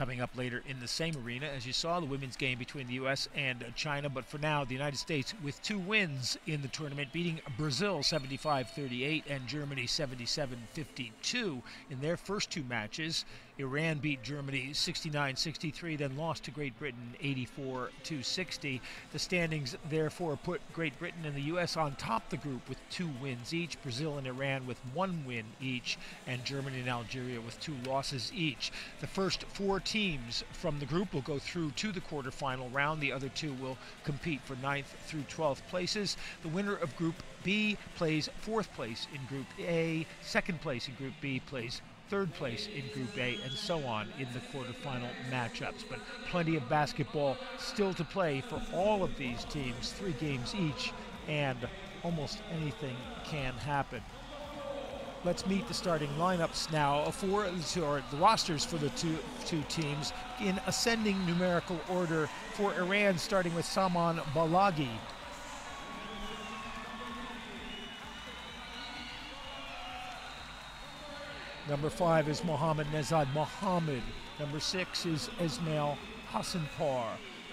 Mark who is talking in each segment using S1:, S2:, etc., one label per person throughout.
S1: coming up later in the same arena. As you saw, the women's game between the U.S. and China. But for now, the United States with two wins in the tournament, beating Brazil 75 38 and Germany 77 52 in their first two matches. Iran beat Germany 69 63, then lost to Great Britain 84 60. The standings therefore put Great Britain and the U.S. on top the group with two wins each, Brazil and Iran with one win each, and Germany and Algeria with two losses each. The first four teams from the group will go through to the quarterfinal round. The other two will compete for ninth through 12th places. The winner of Group B plays fourth place in Group A, second place in Group B plays third place in Group A, and so on in the quarterfinal matchups. But plenty of basketball still to play for all of these teams, three games each, and almost anything can happen. Let's meet the starting lineups now for or the rosters for the two two teams in ascending numerical order for Iran, starting with Saman Balagi, Number five is Mohammad Nezad Mohammed. Number six is Ismail Hassanpour.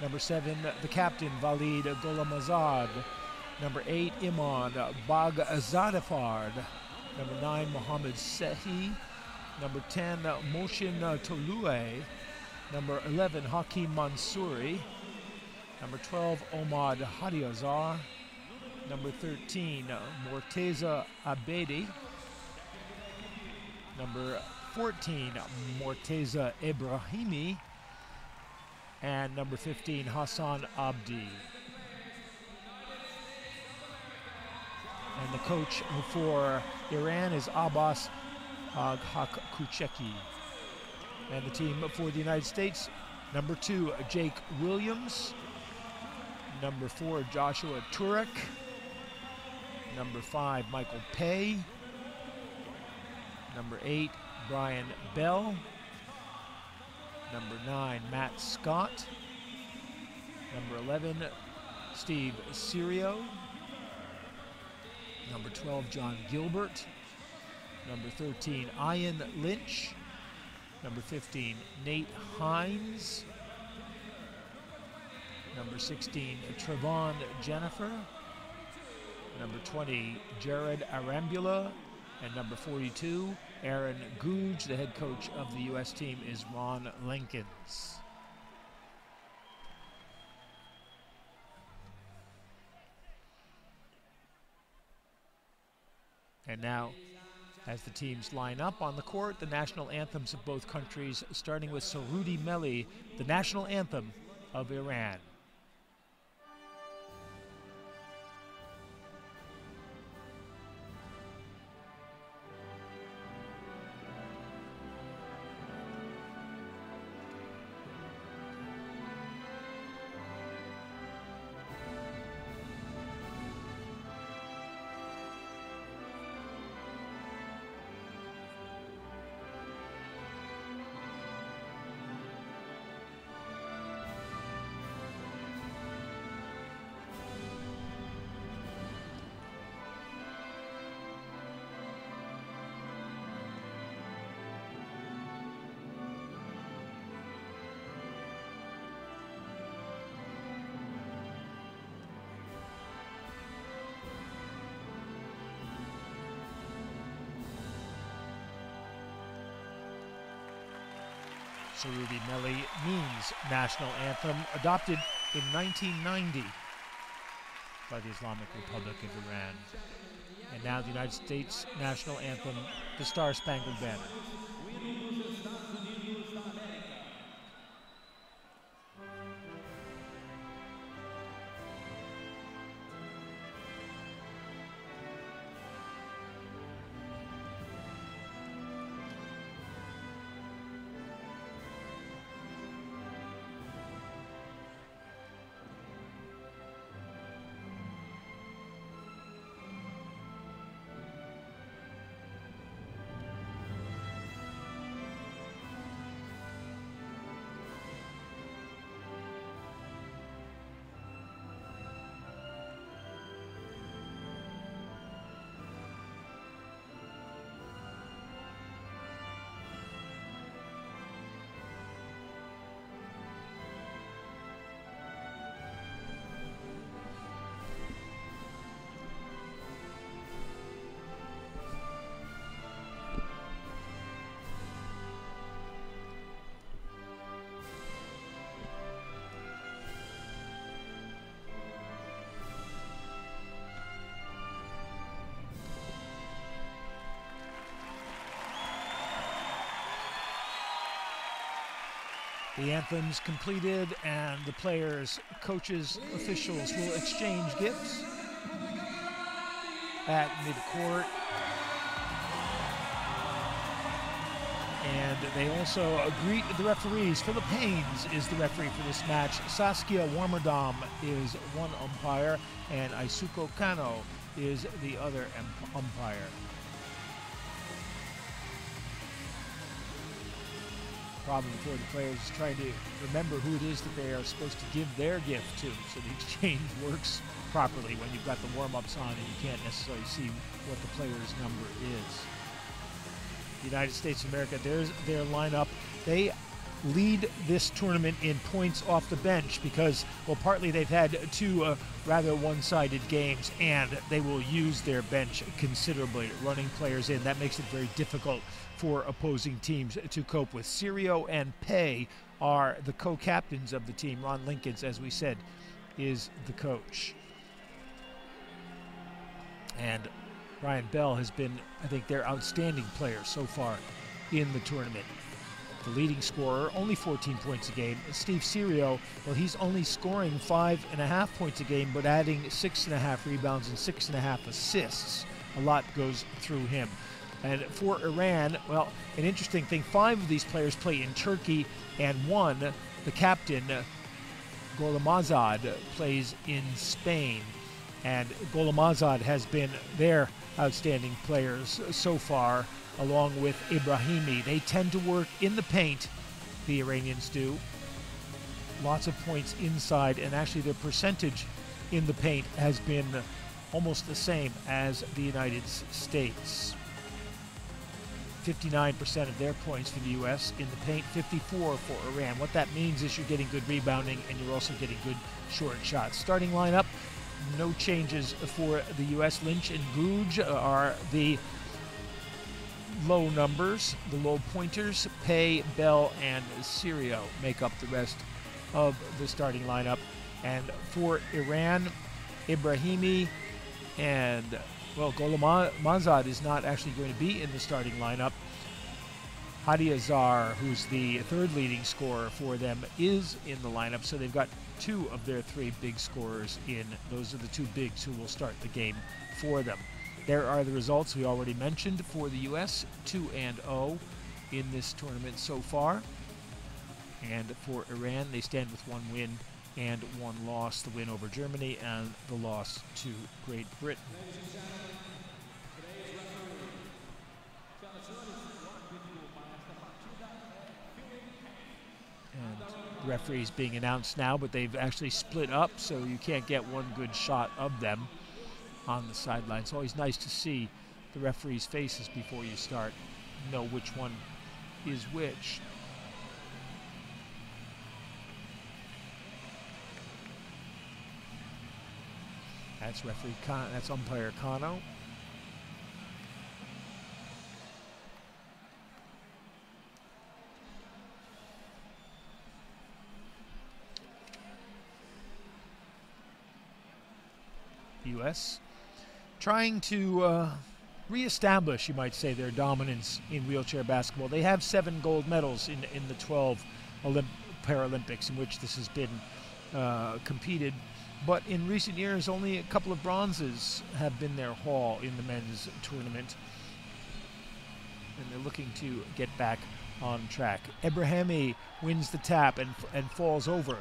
S1: Number seven, the captain, Vahid Golamazad. Number eight, Iman Bagzadafard. Number nine, Mohammed Sehi. Number 10, Moshin Tolue. Number 11, Hakim Mansouri. Number 12, Omid Hadiazar. Number 13, Morteza Abedi number 14, Morteza Ibrahimi, and number 15, Hassan Abdi. And the coach for Iran is Abbas uh, Kucheki. And the team for the United States, number two, Jake Williams. Number four, Joshua Turek. Number five, Michael Paye. Number eight, Brian Bell. Number nine, Matt Scott. Number 11, Steve Serio. Number 12, John Gilbert. Number 13, Ian Lynch. Number 15, Nate Hinze. Number 16, Trevon Jenifer. Number 20, Jared Arambula. And number 42, Aaron Gouge, the head coach of the U.S. team, is Ron Lykins. And now, as the teams line up on the court, the national anthems of both countries, starting with Surudi Meli, the national anthem of Iran. Surudi Melli means national anthem, adopted in 1990 by the Islamic Republic of Iran. And now the United States national anthem, the Star Spangled Banner. The anthem's completed, and the players, coaches, officials will exchange gifts at midcourt. And they also greet the referees. Philip Haynes is the referee for this match. Saskia Warmerdam is one umpire, and Isuko Kano is the other umpire. Problem for the players is trying to remember who it is that they are supposed to give their gift to so the exchange works properly when you've got the warm-ups on and you can't necessarily see what the player's number is. The United States of America, there's their lineup. They lead this tournament in points off the bench because, well, partly they've had two uh, rather one sided games and they will use their bench considerably, running players in. That makes it very difficult for opposing teams to cope with. Serio and Paye are the co captains of the team. Ron Lykins, as we said, is the coach. And Ryan Bell has been, I think, their outstanding player so far in the tournament the leading scorer, only 14 points a game. Steve Serio, well, he's only scoring five and a half points a game, but adding six and a half rebounds and six and a half assists. A lot goes through him. And for Iran, well, an interesting thing five of these players play in Turkey, and one, the captain, Golamazad, plays in Spain. And Golamazad has been their outstanding players so far along with Ibrahimi. They tend to work in the paint, the Iranians do. Lots of points inside, and actually their percentage in the paint has been almost the same as the United States. 59% of their points for the U.S. in the paint, 54 for Iran. What that means is you're getting good rebounding and you're also getting good short shots. Starting lineup, no changes for the U.S. Lynch and Gouge are the low numbers, the low pointers, Paye, Bell, and Serio make up the rest of the starting lineup. And for Iran, Ibrahimi and, well, Golamazad is not actually going to be in the starting lineup. Hadi Azar, who's the third leading scorer for them, is in the lineup. So they've got two of their three big scorers in. Those are the two bigs who will start the game for them. There are the results we already mentioned for the U.S. 2 and 0 in this tournament so far. And for Iran, they stand with one win and one loss the win over Germany and the loss to Great Britain. And referees being announced now, but they've actually split up, so you can't get one good shot of them on the sideline. It's always nice to see the referees' faces before you start, know which one is which. That's referee Con- that's umpire Kano. U.S trying to uh, reestablish, you might say, their dominance in wheelchair basketball. They have seven gold medals in, in the 12 Olymp- Paralympics in which this has been uh, competed. But in recent years, only a couple of bronzes have been their haul in the men's tournament. And they're looking to get back on track. Ebrahimi wins the tap and, and falls over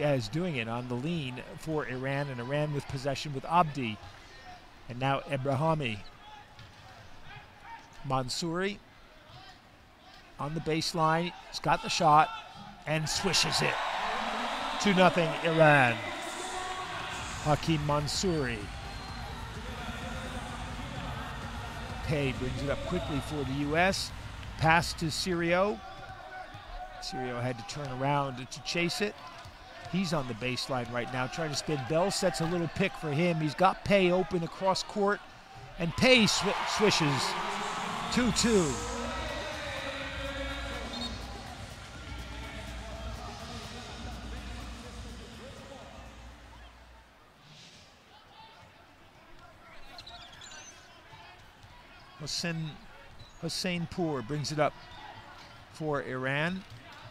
S1: as doing it on the lean for Iran, and Iran with possession with Abdi and now Ebrahimi. Mansouri on the baseline. He's got the shot and swishes it. 2 0 Iran. Hakeem Mansouri. Paye brings it up quickly for the U.S. Pass to Serio. Serio had to turn around to chase it. He's on the baseline right now, trying to spin. Bell sets a little pick for him. He's got Paye open across court, and Paye sw swishes 2 2. Hussein, Poor brings it up for Iran.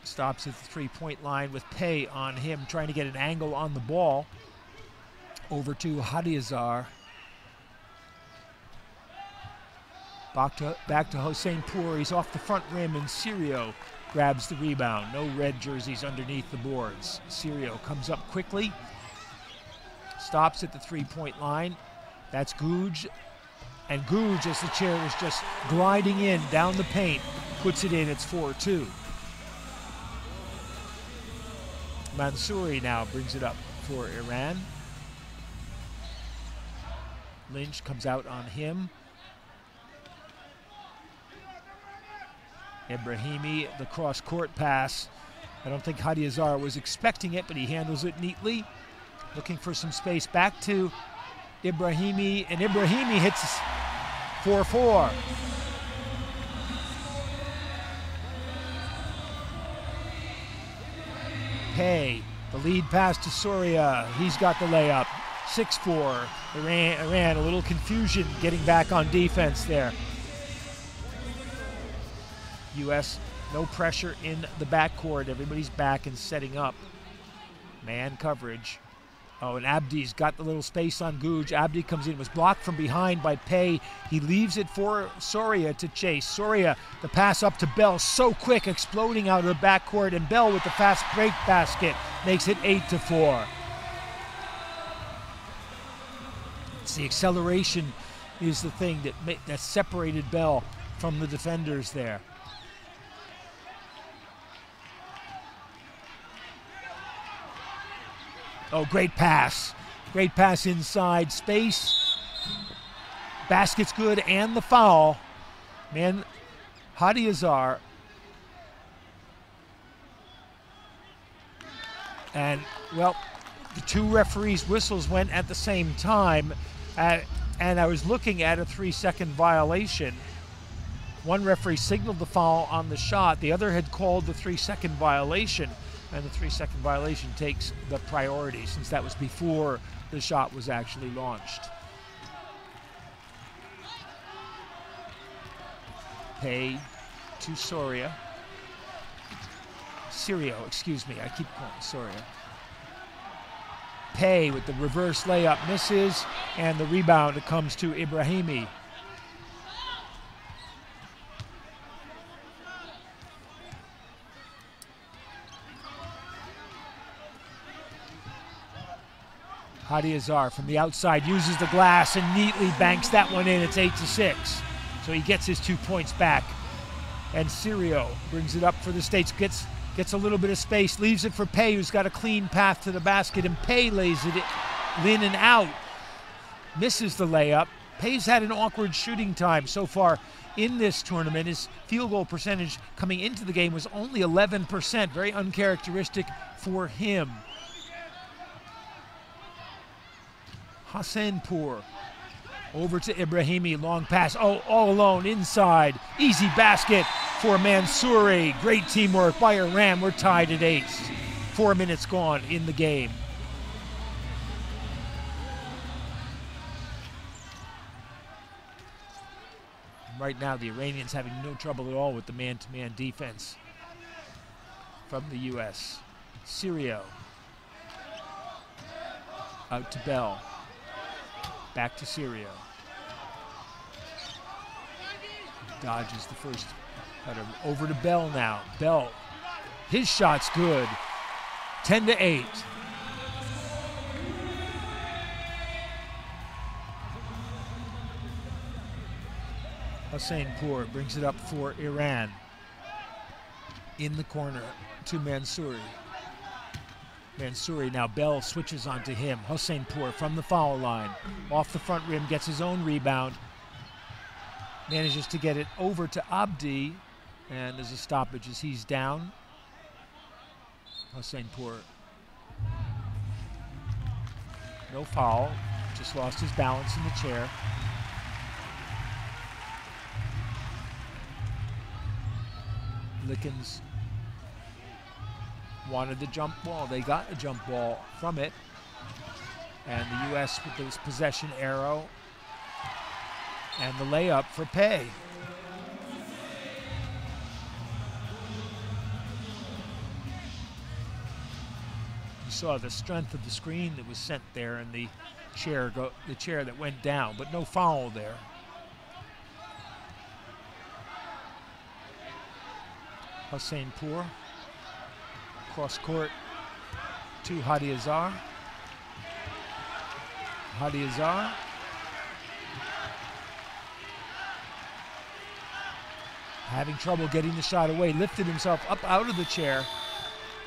S1: Stops at the three-point line with Paye on him, trying to get an angle on the ball. Over to Hadiazar. Back to, back to Hossein-Pour. He's off the front rim, and Serio grabs the rebound. No red jerseys underneath the boards. Serio comes up quickly, stops at the three-point line. That's Gouge. And Gouge, as the chair was just gliding in down the paint, puts it in. It's 4-2. Mansouri now brings it up for Iran. Lynch comes out on him. Ibrahimi, the cross court pass. I don't think Hadiazar was expecting it, but he handles it neatly. Looking for some space back to Ibrahimi, and Ibrahimi hits 4 4. Paye, the lead pass to Soria. He's got the layup. 6 4. Iran, Iran, a little confusion getting back on defense there. U.S. no pressure in the backcourt. Everybody's back and setting up. Man coverage. Oh, and Abdi's got the little space on Gouge. Abdi comes in, was blocked from behind by Paye. He leaves it for Soria to chase. Soria, the pass up to Bell, so quick, exploding out of the backcourt, and Bell with the fast break basket makes it 8 to 4. It's the acceleration is the thing that, that separated Bell from the defenders there. Oh, great pass. Great pass inside space. Basket's good and the foul. Man, Hadiazar. And, well, the two referees' whistles went at the same time. At, and I was looking at a three second violation. One referee signaled the foul on the shot, the other had called the three second violation and the three second violation takes the priority since that was before the shot was actually launched. Paye to Soria. Serio, excuse me, I keep calling Soria. Paye with the reverse layup misses, and the rebound comes to Ibrahimi. Hadiazar from the outside uses the glass and neatly banks that one in. It's 8 to 6. So he gets his two points back. And Serio brings it up for the States, gets gets a little bit of space, leaves it for Paye, who's got a clean path to the basket, and Paye lays it in and out. Misses the layup. Paye's had an awkward shooting time so far in this tournament. His field goal percentage coming into the game was only 11%, very uncharacteristic for him. Hossein-Pour. Over to Ibrahimi, long pass. Oh, all alone inside. Easy basket for Mansouri. Great teamwork by Iran. We're tied at eight. Four minutes gone in the game. Right now, the Iranians having no trouble at all with the man-to-man -man defense from the U.S. Serio out to Bell. Back to Serio. Dodges the first cutter. Over to Bell now. Bell, his shot's good. 10 to 8. Hossein-Pour brings it up for Iran. In the corner to Mansouri. Mansouri now Bell switches onto him. Hossein-Pour from the foul line. Off the front rim, gets his own rebound. Manages to get it over to Abdi. And there's a stoppage as he's down. Hossein-Pour. No foul. Just lost his balance in the chair. Lykins wanted the jump ball. They got the jump ball from it. And the U.S. with this possession arrow and the layup for Paye. You saw the strength of the screen that was sent there and the chair go, the chair that went down, but no foul there. Husseinpour cross court to Hadi Azar. Hadi Azar having trouble getting the shot away, lifted himself up out of the chair.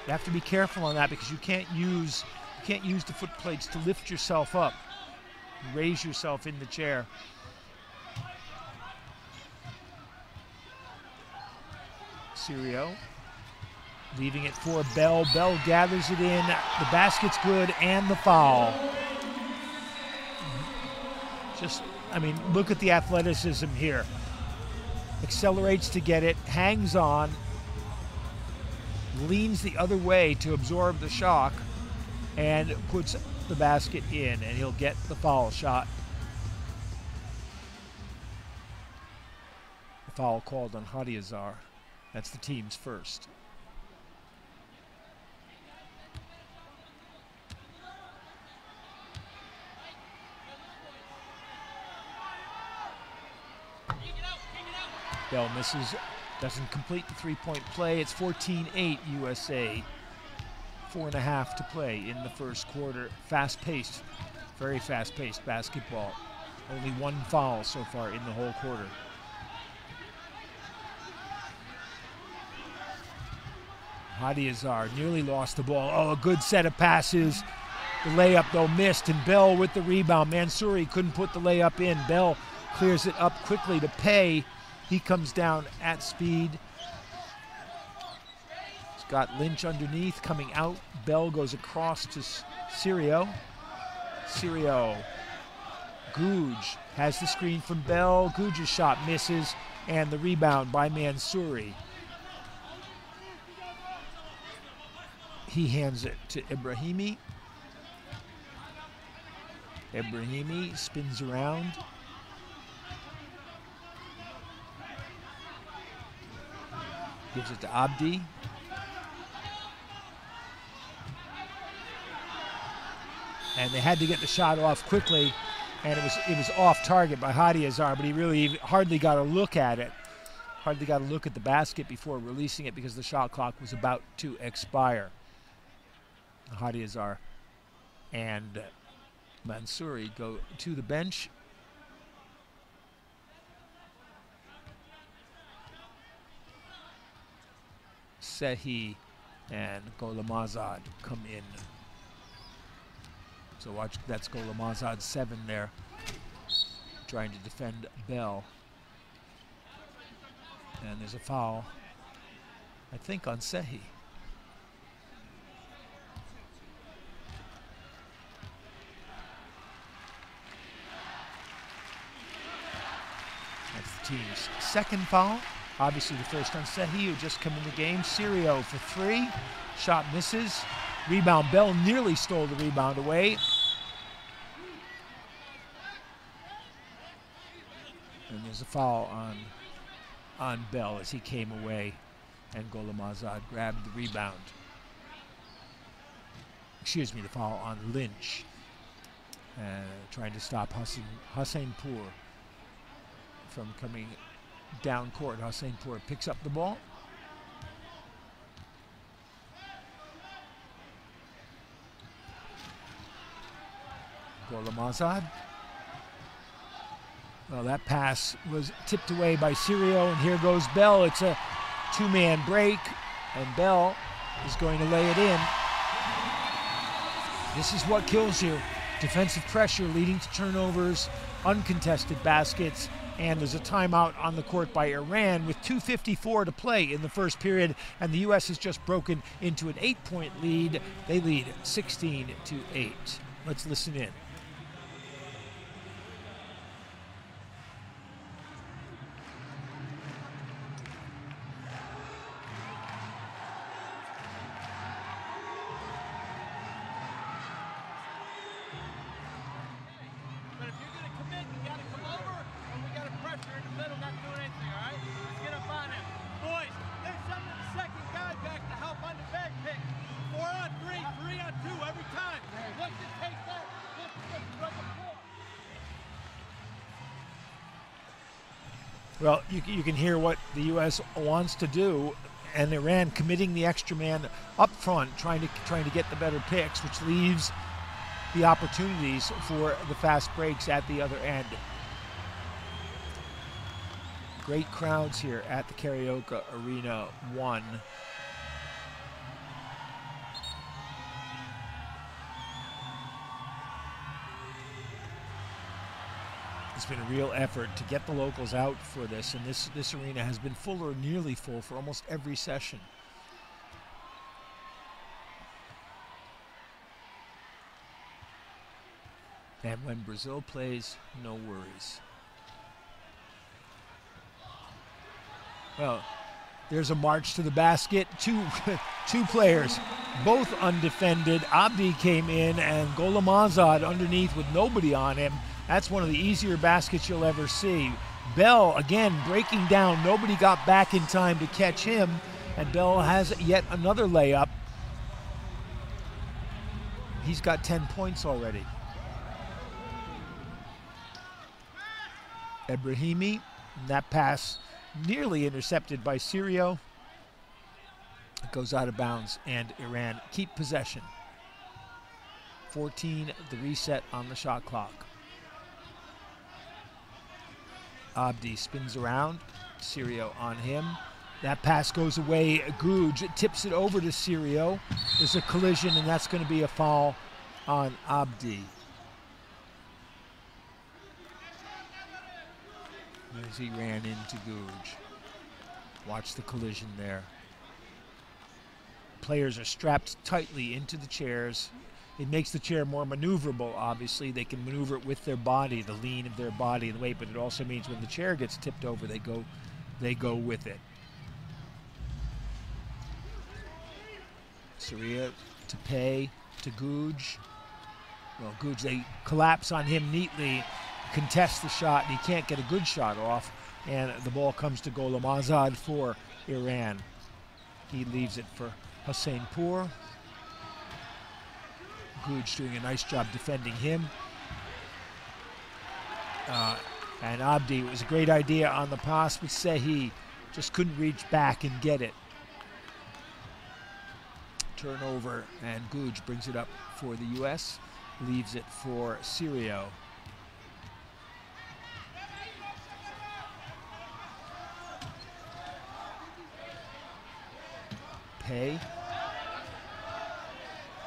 S1: You have to be careful on that because you can't use you can't use the foot plates to lift yourself up, raise yourself in the chair. Serio leaving it for Bell. Bell gathers it in. The basket's good and the foul. Just, I mean, look at the athleticism here accelerates to get it, hangs on, leans the other way to absorb the shock, and puts the basket in, and he'll get the foul shot. The foul called on Hadi Azar. That's the team's first. Bell misses, doesn't complete the three-point play. It's 14-8 USA. Four and a half to play in the first quarter. Fast-paced, very fast-paced basketball. Only one foul so far in the whole quarter. Hadi Azar nearly lost the ball. Oh, a good set of passes. The layup, though, missed, and Bell with the rebound. Mansouri couldn't put the layup in. Bell clears it up quickly to Paye. He comes down at speed. He's got Lynch underneath coming out. Bell goes across to Serio. Serio. Gouge has the screen from Bell. Gouge's shot misses, and the rebound by Mansouri. He hands it to Ibrahimi. Ibrahimi spins around. Gives it to Abdi. And they had to get the shot off quickly, and it was it was off target by Hadi Azar, but he really hardly got a look at it. Hardly got a look at the basket before releasing it because the shot clock was about to expire. Hadi Azar and Mansouri go to the bench Sehi and Golamazad come in. So watch, that's Golamazad seven there, trying to defend Bell. And there's a foul, I think, on Sehi. That's the team's second foul. Obviously the first on Sehi, who just come in the game. Serio for three. Shot misses. Rebound. Bell nearly stole the rebound away. And there's a foul on, on Bell as he came away and Golamazad grabbed the rebound. Excuse me, the foul on Lynch. Uh, trying to stop Hussein, Husseinpour from coming down court. Husseinpour picks up the ball. Golamazad. Well, that pass was tipped away by Serio, and here goes Bell. It's a two-man break, and Bell is going to lay it in. This is what kills you. Defensive pressure leading to turnovers, uncontested baskets, and there's a timeout on the court by Iran with 2.54 to play in the first period, and the U.S. has just broken into an eight point lead. They lead 16 to 8. Let's listen in. Well, you, you can hear what the U.S. wants to do, and Iran committing the extra man up front, trying to trying to get the better picks, which leaves the opportunities for the fast breaks at the other end. Great crowds here at the Carioca Arena 1. It's been a real effort to get the locals out for this, and this, this arena has been full or nearly full for almost every session. And when Brazil plays, no worries. Well, there's a march to the basket. Two, two players, both undefended. Abdi came in and Gholam Azad underneath with nobody on him. That's one of the easier baskets you'll ever see. Bell, again, breaking down. Nobody got back in time to catch him. And Bell has yet another layup. He's got 10 points already. Ebrahimi, that pass nearly intercepted by Serio. It goes out of bounds, and Iran keep possession. 14, the reset on the shot clock. Abdi spins around, Serio on him. That pass goes away. Gouge tips it over to Serio. There's a collision, and that's going to be a foul on Abdi. as he ran into Gouge. Watch the collision there. Players are strapped tightly into the chairs. It makes the chair more maneuverable, obviously. They can maneuver it with their body, the lean of their body and the weight, but it also means when the chair gets tipped over, they go, they go with it. Saria to Paye to Gouge. Well, Gouge, they collapse on him neatly contest the shot, and he can't get a good shot off. And the ball comes to Gholam Azad for Iran. He leaves it for Hossein-Pour. Gouge doing a nice job defending him. Uh, and Abdi, it was a great idea on the pass, but Sehi just couldn't reach back and get it. Turnover, and Gouge brings it up for the U.S., leaves it for Serio. Paye.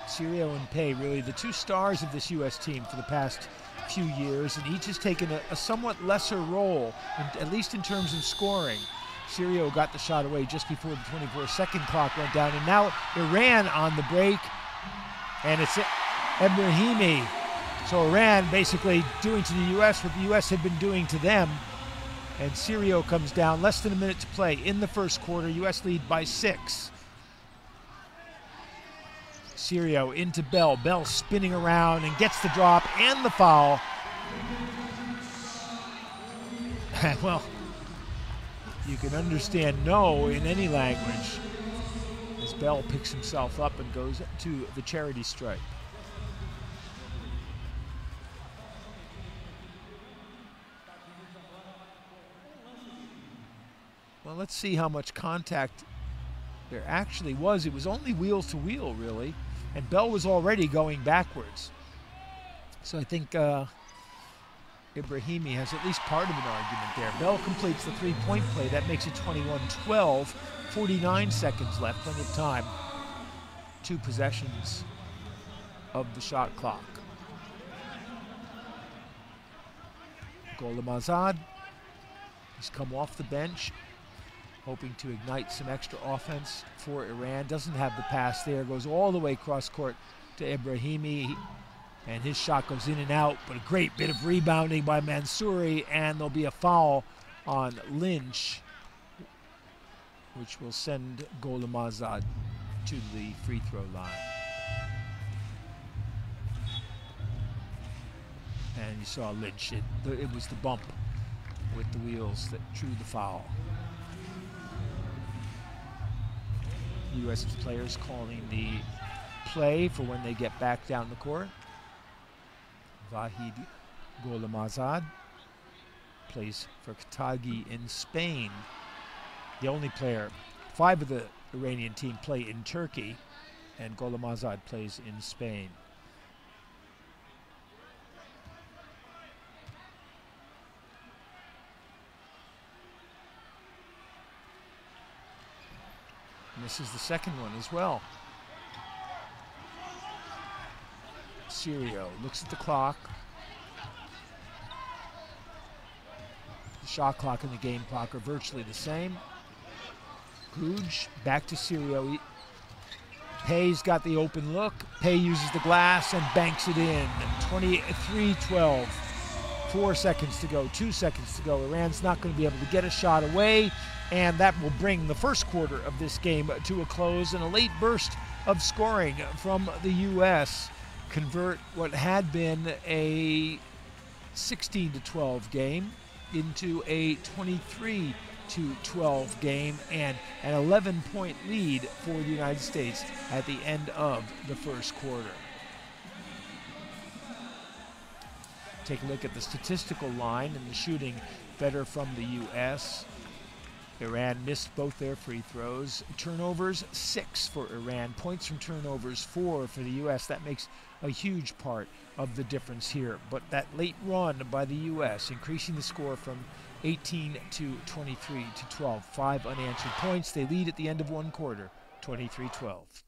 S1: Serio and Paye, really the two stars of this U.S. team for the past few years, and each has taken a, a somewhat lesser role, in, at least in terms of scoring. Serio got the shot away just before the 24-second clock went down, and now Iran on the break, and it's Ebrahimi. So Iran basically doing to the U.S. what the U.S. had been doing to them, and Serio comes down less than a minute to play in the first quarter. U.S. lead by six. Serio into Bell. Bell spinning around and gets the drop and the foul. well, you can understand no in any language as Bell picks himself up and goes to the charity stripe. Well, let's see how much contact there actually was. It was only wheel to wheel, really and Bell was already going backwards. So I think uh, Ibrahimi has at least part of an argument there. Bell completes the three-point play. That makes it 21-12. 49 seconds left, plenty of time. Two possessions of the shot clock. Gholam Azad. He's come off the bench hoping to ignite some extra offense for Iran. Doesn't have the pass there, goes all the way cross court to Ibrahimi, and his shot goes in and out, but a great bit of rebounding by Mansouri, and there'll be a foul on Lynch, which will send Gholam Azad to the free throw line. And you saw Lynch, it, it was the bump with the wheels that drew the foul. U.S. players calling the play for when they get back down the court. Vahid Golamazad plays for Katagi in Spain. The only player, five of the Iranian team play in Turkey, and Golamazad plays in Spain. This is the second one as well. Serio looks at the clock. The shot clock and the game clock are virtually the same. Gouge back to Serio. Paye's got the open look. Paye uses the glass and banks it in. 23-12. Four seconds to go, two seconds to go. Iran's not going to be able to get a shot away, and that will bring the first quarter of this game to a close and a late burst of scoring from the U.S. convert what had been a 16 to 12 game into a 23 to 12 game and an 11 point lead for the United States at the end of the first quarter. Take a look at the statistical line and the shooting better from the U.S. Iran missed both their free throws. Turnovers, six for Iran. Points from turnovers, four for the U.S. That makes a huge part of the difference here. But that late run by the U.S., increasing the score from 18 to 23 to 12. Five unanswered points. They lead at the end of one quarter, 23 12.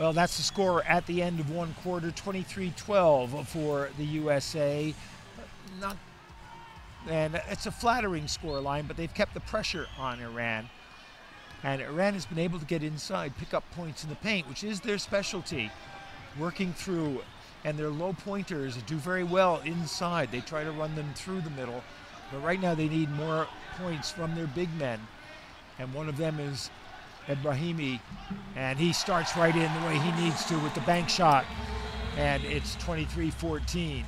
S1: Well, that's the score at the end of one quarter, 23-12 for the USA. Not, and it's a flattering score line, but they've kept the pressure on Iran. And Iran has been able to get inside, pick up points in the paint, which is their specialty. Working through, and their low pointers do very well inside. They try to run them through the middle, but right now they need more points from their big men. And one of them is Ebrahimi, and he starts right in the way he needs to with the bank shot, and it's 23-14.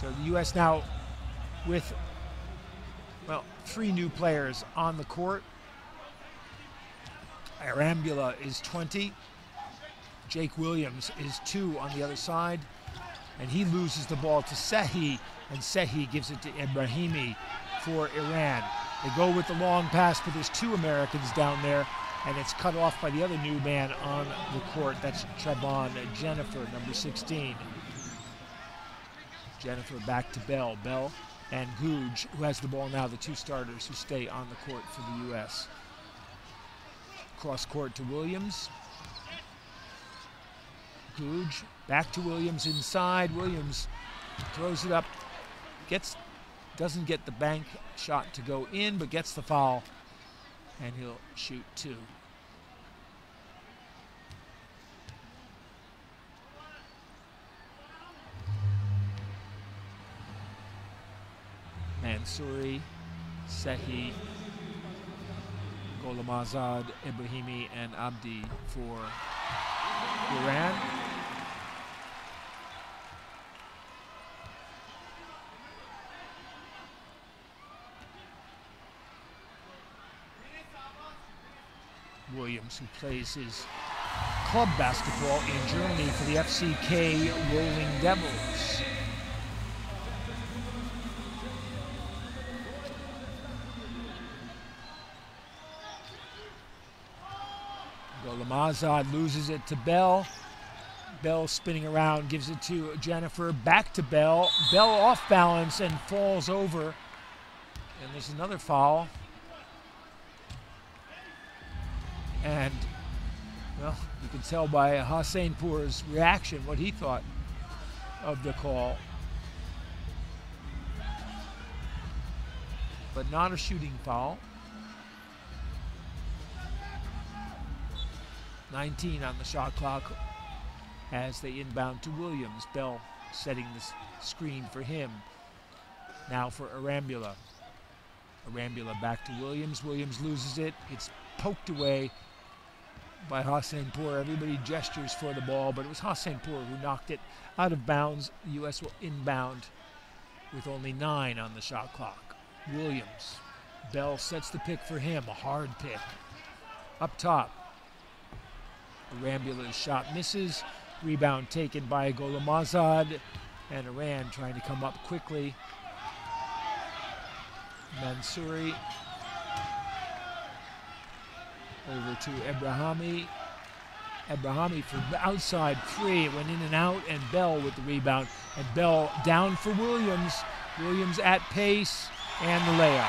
S1: So the U.S. now with, well, three new players on the court. Arambula is 20. Jake Williams is two on the other side. And he loses the ball to Sehi, and Sehi gives it to Ebrahimi for Iran. They go with the long pass, but there's two Americans down there, and it's cut off by the other new man on the court. That's Trevon Jenifer, number 16. Jennifer back to Bell. Bell and Gouge, who has the ball now, the two starters who stay on the court for the U.S. Cross court to Williams. Guj back to Williams inside. Williams throws it up, gets doesn't get the bank shot to go in, but gets the foul, and he'll shoot two. Mansouri, Sehi, Golamazad, Ebrahimi, and Abdi for Iran. Williams, who plays his club basketball in Germany for the FCK Rolling Devils. Golamazad loses it to Bell. Bell spinning around, gives it to Jenifer, back to Bell. Bell off balance and falls over. And there's another foul. And, well, you can tell by Hossein-Pour's reaction what he thought of the call. But not a shooting foul. 19 on the shot clock as they inbound to Williams. Bell setting the screen for him. Now for Arambula. Arambula back to Williams. Williams loses it. It's poked away by Hossein-Pour. Everybody gestures for the ball, but it was Hossein-Pour who knocked it out of bounds. The U.S. will inbound with only nine on the shot clock. Williams. Bell sets the pick for him, a hard pick. Up top. Arambula's shot misses. Rebound taken by Golamazad and Iran trying to come up quickly. Mansouri over to Ebrahimi. Ebrahimi for outside three. It went in and out, and Bell with the rebound. And Bell down for Williams. Williams at pace and the layup.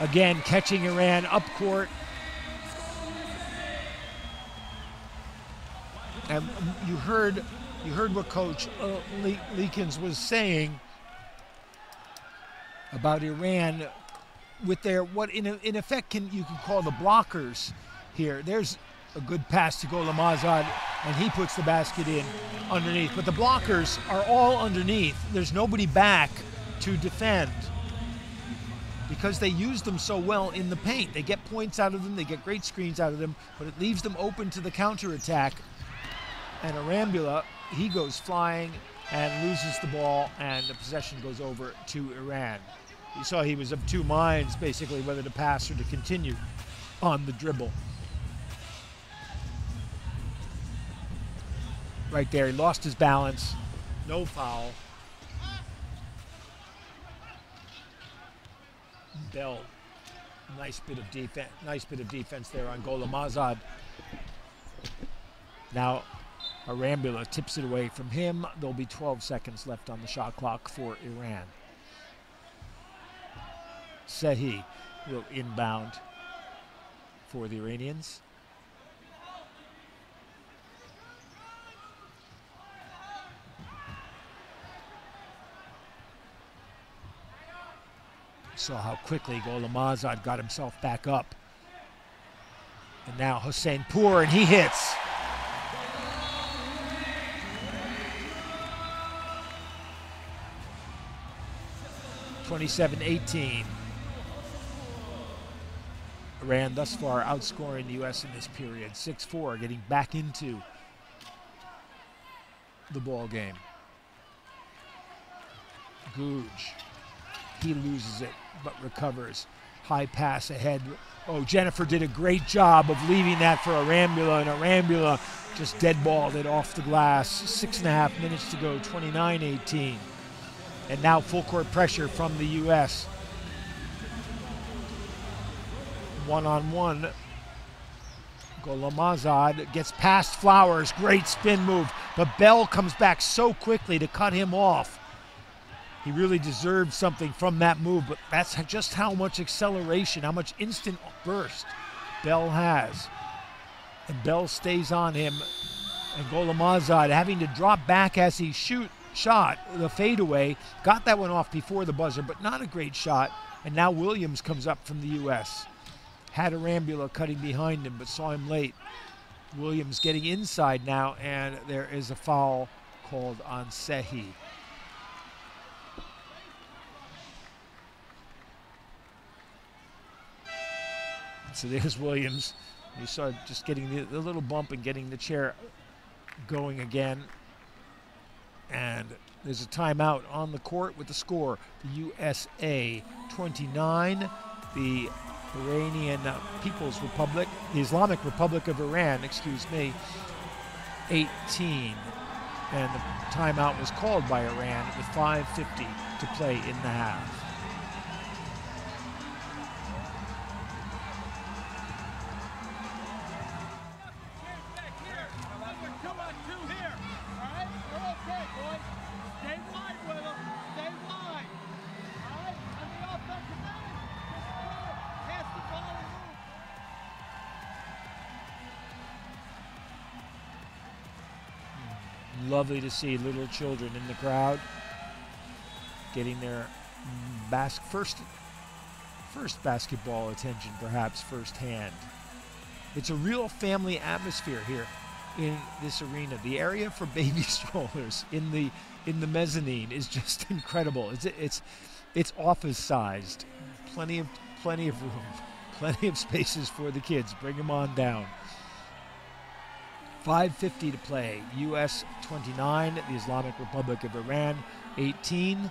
S1: Again, catching Iran up court. And you heard, you heard what Coach uh, Le Lykins was saying about Iran with their what in, in effect can you can call the blockers here. There's a good pass to Golamazad, and he puts the basket in underneath. But the blockers are all underneath. There's nobody back to defend because they use them so well in the paint. They get points out of them, they get great screens out of them, but it leaves them open to the counterattack and Arambula, he goes flying and loses the ball, and the possession goes over to Iran. You saw he was of two minds, basically, whether to pass or to continue on the dribble. Right there, he lost his balance. No foul. Bell, nice bit of defense. Nice bit of defense there on Golamazad. Now Arambula tips it away from him. There'll be 12 seconds left on the shot clock for Iran. Sehi will inbound for the Iranians. Saw how quickly Golamazad got himself back up. And now Hossein-Pour, and he hits. 27-18. Iran thus far outscoring the U.S. in this period. 6-4, getting back into the ball game. Gouge, he loses it, but recovers. High pass ahead. Oh, Jenifer did a great job of leaving that for Arambula, and Arambula just deadballed it off the glass. Six and a half minutes to go, 29-18 and now full court pressure from the U.S. One on one. Golamazad gets past Flowers. Great spin move. But Bell comes back so quickly to cut him off. He really deserved something from that move, but that's just how much acceleration, how much instant burst Bell has. And Bell stays on him. And Golamazad having to drop back as he shoot shot, the fadeaway, got that one off before the buzzer, but not a great shot. And now Williams comes up from the U.S. Had Arambula cutting behind him, but saw him late. Williams getting inside now, and there is a foul called on Sehi. So there's Williams. You saw just getting the, the little bump and getting the chair going again. And there's a timeout on the court with the score. The USA 29, the Iranian uh, People's Republic, the Islamic Republic of Iran, excuse me, 18. And the timeout was called by Iran with 5.50 to play in the half. Lovely to see little children in the crowd getting their bas- first first basketball attention perhaps firsthand. It's a real family atmosphere here in this arena. The area for baby strollers in the in the mezzanine is just incredible. It's it's it's office sized. Plenty of plenty of room. Plenty of spaces for the kids. Bring them on down. 5.50 to play. U.S. 29, the Islamic Republic of Iran 18.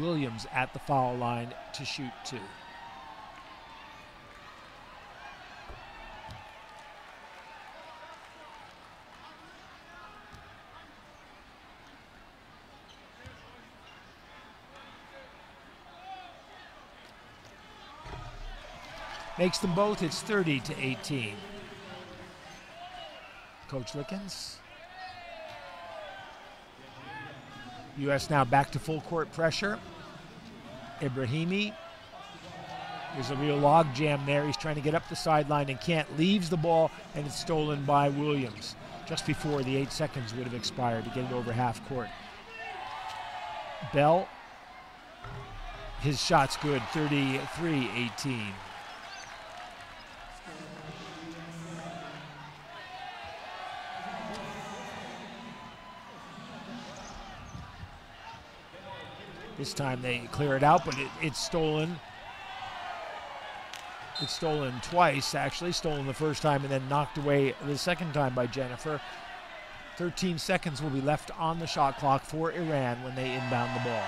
S1: Williams at the foul line to shoot two. Makes them both, it's 30 to 18. Coach Lykins. U.S. now back to full court pressure. Ebrahimi. There's a real log jam there. He's trying to get up the sideline and can't. Leaves the ball and it's stolen by Williams just before the eight seconds would have expired to get it over half court. Bell. His shot's good, 33 18. This time they clear it out, but it, it's stolen. It's stolen twice, actually. Stolen the first time and then knocked away the second time by Jenifer. 13 seconds will be left on the shot clock for Iran when they inbound the ball.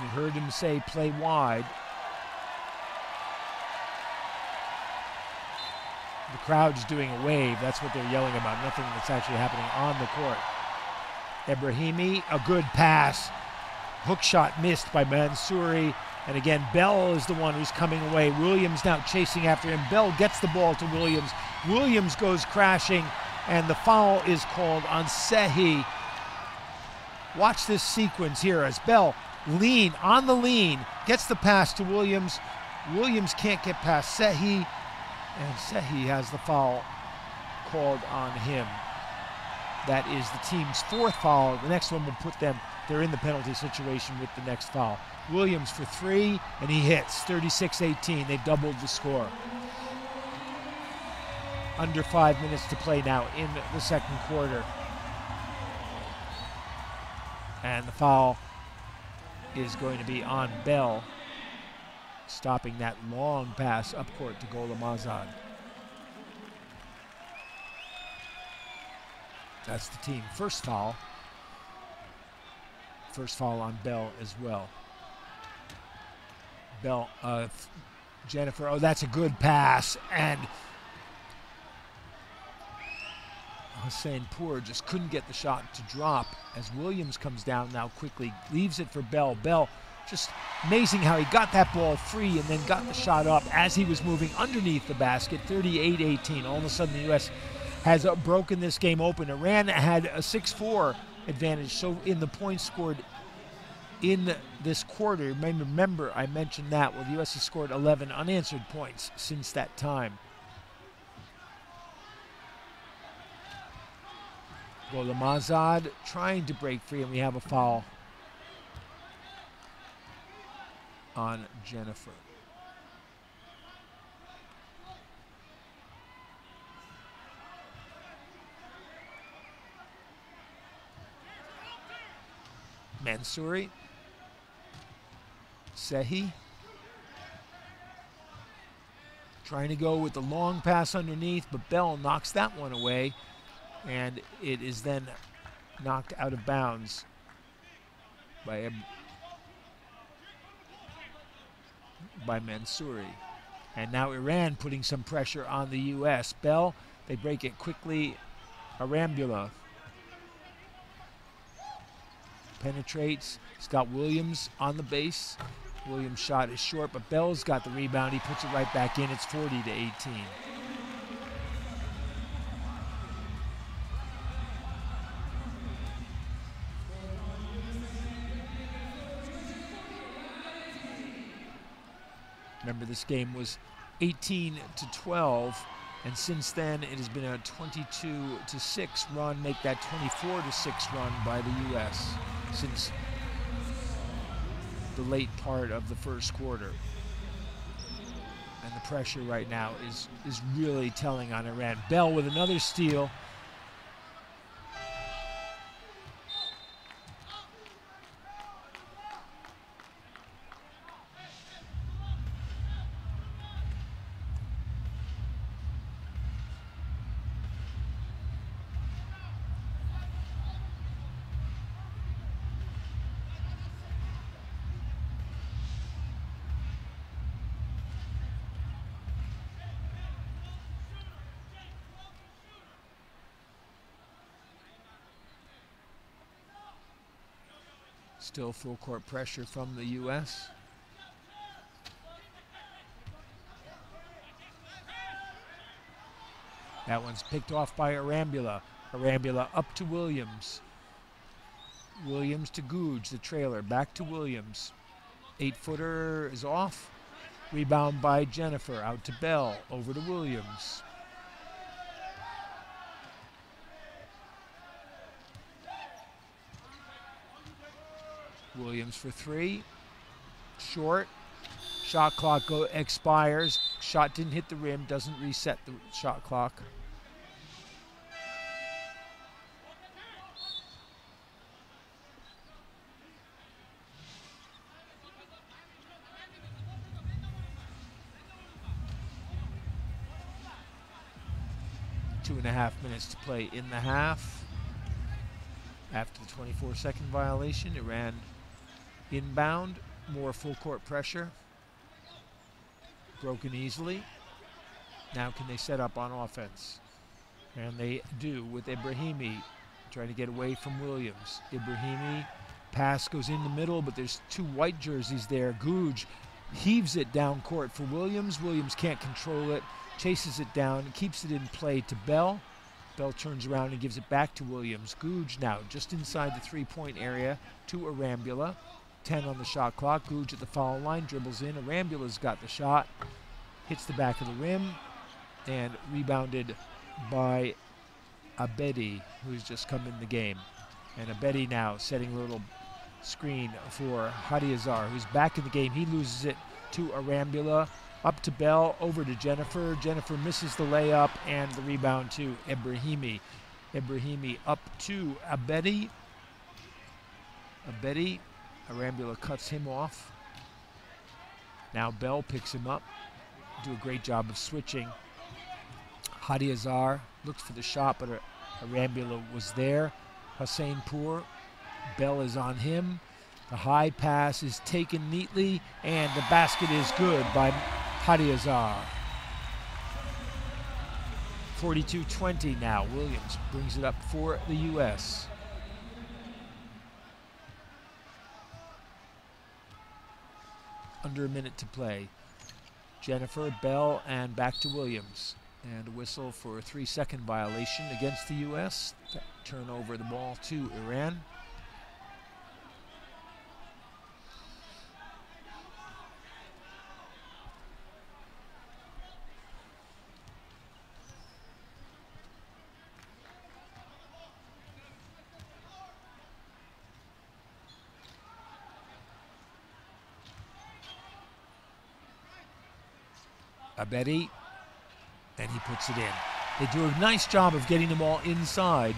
S1: You heard him say play wide. The crowd's doing a wave. That's what they're yelling about. Nothing that's actually happening on the court. Ebrahimi, a good pass. Hook shot missed by Mansouri. And again, Bell is the one who's coming away. Williams now chasing after him. Bell gets the ball to Williams. Williams goes crashing, and the foul is called on Sehi. Watch this sequence here as Bell lean on the lean gets the pass to Williams. Williams can't get past Sehi and Sehi has the foul called on him. That is the team's fourth foul. The next one will put them, they're in the penalty situation with the next foul. Williams for three, and he hits 36 18. They doubled the score. Under five minutes to play now in the second quarter. And the foul is going to be on Bell stopping that long pass up court to Golamazad. That's the team first foul. First foul on Bell as well. Bell, uh, Jenifer, oh, that's a good pass. And Hossein-Pour just couldn't get the shot to drop as Williams comes down now quickly, leaves it for Bell. Bell just amazing how he got that ball free and then got the shot up as he was moving underneath the basket, 38-18. All of a sudden, the U.S. has broken this game open. Iran had a 6-4 advantage, so in the points scored in this quarter, remember I mentioned that. Well, the U.S. has scored 11 unanswered points since that time. Golamazad trying to break free, and we have a foul on Jenifer. Mansouri. Sehi. Trying to go with the long pass underneath, but Bell knocks that one away. And it is then knocked out of bounds by by Mansouri. And now Iran putting some pressure on the U.S. Bell, they break it quickly. Arambula penetrates. Scott Williams on the base. Williams' shot is short, but Bell's got the rebound. He puts it right back in. It's 40 to 18. Remember, this game was 18 to 12, and since then it has been a 22 to 6 run, make that 24 to 6 run by the U.S. since the late part of the first quarter. And the pressure right now is is really telling on Iran. Bell with another steal. Still full court pressure from the U.S. That one's picked off by Arambula. Arambula up to Williams. Williams to Gouge, the trailer. Back to Williams. Eight footer is off. Rebound by Jenifer. Out to Bell. Over to Williams. Williams for three. Short. Shot clock go expires. Shot didn't hit the rim. Doesn't reset the shot clock. Two and a half minutes to play in the half. After the 24 second violation, Iran Inbound, more full court pressure. Broken easily. Now can they set up on offense? And they do with Ebrahimi trying to get away from Williams. Ebrahimi pass goes in the middle, but there's two white jerseys there. Gouge heaves it down court for Williams. Williams can't control it, chases it down, keeps it in play to Bell. Bell turns around and gives it back to Williams. Gouge now just inside the three-point area to Arambula. 10 on the shot clock. Gouge at the foul line, dribbles in. Arambula's got the shot, hits the back of the rim, and rebounded by Abedi, who's just come in the game. And Abedi now setting a little screen for Hadiazar, who's back in the game. He loses it to Arambula. Up to Bell, over to Jenifer. Jenifer misses the layup and the rebound to Ebrahimi. Ebrahimi up to Abedi. Abedi Arambula cuts him off. Now Bell picks him up. Do a great job of switching. Hadiazar looked for the shot, but Arambula was there. Hossein-Pour, Bell is on him. The high pass is taken neatly, and the basket is good by Hadiazar. 42-20 now. Williams brings it up for the U.S. under a minute to play. Jenifer, Bell, and back to Williams. And a whistle for a three second violation against the U.S. Turn over the ball to Iran. Abedi, and he puts it in. They do a nice job of getting them all inside.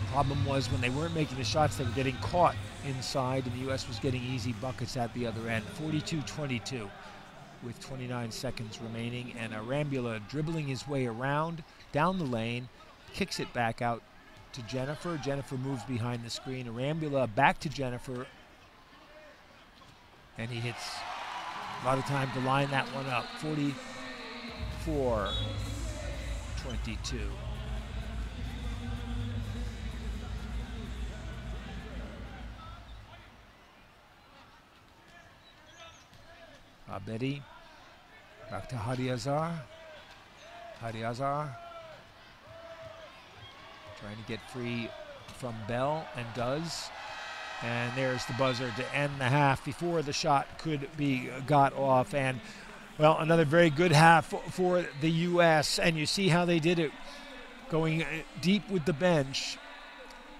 S1: The problem was when they weren't making the shots, they were getting caught inside, and the U.S. was getting easy buckets at the other end. 42-22 with 29 seconds remaining, and Arambula dribbling his way around down the lane, kicks it back out to Jenifer. Jenifer moves behind the screen. Arambula back to Jenifer. And he hits a lot of time to line that one up. 44 22. Abedi back to Hadiazar. Hadiazar trying to get free from Bell and does. And there's the buzzer to end the half before the shot could be got off. And well, another very good half for the U.S. And you see how they did it, going deep with the bench.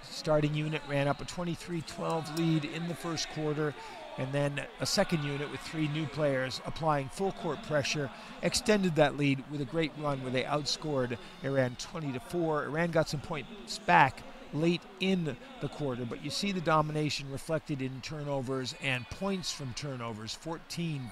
S1: Starting unit ran up a 23-12 lead in the first quarter and then a second unit with three new players applying full court pressure extended that lead with a great run where they outscored Iran 20 to 4. Iran got some points back late in the quarter, but you see the domination reflected in turnovers and points from turnovers 14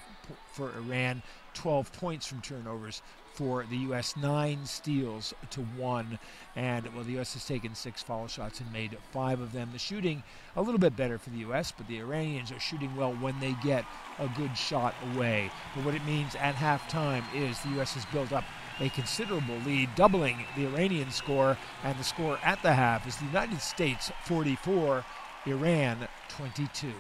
S1: for Iran, 12 points from turnovers for the U.S. Nine steals to one. And, well, the U.S. has taken six foul shots and made five of them. The shooting a little bit better for the U.S., but the Iranians are shooting well when they get a good shot away. But what it means at halftime is the U.S. has built up a considerable lead, doubling the Iranian score, and the score at the half is the United States 44, Iran 22.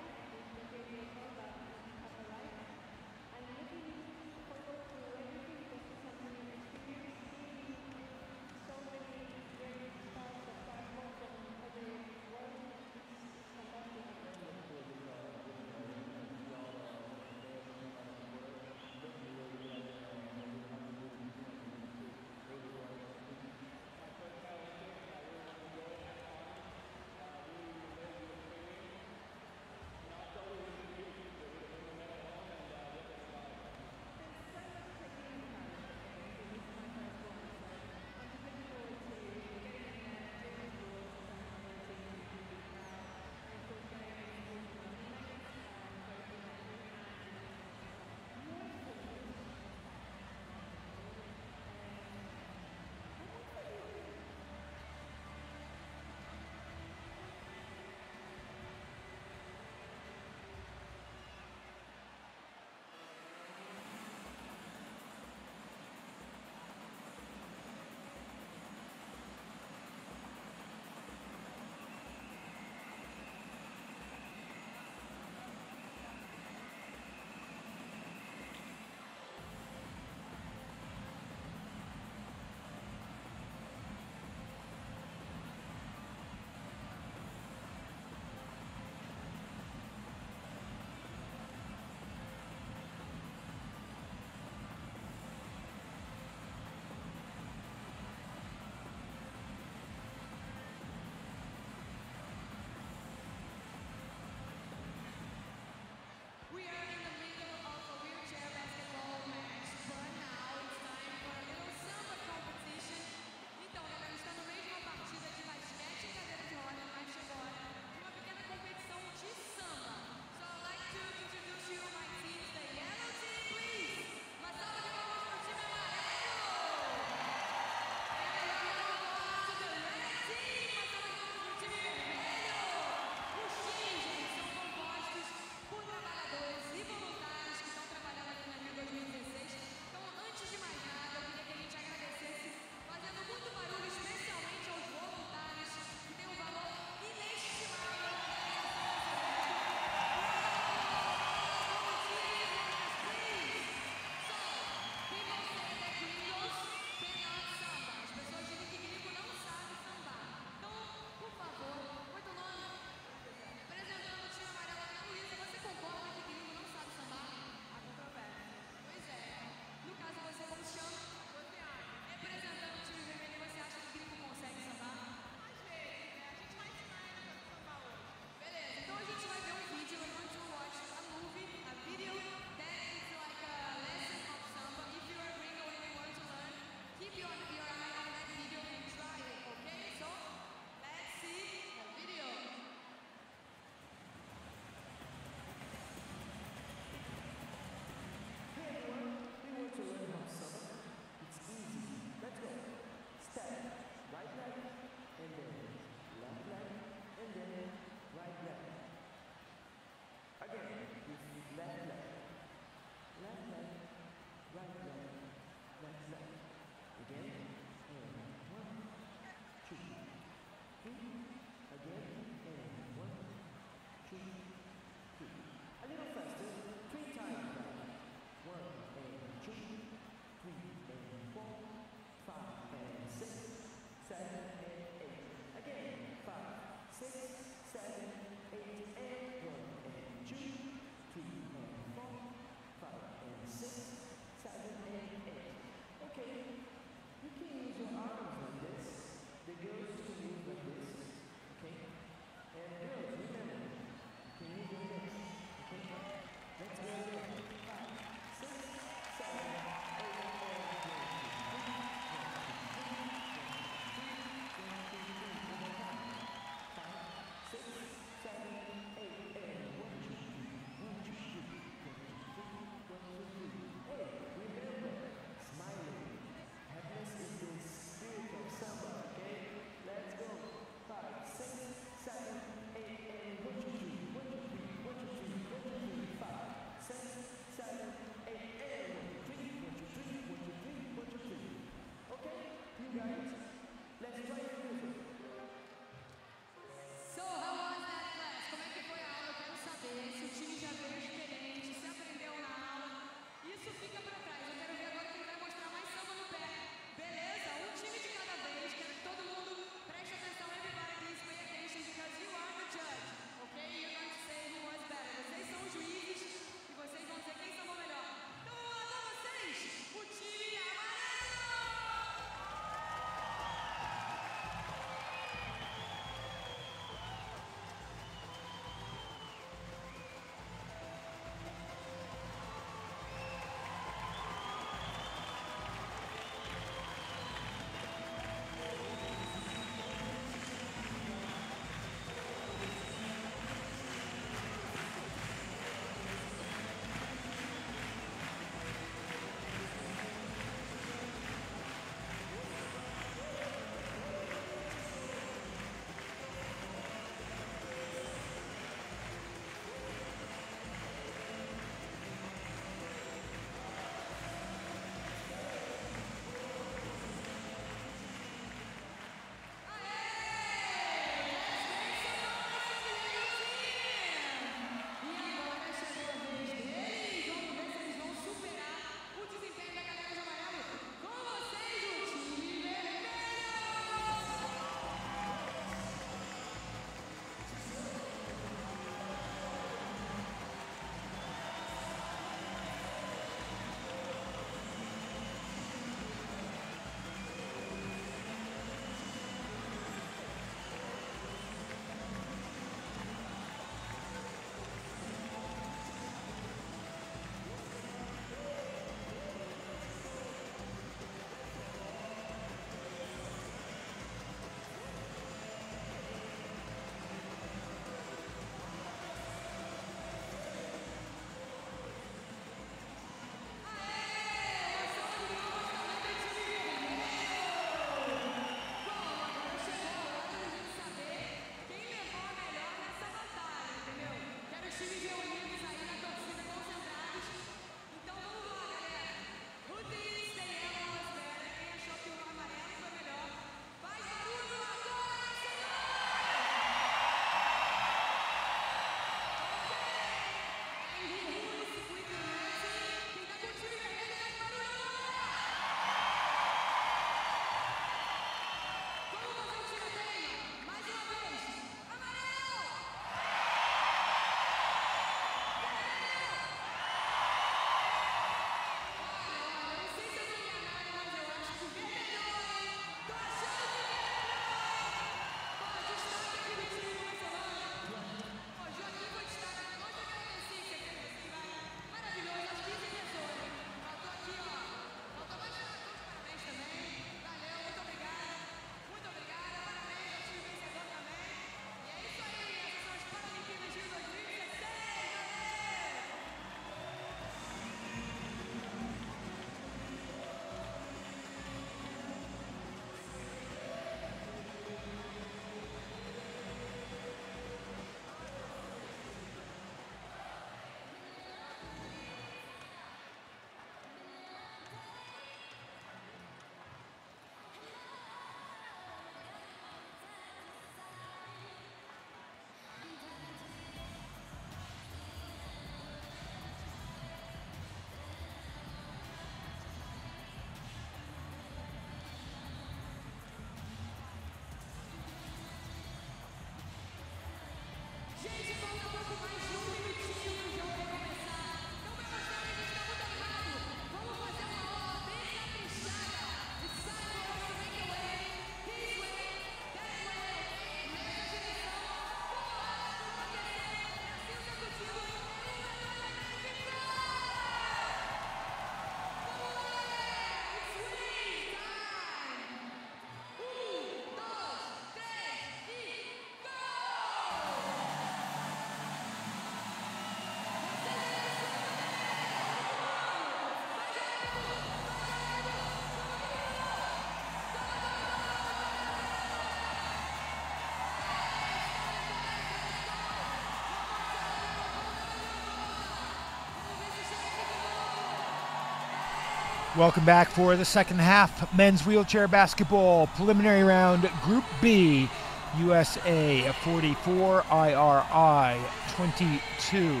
S1: Welcome back for the second half. Men's wheelchair basketball preliminary round, Group B. USA 44, IRI 22.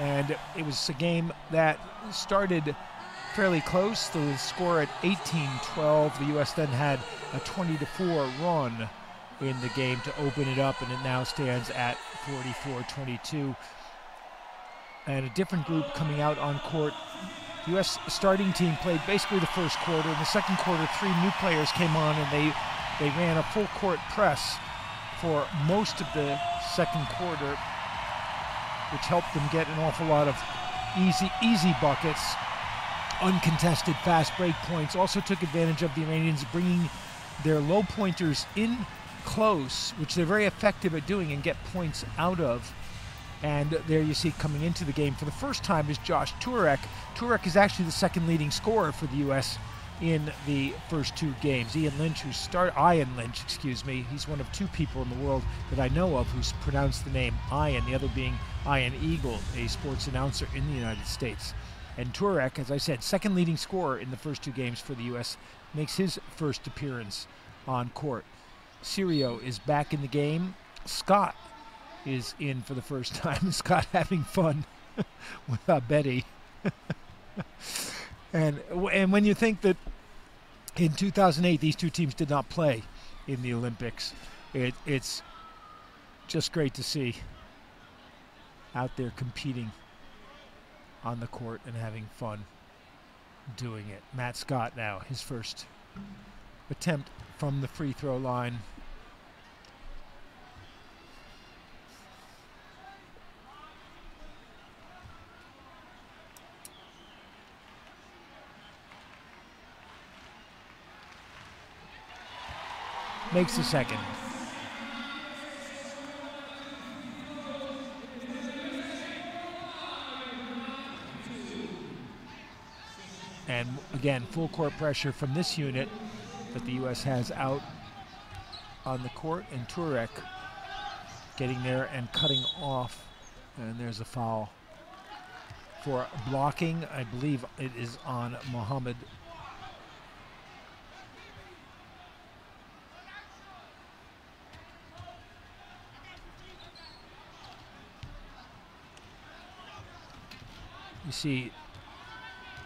S1: And it was a game that started fairly close. The score at 18-12. The U.S. then had a 20-4 run in the game to open it up, and it now stands at 44-22. And a different group coming out on court U.S. starting team played basically the first quarter. In the second quarter, three new players came on and they, they ran a full court press for most of the second quarter, which helped them get an awful lot of easy, easy buckets, uncontested fast break points. Also took advantage of the Iranians bringing their low pointers in close, which they're very effective at doing and get points out of. And there you see coming into the game for the first time is Josh Turek. Turek is actually the second leading scorer for the U.S. in the first two games. Ian Lynch, who start Ian Lynch, excuse me, he's one of two people in the world that I know of who's pronounced the name Ian, the other being Ian Eagle, a sports announcer in the United States. And Turek, as I said, second leading scorer in the first two games for the U.S., makes his first appearance on court. Serio is back in the game. Scott is in for the first time. Scott having fun with Betty. and and when you think that in 2008 these two teams did not play in the Olympics, it, it's just great to see out there competing on the court and having fun doing it. Matt Scott now, his first attempt from the free throw line. Makes the second. And again, full court pressure from this unit that the U.S. has out on the court, and Turek getting there and cutting off. And there's a foul for blocking. I believe it is on Mohammed You see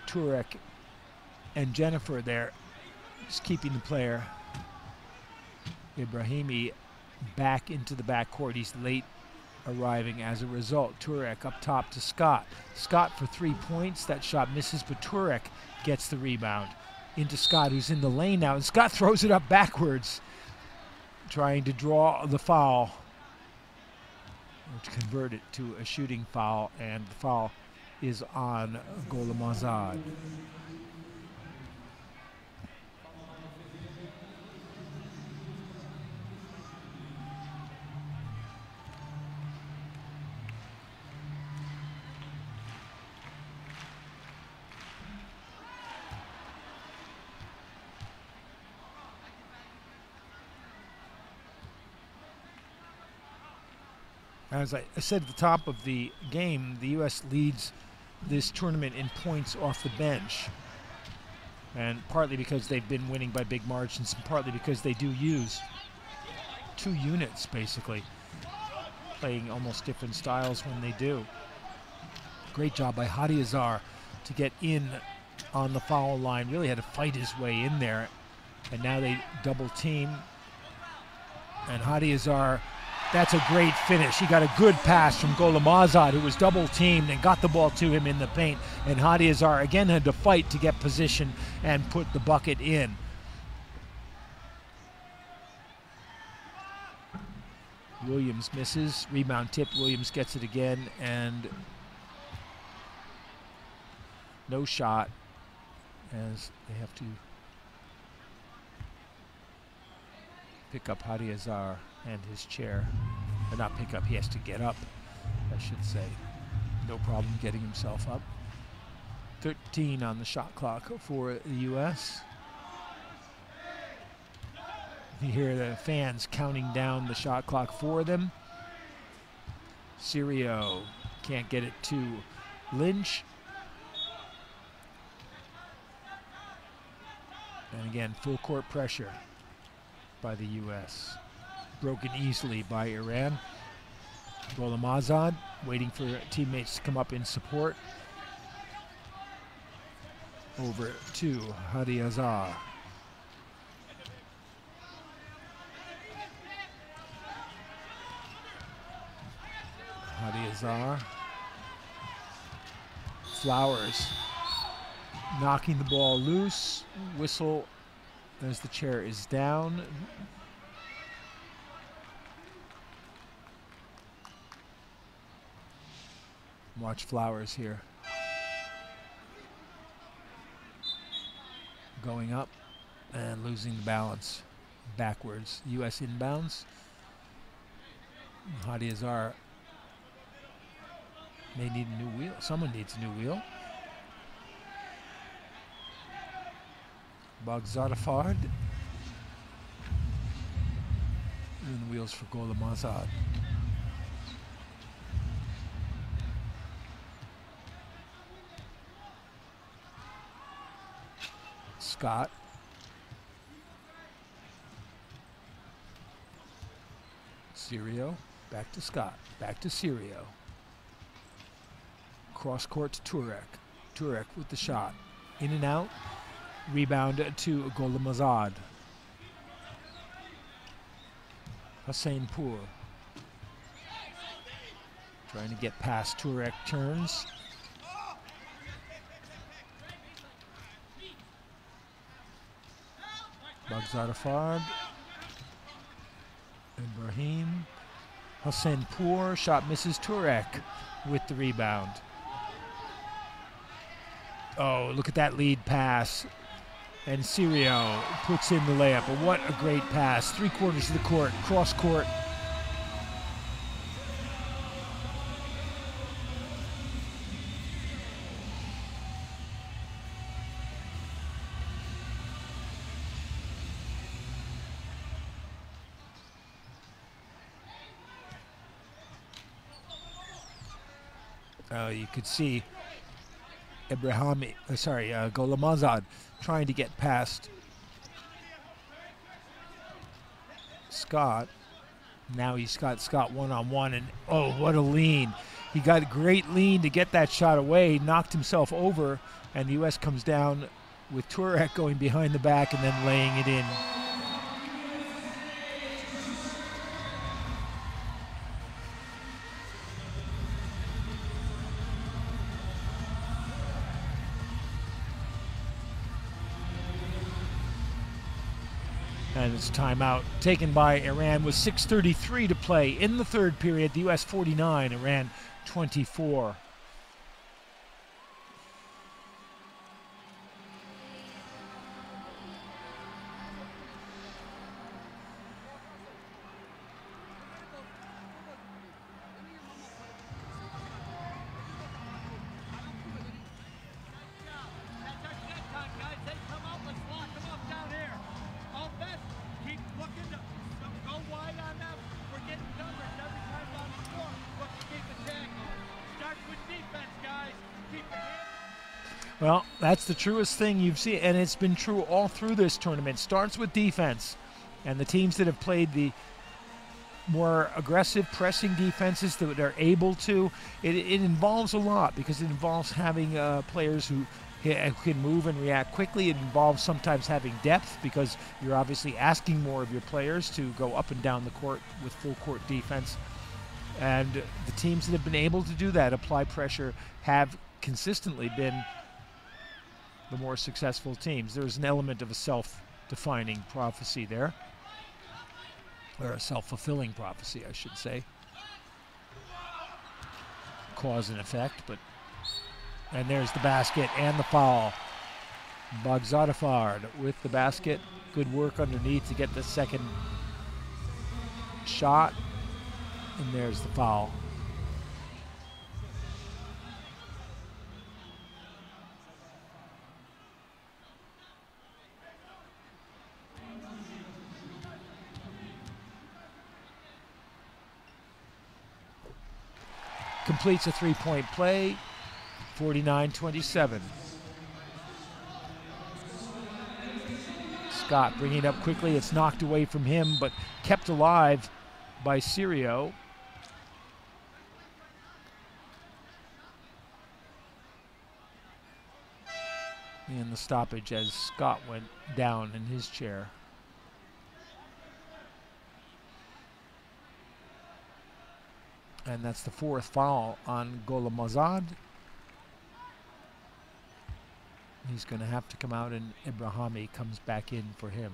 S1: Turek and Jenifer there just keeping the player Ebrahimi back into the backcourt. He's late arriving as a result. Turek up top to Scott. Scott for three points. That shot misses, but Turek gets the rebound into Scott, who's in the lane now. And Scott throws it up backwards, trying to draw the foul, which convert it to a shooting foul, and the foul is on Golamazad. As I said at the top of the game, the U.S. leads this tournament in points off the bench. And partly because they've been winning by big margins, and partly because they do use two units, basically, playing almost different styles when they do. Great job by Hadiazar to get in on the foul line. Really had to fight his way in there. And now they double team. And Hadiazar that's a great finish. He got a good pass from Golamazad, who was double teamed and got the ball to him in the paint. And Hadiazar again had to fight to get position and put the bucket in. Williams misses. Rebound tip. Williams gets it again. And no shot as they have to pick up Hadiazar and his chair. Or not pick up, he has to get up, I should say. No problem getting himself up. 13 on the shot clock for the U.S. You hear the fans counting down the shot clock for them. Serio can't get it to Lynch. And again, full court pressure by the U.S. Broken easily by Iran. Golamazad waiting for teammates to come up in support. Over to Hadiazar. Hadi Azar. Flowers knocking the ball loose. Whistle as the chair is down. Watch Flowers here. Going up and losing the balance backwards. U.S. inbounds. Hadiazar may need a new wheel. Someone needs a new wheel. Bagzadafard. And wheels for Golamazad. Scott. Serio. Back to Scott. Back to Serio. Cross court to Turek. Turek with the shot. In and out. Rebound to Golamazad. Hossein-Pour. Trying to get past Turek turns. Bagzadafard. Ibrahim. Hossein-Pour. Shot misses Turek with the rebound. Oh, look at that lead pass. And Serio puts in the layup. But what a great pass. Three quarters of the court, cross court. Uh, you could see Ibrahim, uh, sorry, uh, Golamazad trying to get past Scott. Now he's got Scott one on one, and oh, what a lean! He got a great lean to get that shot away, knocked himself over, and the U.S. comes down with Turek going behind the back and then laying it in. It's timeout taken by Iran with 6.33 to play in the third period. The U.S. 49, Iran 24. That's the truest thing you've seen, and it's been true all through this tournament. Starts with defense, and the teams that have played the more aggressive pressing defenses that are able to. It, it involves a lot because it involves having uh, players who can move and react quickly. It involves sometimes having depth because you're obviously asking more of your players to go up and down the court with full court defense. And the teams that have been able to do that, apply pressure, have consistently been the more successful teams. There's an element of a self defining prophecy there, or a self fulfilling prophecy, I should say. Cause and effect, but. And there's the basket and the foul. Bagzadafard with the basket. Good work underneath to get the second shot. And there's the foul. Completes a three-point play, 49-27. Scott bringing it up quickly. It's knocked away from him, but kept alive by Serio. And the stoppage as Scott went down in his chair. And that's the fourth foul on Golamazad. He's going to have to come out, and Ebrahimi comes back in for him.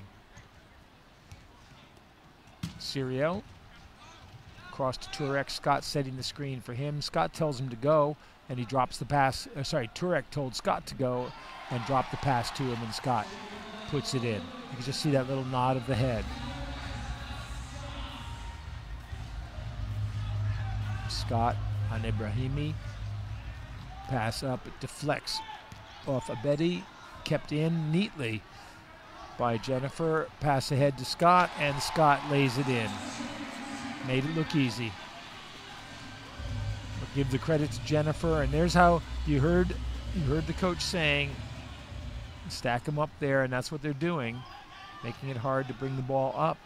S1: Serio. Cross to Turek. Scott setting the screen for him. Scott tells him to go, and he drops the pass. Uh, sorry, Turek told Scott to go and drop the pass to him, and Scott puts it in. You can just see that little nod of the head. Scott on Ebrahimi. Pass up, it deflects off Abedi, kept in neatly by Jenifer. Pass ahead to Scott, and Scott lays it in. Made it look easy. We'll give the credit to Jenifer, and there's how you heard you heard the coach saying, stack them up there, and that's what they're doing, making it hard to bring the ball up.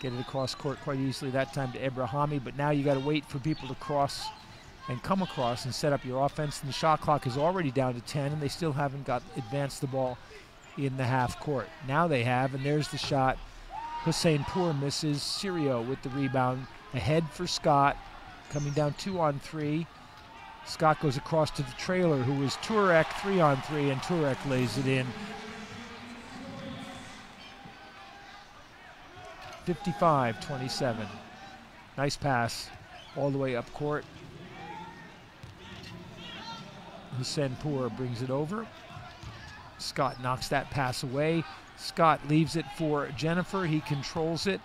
S1: Get it across court quite easily that time to Ebrahimi, but now you got to wait for people to cross and come across and set up your offense. And the shot clock is already down to 10, and they still haven't got advanced the ball in the half court. Now they have, and there's the shot. Hossein-Pour misses. Serio with the rebound. Ahead for Scott. Coming down two on three. Scott goes across to the trailer, who is Turek, three on three, and Turek lays it in. 55 27. Nice pass all the way up court. Hossein-Pour brings it over. Scott knocks that pass away. Scott leaves it for Jenifer. He controls it.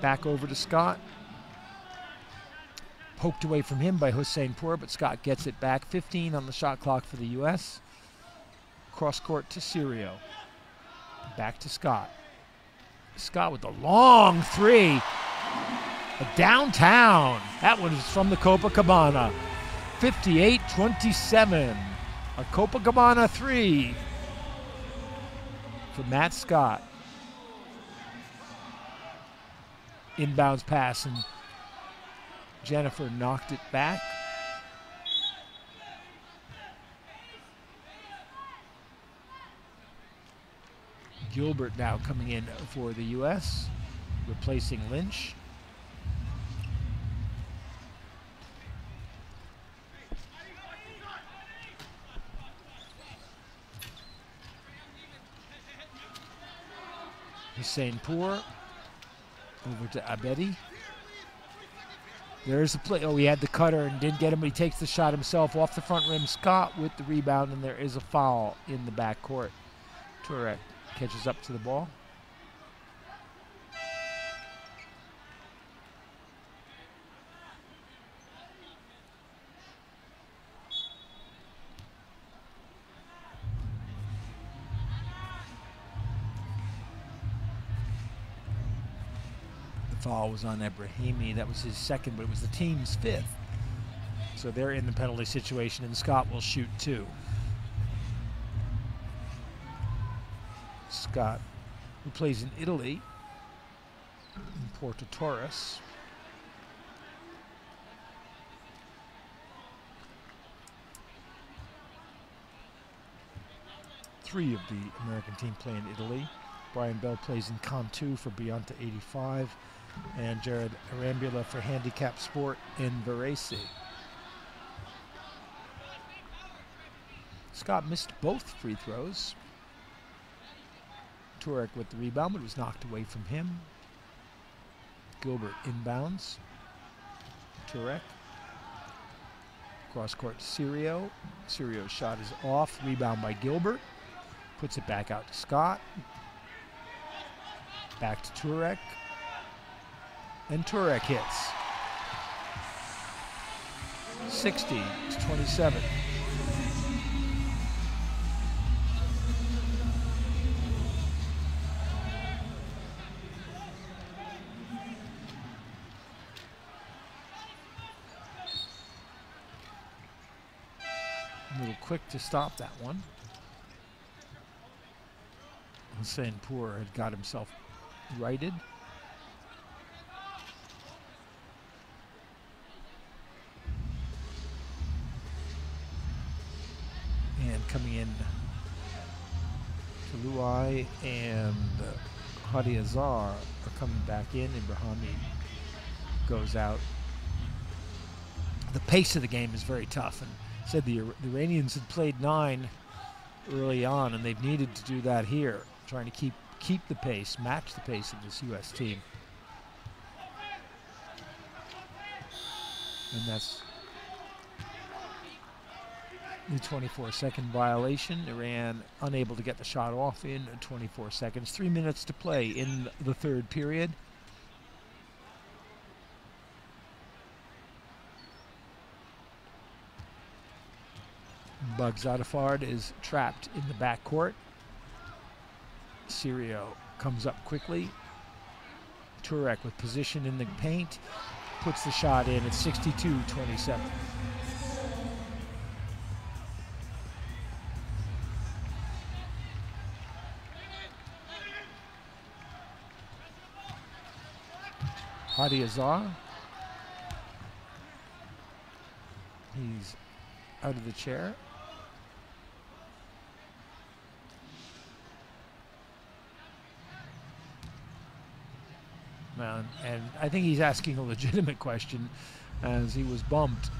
S1: Back over to Scott. Poked away from him by Hossein-Pour, but Scott gets it back. 15 on the shot clock for the U.S. Cross court to Serio. Back to Scott. Scott with the long three. Downtown. That one is from the Copacabana. 58 27. A Copacabana three for Matt Scott. Inbounds pass, and Jenifer knocked it back. Gilbert now coming in for the U.S., replacing Lynch. Hossein-Pour over to Abedi. There's a play. Oh, he had the cutter and didn't get him, he takes the shot himself off the front rim. Scott with the rebound, and there is a foul in the back court. Catches up to the ball. The foul was on Ebrahimi. That was his second, but it was the team's fifth. So they're in the penalty situation, and Scott will shoot two. Scott, who plays in Italy, in Porto Torres. Three of the American team play in Italy. Brian Bell plays in Cantu for Bionta 85 and Jared Arambula for handicap sport in Varese. Scott missed both free throws. Turek with the rebound, but it was knocked away from him. Gilbert inbounds. Turek. Cross court to Serio. Serio's shot is off. Rebound by Gilbert. Puts it back out to Scott. Back to Turek and Turek hits. 60 to 27. Quick to stop that one. Hossein-Pour had got himself righted. And coming in to Luai and Hadiazar are coming back in. and Ebrahimi goes out. The pace of the game is very tough. And said the, the Iranians had played nine early on, and they've needed to do that here, trying to keep keep the pace, match the pace of this U.S. team. And that's the 24 second violation. Iran unable to get the shot off in 24 seconds. Three minutes to play in the third period. Baghdadifard is trapped in the backcourt. Serio comes up quickly. Turek with position in the paint puts the shot in at 62-27. Hadiazar. He's out of the chair. Man, and I think he's asking a legitimate question as he was bumped.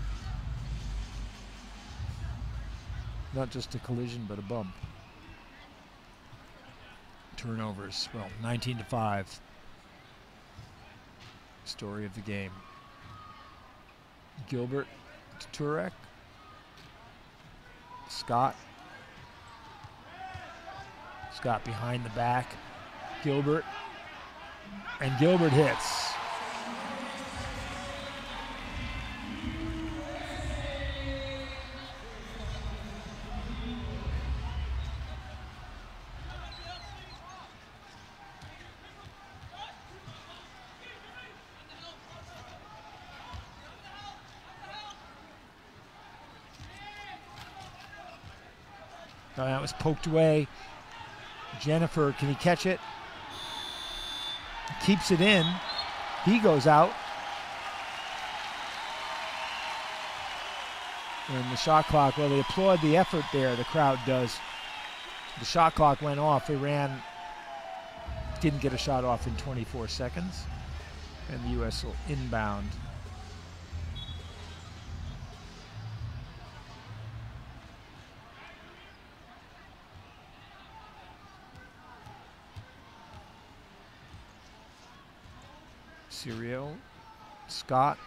S1: Not just a collision, but a bump. Turnovers, well, 19 to 5. Story of the game. Gilbert to Turek. Scott. Scott behind the back. Gilbert and Gilbert hits. That was poked away. Jenifer, can he catch it? Keeps it in. He goes out. And the shot clock, well, they applaud the effort there, the crowd does. The shot clock went off. Iran didn't get a shot off in 24 seconds. And the U.S. will inbound. Serio. Scott.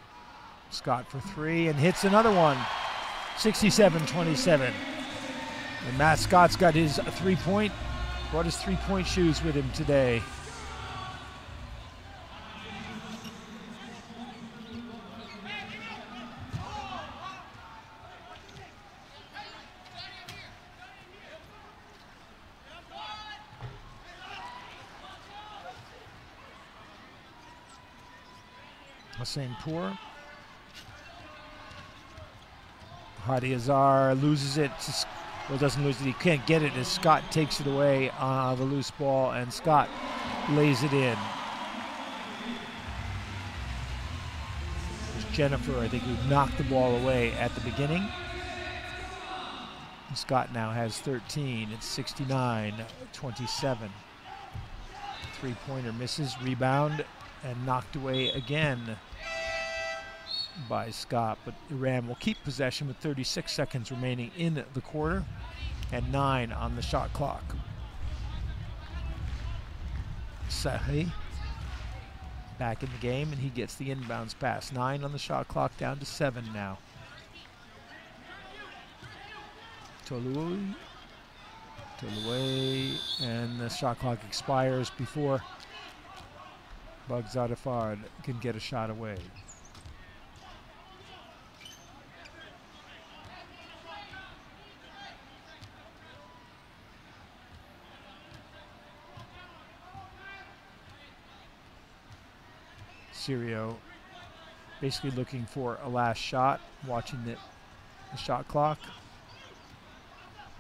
S1: Scott for three and hits another one. 67-27. And Matt Scott's got his three-point, brought his three-point shoes with him today. Hossein-Pour. Hadiazar loses it. Well, doesn't lose it. He can't get it as Scott takes it away on uh, the loose ball, and Scott lays it in. Jenifer, I think, who knocked the ball away at the beginning. Scott now has 13. It's 69 27. Three pointer misses, rebound, and knocked away again by Scott. But Iran will keep possession with 36 seconds remaining in the quarter and nine on the shot clock. Sahi back in the game and he gets the inbounds pass. Nine on the shot clock down to seven now. Tolui. Tolui and the shot clock expires before Baghdadifard can get a shot away. Serio basically looking for a last shot, watching the, the shot clock.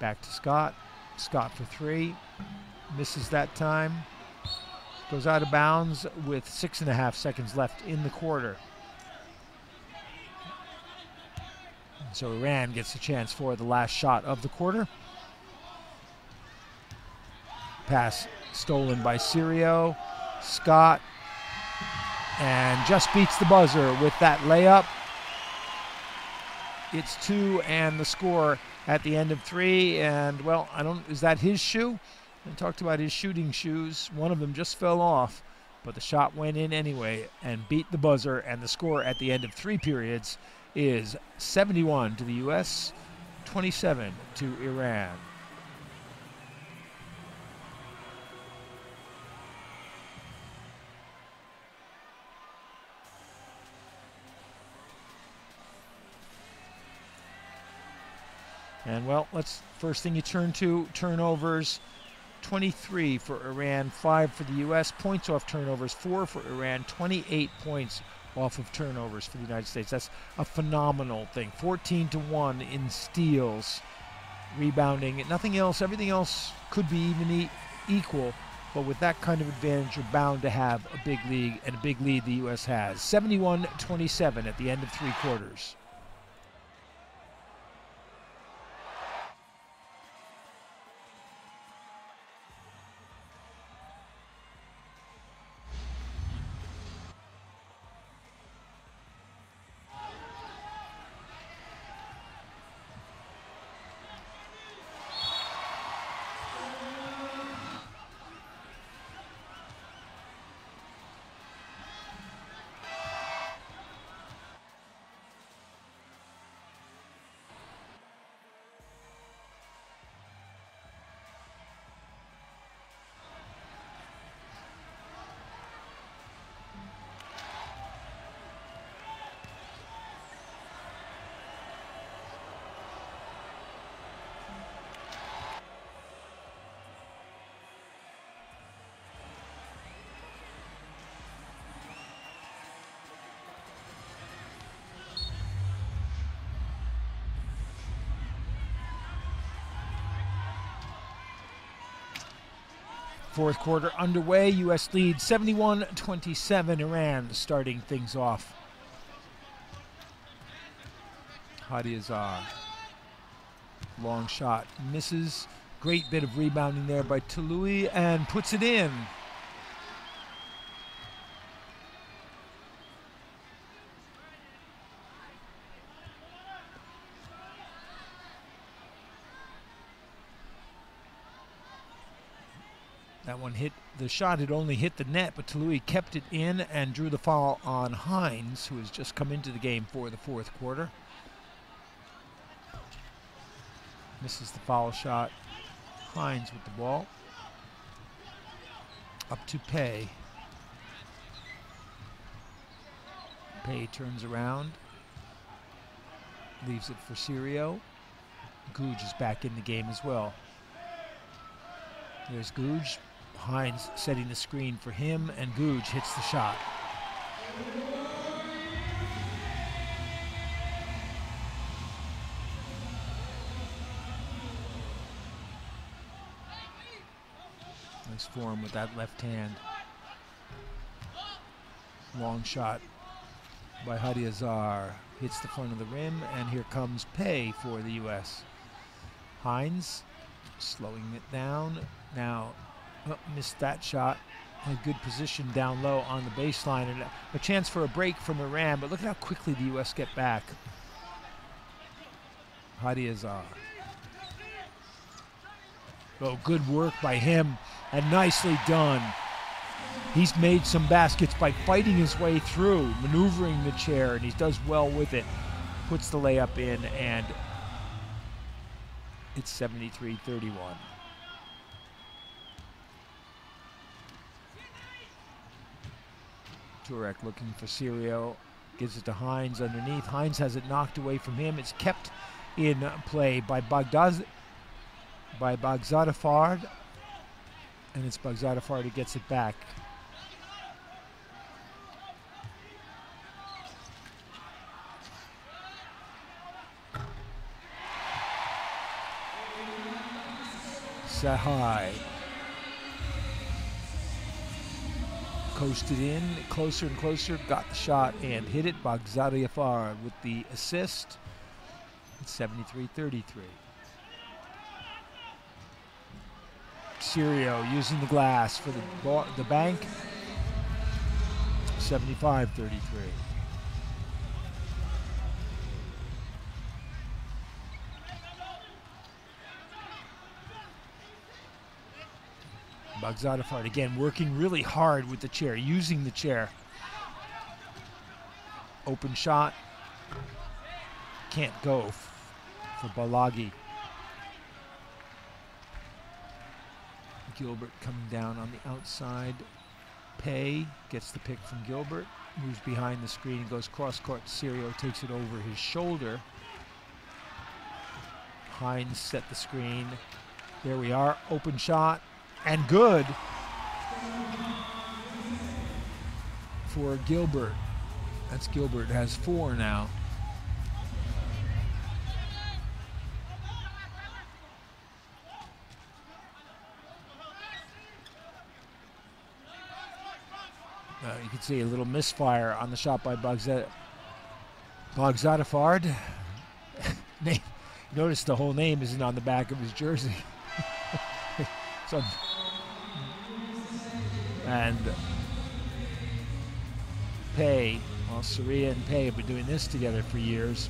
S1: Back to Scott. Scott for three. misses that time. Goes out of bounds with six and a half seconds left in the quarter. So Iran gets a chance for the last shot of the quarter. Pass stolen by Serio. Scott and just beats the buzzer with that layup. It's two and the score at the end of three. And well, I don't, is that his shoe? I talked about his shooting shoes. One of them just fell off, but the shot went in anyway and beat the buzzer. And the score at the end of three periods is 71 to the U.S., 27 to Iran. And well, let's first thing you turn to turnovers 23 for Iran, 5 for the US. Points off turnovers, 4 for Iran, 28 points off of turnovers for the United States. That's a phenomenal thing. 14 to 1 in steals, rebounding, nothing else, everything else could be even e- equal. But with that kind of advantage, you're bound to have a big league and a big lead the U.S. has. 71 27 at the end of three quarters. Fourth quarter underway. U.S. lead 71 27. Iran starting things off. Hadiazar. Long shot misses. Great bit of rebounding there by Tului and puts it in. That one hit, the shot had only hit the net, but Tului kept it in and drew the foul on Hinze, who has just come into the game for the fourth quarter. Misses the foul shot. Hinze with the ball. Up to Paye. Paye turns around. Leaves it for Serio. Gouge is back in the game as well. There's Gouge Hinze setting the screen for him, and Gouge hits the shot. Nice form with that left hand. Long shot by Hadiazar. Hits the front of the rim, and here comes Paye for the U.S. Hines slowing it down. Now Oh, missed that shot. A good position down low on the baseline and a chance for a break from Iran, but look at how quickly the U.S. get back. Hadiazar. Oh, good work by him and nicely done. He's made some baskets by fighting his way through, maneuvering the chair, and he does well with it. Puts the layup in, and it's 73 31. Turek looking for Serio. Gives it to Hinze underneath. Hinze has it knocked away from him. It's kept in play by Bagdaz by Bagzadafard. And it's Bagzadafard who gets it back. Sahai coasted in, closer and closer, got the shot and hit it. Baghdadiafar with the assist. 73-33. Serio using the glass for the, the bank. 75-33. Baghdadiafar again working really hard with the chair, using the chair. Open shot. Can't go for Balagi. Gilbert coming down on the outside. Paye gets the pick from Gilbert, moves behind the screen, and goes cross court. Serio takes it over his shoulder. Hinze set the screen. There we are, open shot, and good for Gilbert. That's Gilbert, has four now. Uh, you can see a little misfire on the shot by Bogzad Bogzadafard. Notice the whole name isn't on the back of his jersey. so, and Paye, well, Serio and Paye have been doing this together for years.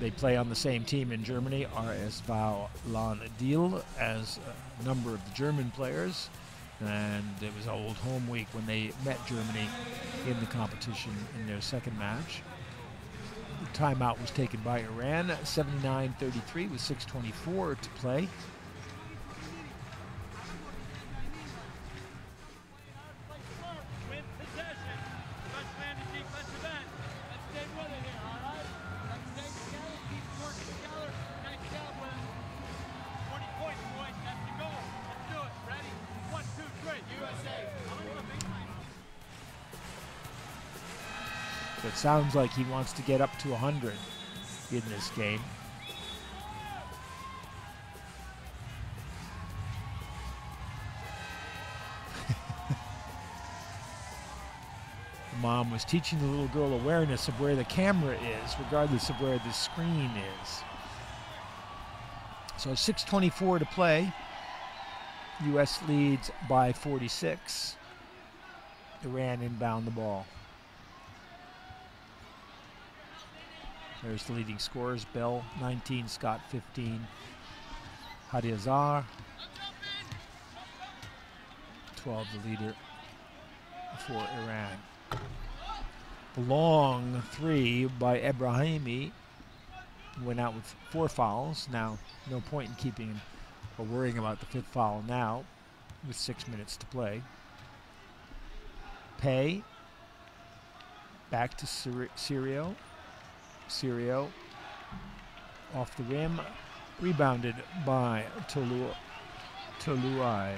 S1: They play on the same team in Germany, RS Vau Lan Deal, as a number of the German players and it was old home week when they met Germany in the competition in their second match. The timeout was taken by Iran, 79-33 with 6.24 to play. Sounds like he wants to get up to 100 in this game. Mom was teaching the little girl awareness of where the camera is, regardless of where the screen is. So 6.24 to play. U.S. leads by 46. Iran inbound the ball. There's the leading scorers. Bell 19, Scott 15, Hadiazar 12 the leader for Iran. Long three by Ebrahimi went out with four fouls. Now, no point in keeping or worrying about the fifth foul now with six minutes to play. Paye back to Serio. Serio off the rim, rebounded by Tolu Toluai.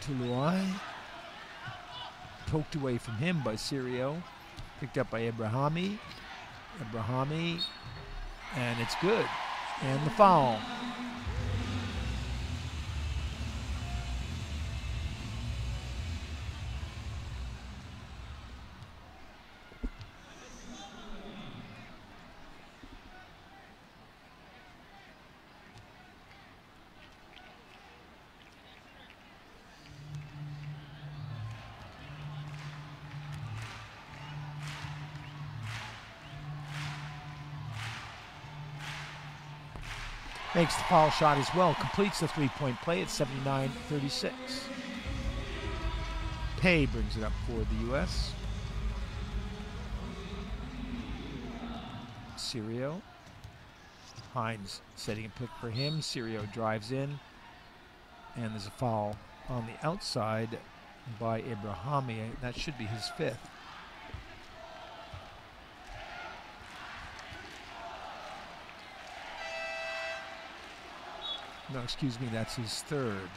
S1: Toluai poked away from him by Serio, picked up by Ebrahimi. Ebrahimi, and it's good. And the foul. Makes the foul shot as well, completes the three-point play at 79-36. Paye brings it up for the U.S. Serio. Hinze setting a pick for him. Serio drives in. And there's a foul on the outside by Ebrahimi. That should be his fifth. No, excuse me, that's his third.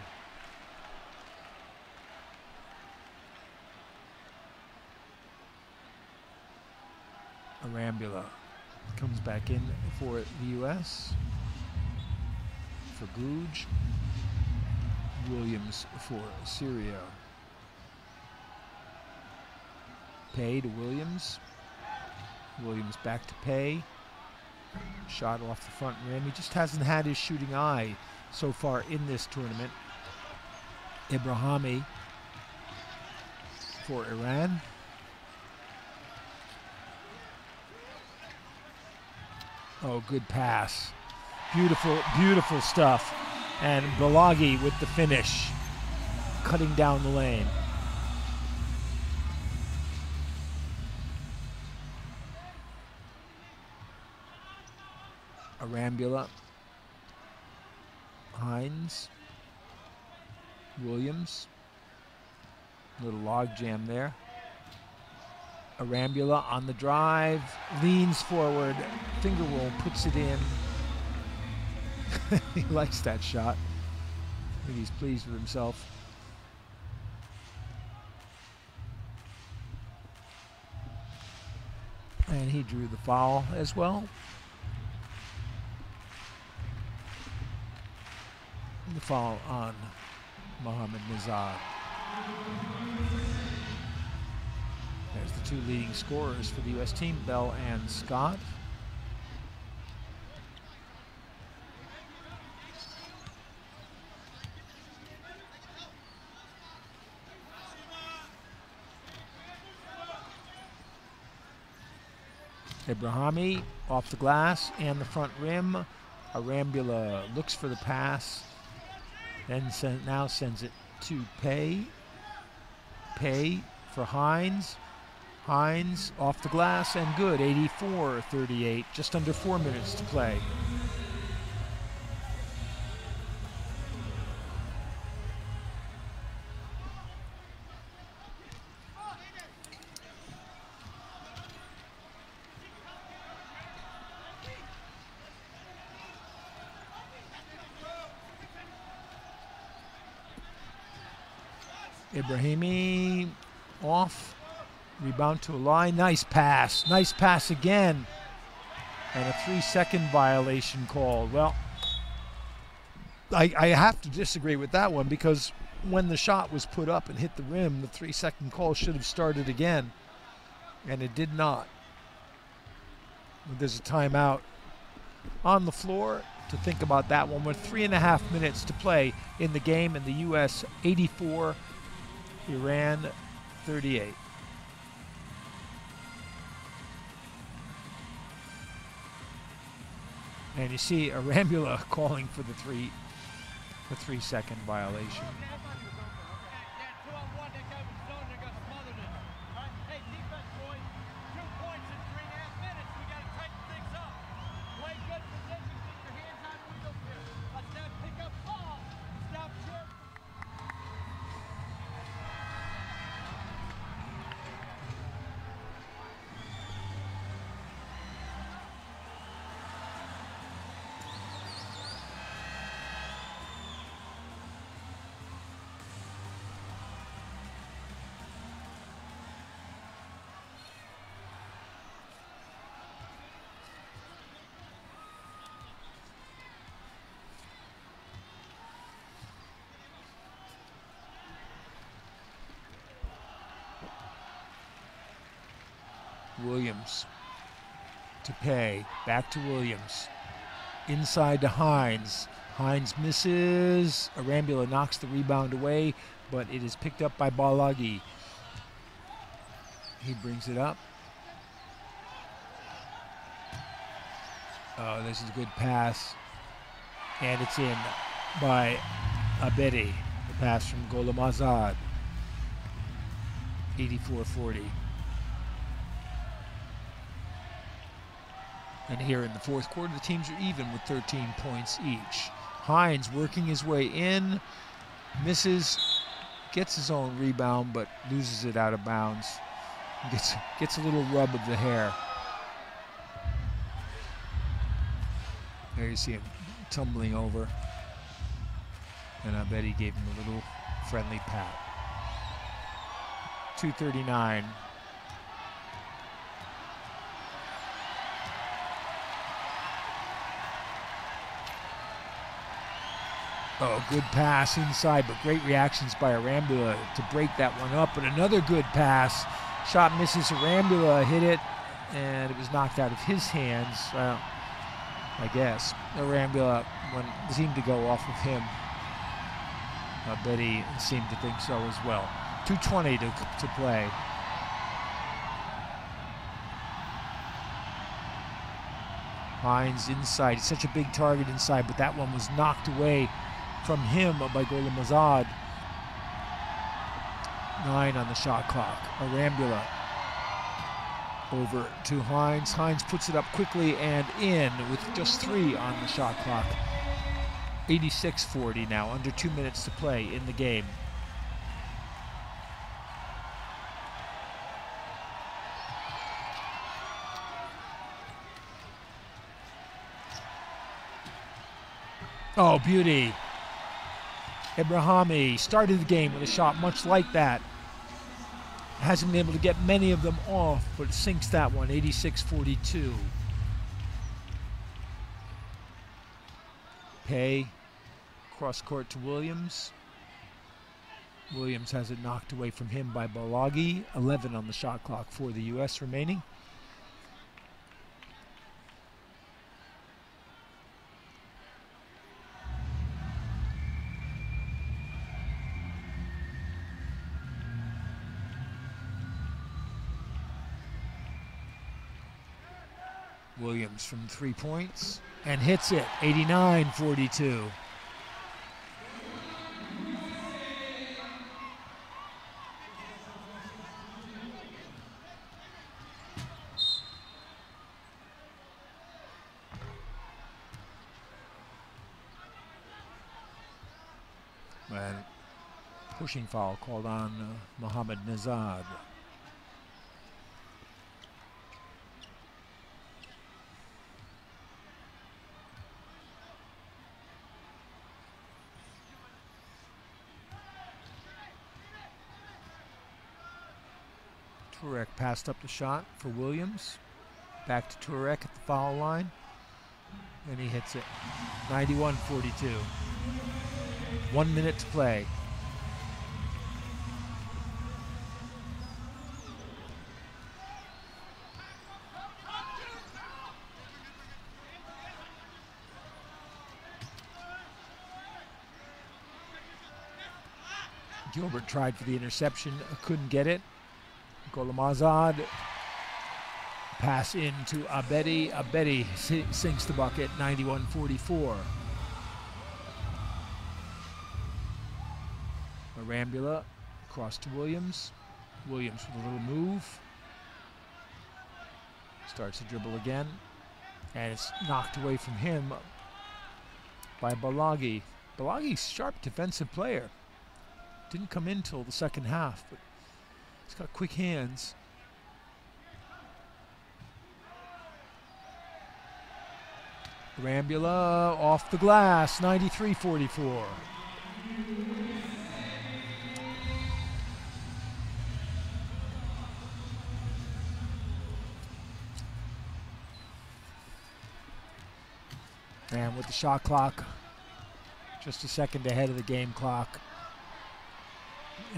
S1: Arambula comes back in for the U.S. for Gouge. Williams for Serio. Paye to Williams. Williams back to Paye. Shot off the front rim. He just hasn't had his shooting eye so far in this tournament. Ebrahimi for Iran. Oh, good pass. Beautiful, beautiful stuff. And Balagi with the finish, cutting down the lane. Arambula, Hinze, Williams, little log jam there. Arambula on the drive, leans forward, finger roll, puts it in. he likes that shot. I think he's pleased with himself. And he drew the foul as well. The foul on Mohammad Nizad. There's the two leading scorers for the U.S. team, Bell and Scott. Ebrahimi off the glass and the front rim. Arambula looks for the pass, send, now sends it to Paye. Paye for Hinze. Hinze off the glass and good, 84-38, just under four minutes to play. Ebrahimi off. Rebound to a line. Nice pass. Nice pass again. And a three second violation called. Well, I, I have to disagree with that one because when the shot was put up and hit the rim, the three second call should have started again. And it did not. There's a timeout on the floor to think about that one with three and a half minutes to play in the game and the U.S. 84 Iran 38. And you see Arambula calling for the three, the three second violation. Williams to Paye. Back to Williams. Inside to Hinze. Hinze misses. Arambula knocks the rebound away, but it is picked up by Balagi. He brings it up. Oh, this is a good pass. And it's in by Abedi. The pass from Golamazad. 84 40. And here in the fourth quarter, the teams are even with 13 points each. Hinze working his way in, misses, gets his own rebound, but loses it out of bounds. Gets, gets a little rub of the hair. There you see him tumbling over. And I bet he gave him a little friendly pat. 239 Oh, good pass inside, but great reactions by Arambula to break that one up. But another good pass. Shot misses Arambula, hit it, and it was knocked out of his hands. Well, I guess. Arambula seemed to go off of him. Uh, Betty seemed to think so as well. 2.20 to, to play. Hinze inside. Such a big target inside, but that one was knocked away from him by Golamazad. Nine on the shot clock. Arambula over to Hinze. Hinze puts it up quickly and in with just three on the shot clock. 86-40 now, under two minutes to play in the game. Oh, beauty. Ebrahimi started the game with a shot much like that. Hasn't been able to get many of them off, but sinks that one, 86-42. Paye, cross court to Williams. Williams has it knocked away from him by Balagi. 11 on the shot clock for the U.S. remaining. Williams from three points and hits it 89 42. And pushing foul called on uh, Mohammad Nazad. Turek passed up the shot for Williams. Back to Turek at the foul line. And he hits it. 91 42. One minute to play. Gilbert tried for the interception, couldn't get it. Golamazad. Pass into Abedi. Abedi sinks the bucket, 91-44. Arambula across to Williams. Williams with a little move. Starts to dribble again. And it's knocked away from him by Balagi. Balagi's sharp defensive player. Didn't come in till the second half, but He's got quick hands. Rambula off the glass, 93-44. And with the shot clock just a second ahead of the game clock,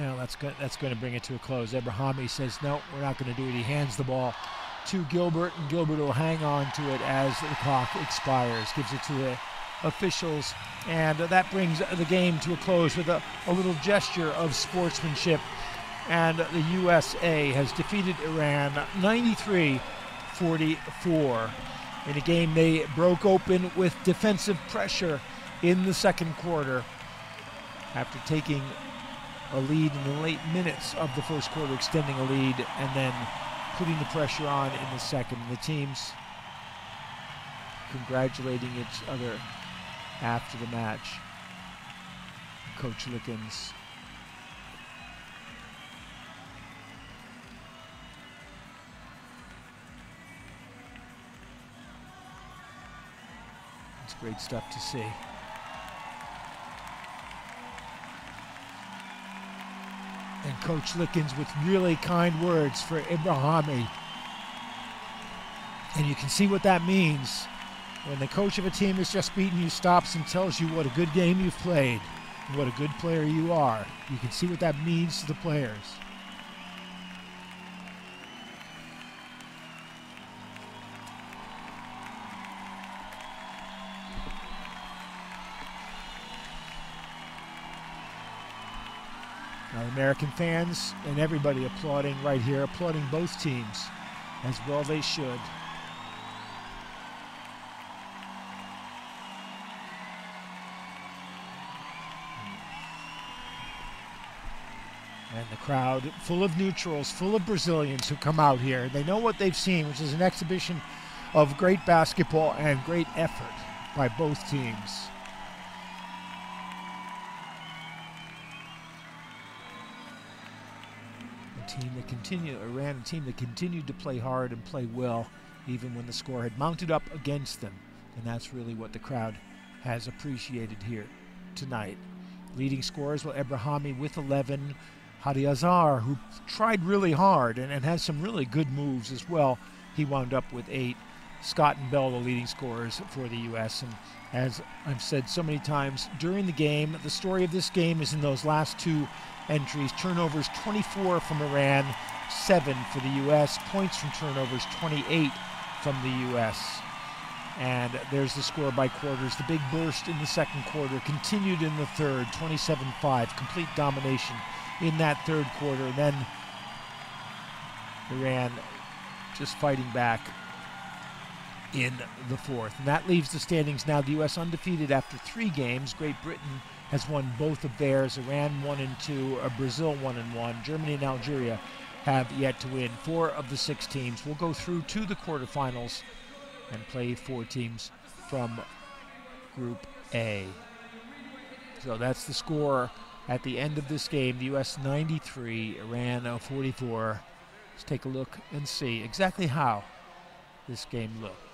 S1: know, that's go- that's going to bring it to a close. Ebrahimi says, no, we're not going to do it. He hands the ball to Gilbert, and Gilbert will hang on to it as the clock expires. Gives it to the officials, and that brings the game to a close with a, a little gesture of sportsmanship. And the USA has defeated Iran 93 44 in a game they broke open with defensive pressure in the second quarter after taking a lead in the late minutes of the first quarter, extending a lead, and then putting the pressure on in the second. The teams congratulating each other after the match. Coach Lykins. It's great stuff to see. And Coach Lykins with really kind words for Ebrahimi. And you can see what that means When the coach of a team has just beaten you stops and tells you what a good game you've played, and what a good player you are, you can see what that means to the players. American fans and everybody applauding right here, applauding both teams, as well they should. And the crowd full of neutrals, full of Brazilians who come out here. They know what they've seen, which is an exhibition of great basketball and great effort by both teams. That Iran, a team that continued to play hard and play well, even when the score had mounted up against them. And that's really what the crowd has appreciated here tonight. Leading scorers, well, Ebrahimi with 11, Hadiazar, who tried really hard and, and has some really good moves as well. He wound up with eight. Scott and Bell, the leading scorers for the U.S. And as I've said so many times during the game, the story of this game is in those last two entries. Turnovers 24 from Iran, 7 for the U.S. Points from turnovers 28 from the U.S. And there's the score by quarters. The big burst in the second quarter continued in the third, 27 5. Complete domination in that third quarter. And then Iran just fighting back in the fourth. And that leaves the standings now. The U.S. undefeated after three games. Great Britain has won both of theirs. Iran one and two. Uh, Brazil one and one. Germany and Algeria have yet to win. Four of the six teams will go through to the quarterfinals and play four teams from Group A. So that's the score at the end of this game. The U.S. 93, Iran 44. Let's take a look and see exactly how this game looked.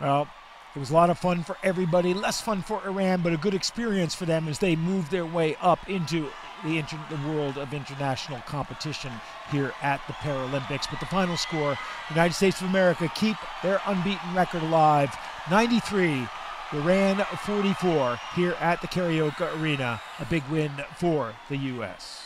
S1: Well, it was a lot of fun for everybody, less fun for Iran, but a good experience for them as they move their way up into the, inter- the world of international competition here at the Paralympics. But the final score United States of America keep their unbeaten record alive 93. Iran 44 here at the Carioca Arena. A big win for the U.S.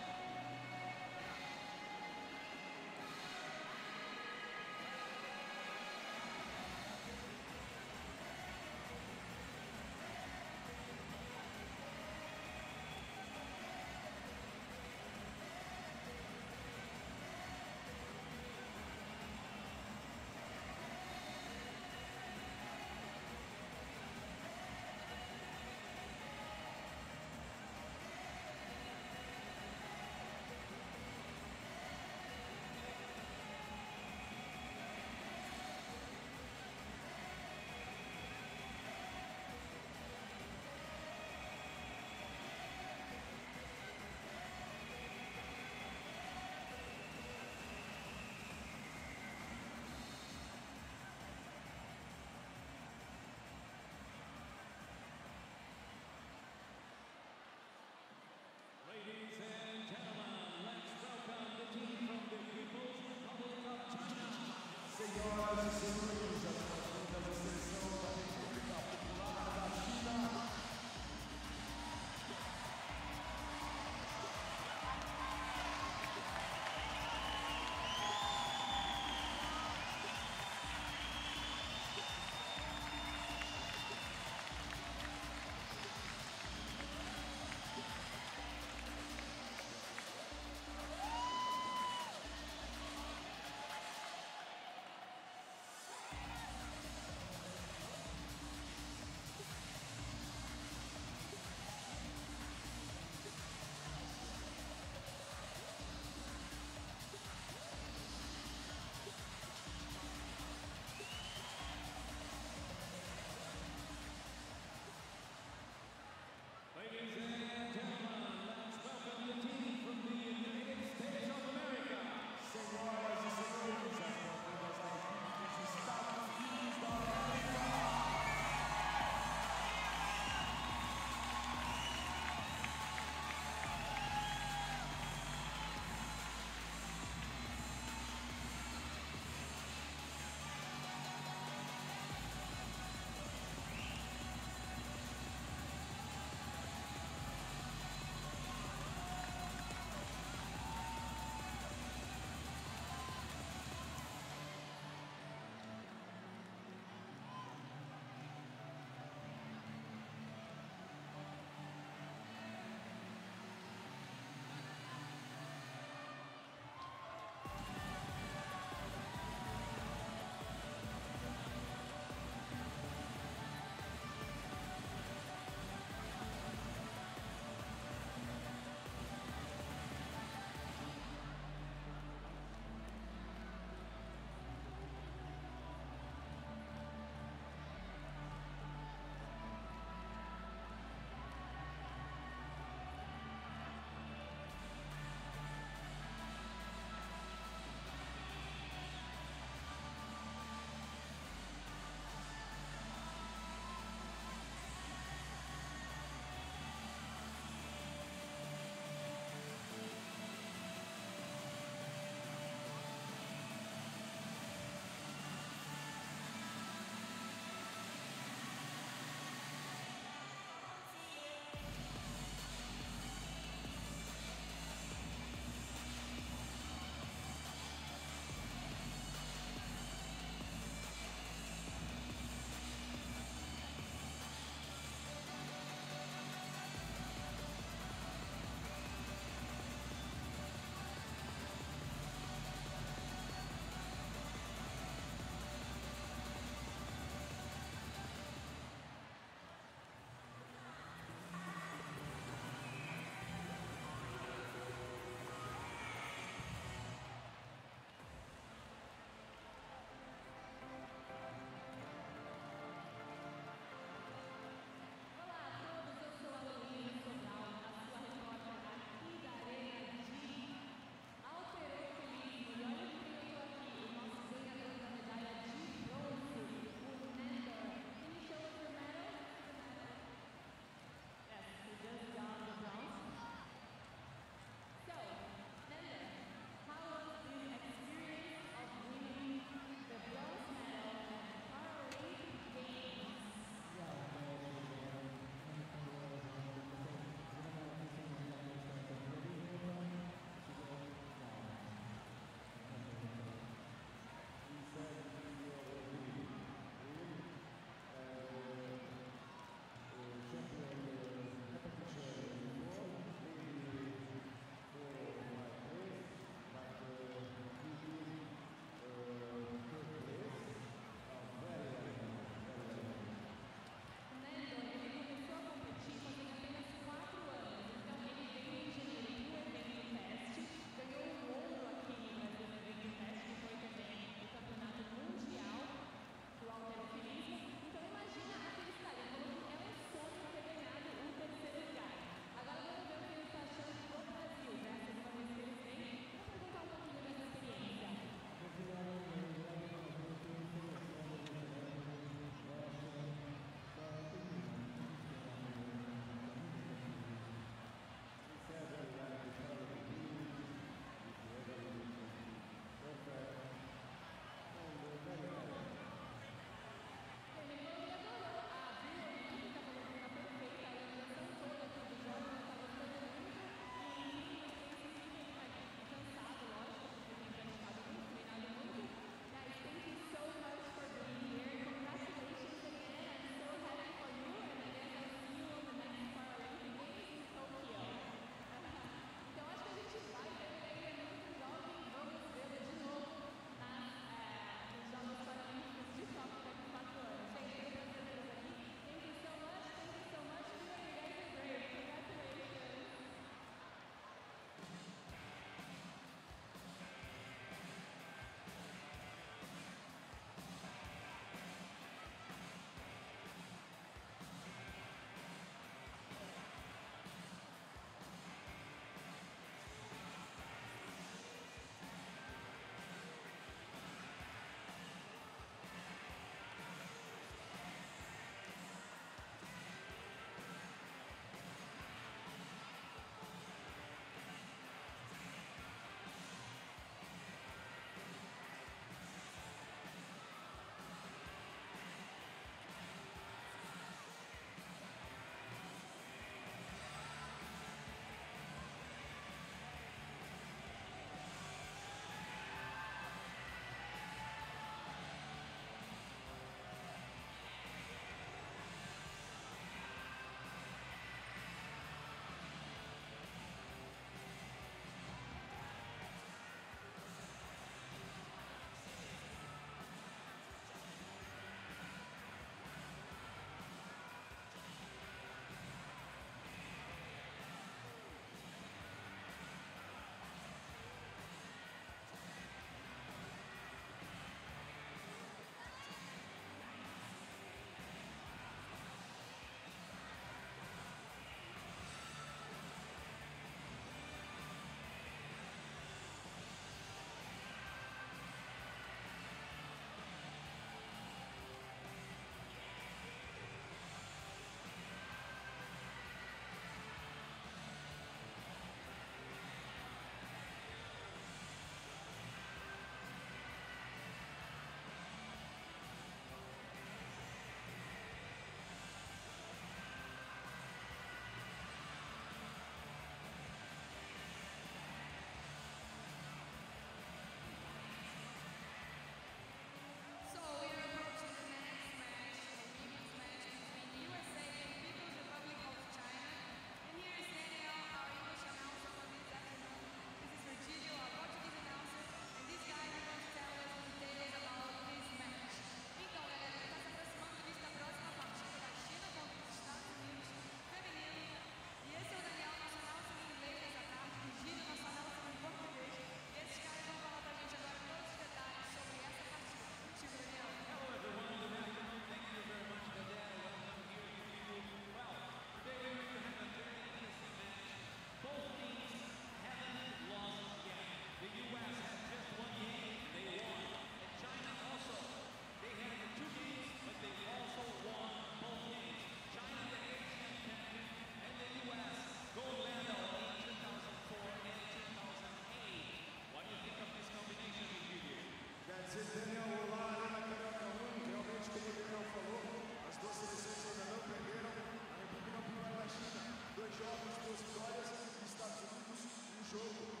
S2: desempenha o lá ali na Câmara 1. Realmente, como o Daniel falou, as duas seleções ainda não perderam. A República Popular da China, dois jogos, duas vitórias. Estados Unidos, um jogo,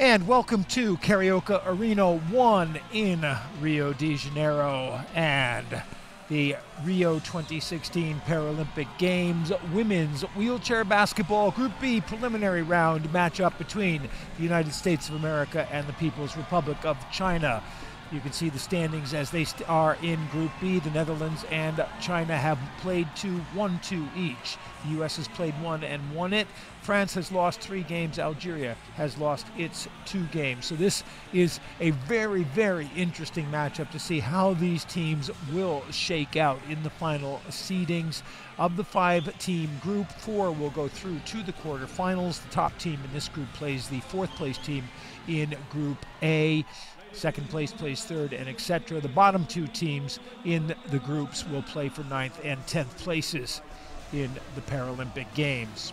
S1: And welcome to Carioca Arena 1 in Rio de Janeiro and the Rio 2016 Paralympic Games Women's Wheelchair Basketball Group B preliminary round matchup between the United States of America and the People's Republic of China. You can see the standings as they are in Group B. The Netherlands and China have played two, one, two each. The U.S. has played one and won it. France has lost three games. Algeria has lost its two games. So this is a very, very interesting matchup to see how these teams will shake out in the final seedings of the five-team group. Four will go through to the quarterfinals. The top team in this group plays the fourth-place team in Group A. Second place plays third, and etc. The bottom two teams in the groups will play for ninth and tenth places in the Paralympic Games.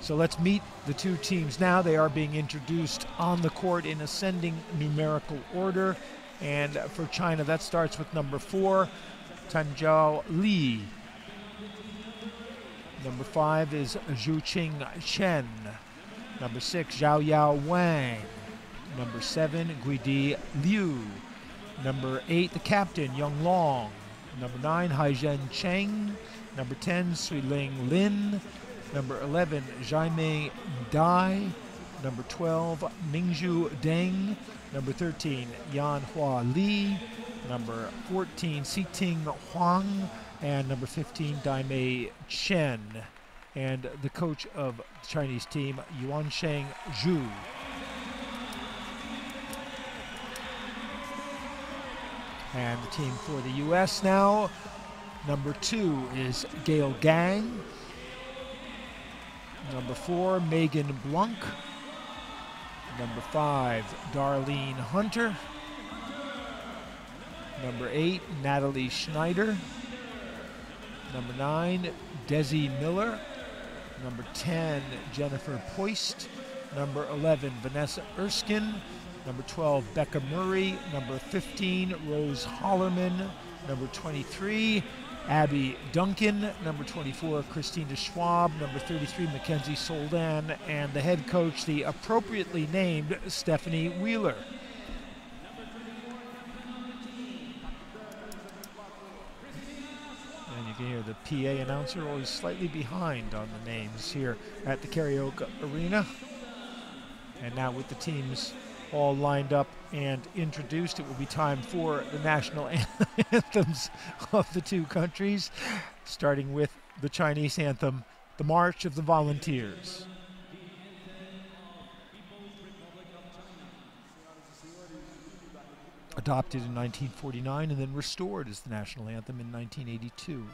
S1: So let's meet the two teams now. They are being introduced on the court in ascending numerical order. And for China, that starts with number four, Tanjiao Li. Number five is Zhuqing Chen. Number six, Zhao Yao Wang. Number seven, Guidi Liu. Number eight, the captain, Yun Long. Number nine, Haizhen Cheng. Number 10, Sui Ling Lin. Number 11, Jaime Dai. Number 12, Mingju Deng. Number 13, Yan Hua Li. Number 14, Xiting Huang. And number 15, Daimei Chen. And the coach of the Chinese team, Yuansheng Zhu. And the team for the U.S. now, number two is Gail Gaeng. Number four, Megan Blunk. Number five, Darlene Hunter. Number eight, Natalie Schneider. Number nine, Desi Miller. Number 10, Jennifer Poist. Number 11, Vanessa Erskine. Number 12, Becca Murray. Number 15, Rose Hollermann. Number 23, Abby Duncan. Number 24, Christina Schwab. Number 33, Mackenzie Soldan. And the head coach, the appropriately named Stephanie Wheeler. And you can hear the PA announcer always slightly behind on the names here at the Carioca Arena. And now with the teams all lined up and introduced, it will be time for the national anthems of the two countries, starting with the Chinese anthem, the March of the Volunteers. Adopted in 1949 and then restored as the national anthem in 1982.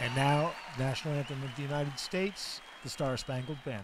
S1: And now, national anthem of the United States, the Star Spangled Banner.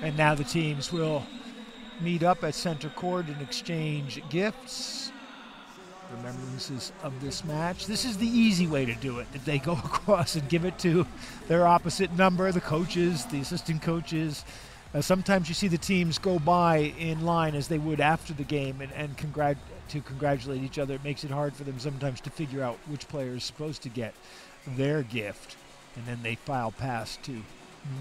S3: And
S1: now the teams will meet up at center court and exchange gifts, remembrances of this match. This is the easy way to do it. If they go across and give it to their opposite number, the coaches, the assistant coaches. Uh, sometimes you see the teams go by in line as they would after the game and, and congrat- to congratulate each other. It makes it hard for them sometimes to figure out which player is supposed to get their gift. And then they file past to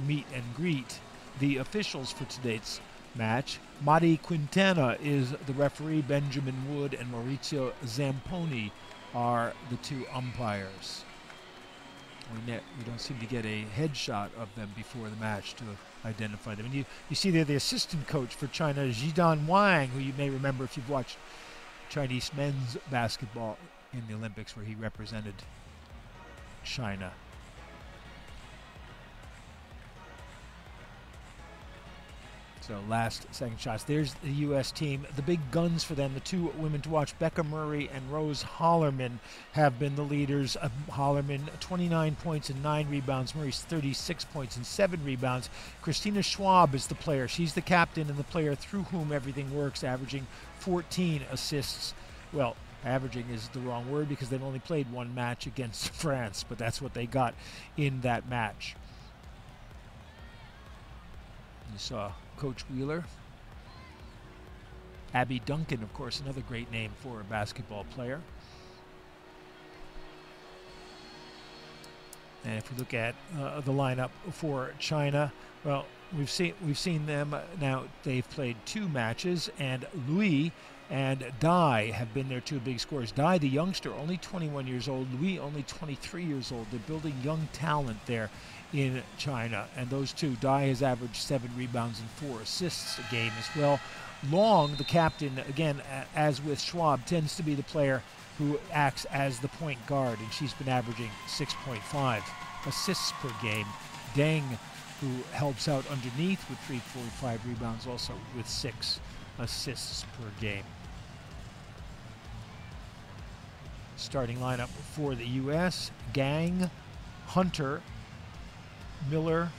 S1: meet and greet the officials for today's match. Mari Quintana is the referee, Benjamin Wood and Maurizio Zamponi are the two umpires. We, we don't seem to get a headshot of them before the match to identify them. And you, you see there the assistant coach for China, Jidan Wang, who you may remember if you've watched Chinese men's basketball in the Olympics where he represented China. So last second shots. There's the U.S. team. The big guns for them, the two women to watch, Becca Murray and Rose Hollermann, have been the leaders. Uh, Hollermann, 29 points and 9 rebounds. Murray's 36 points and 7 rebounds. Christina Schwab is the player. She's the captain and the player through whom everything works, averaging 14 assists. Well, averaging is the wrong word because they've only played one match against France, but that's what they got in that match. You saw Coach Wheeler. Abby Duncan, of course, another great name for a basketball player. And if we look at uh, the lineup for China, well, we've seen we've seen them uh, now. They've played two matches, and Liu and Dai have been their two big scorers. Dai, the youngster, only 21 years old. Liu, only 23 years old. They're building young talent there in China. And those two, Dai has averaged seven rebounds and four assists a game as well. Long, the captain, again, as with Schwab, tends to be the player who acts as the point guard, and she's been averaging 6.5 assists per game. Deng, who helps out underneath with 3.5 rebounds, also with six assists per game. Starting lineup for the U.S. Gaeng, Hunter, Miller,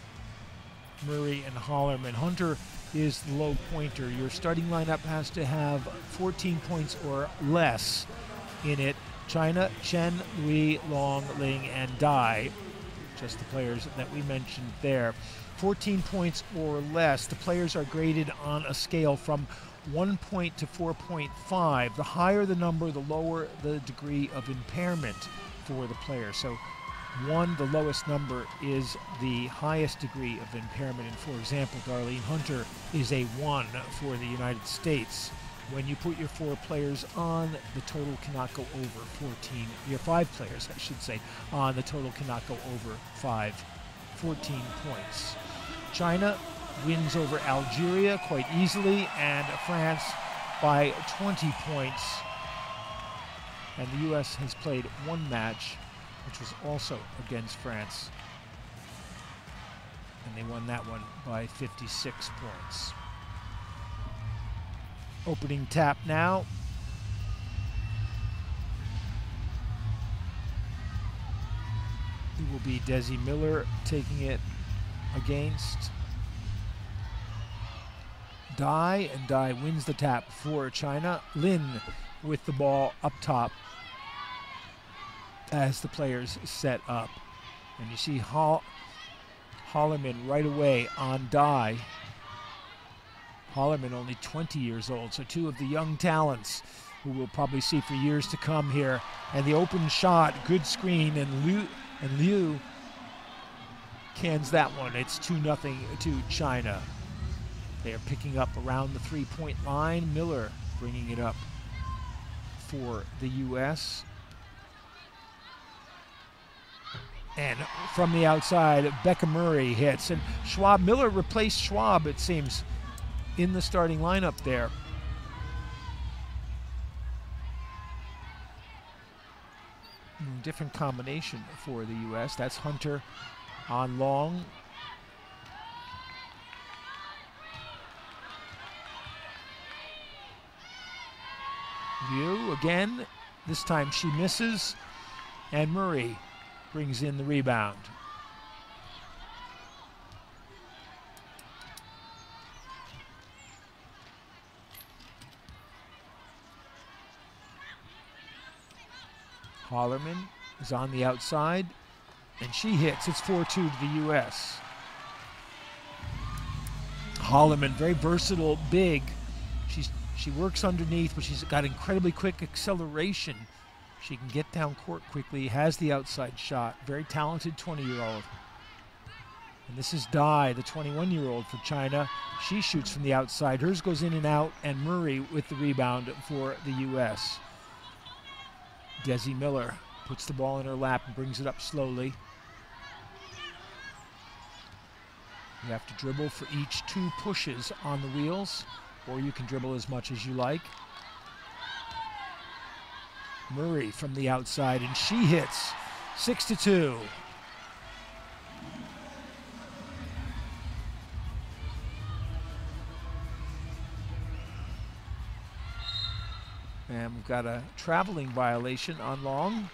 S1: Murray, and Hollermann. Hunter is the low pointer. Your starting lineup has to have 14 points or less in it. China, Chen, Liu, Long, Lin, and Dai, just the players that we mentioned there. 14 points or less. The players are graded on a scale from 1 point to 4.5. The higher the number, the lower the degree of impairment for the player. So one, the lowest number is the highest degree of impairment. And for example, Darlene Hunter is a one for the United States. When you put your four players on, the total cannot go over 14. Your five players, I should say, on the total cannot go over five, 14 points. China wins over Algeria quite easily, and France by 20 points. And the U.S. has played one match which was also against France. And they won that one by 56 points. Opening tap now. It will be Desi Miller taking it against Dai, and Dai wins the tap for China. Lin with the ball up top as the players set up. And you see Hall- Hollermann right away on Dai. Hollermann only 20 years old, so two of the young talents who we'll probably see for years to come here. And the open shot, good screen, and Liu, and Liu cans that one. It's 2 nothing to China. They are picking up around the three point line. Miller bringing it up for the U.S. And from the outside, Becca Murray hits. And Schwab, Miller replaced Schwab, it seems, in the starting lineup there. Hmm, different combination for the U.S. That's Hunter on long. Liu again. This time she misses. And Murray brings in the rebound. Hollermann is on the outside, and she hits. It's 4-2 to the U.S. Hollermann, very versatile, big. She's, she works underneath, but she's got incredibly quick acceleration she can get down court quickly, has the outside shot. Very talented 20 year old. And this is Dai, the 21 year old for China. She shoots from the outside. Hers goes in and out, and Murray with the rebound for the U.S. Desi Miller puts the ball in her lap and brings it up slowly. You have to dribble for each two pushes on the wheels, or you can dribble as much as you like. Murray from the outside, and she hits six to two. And we've got a traveling violation on Long.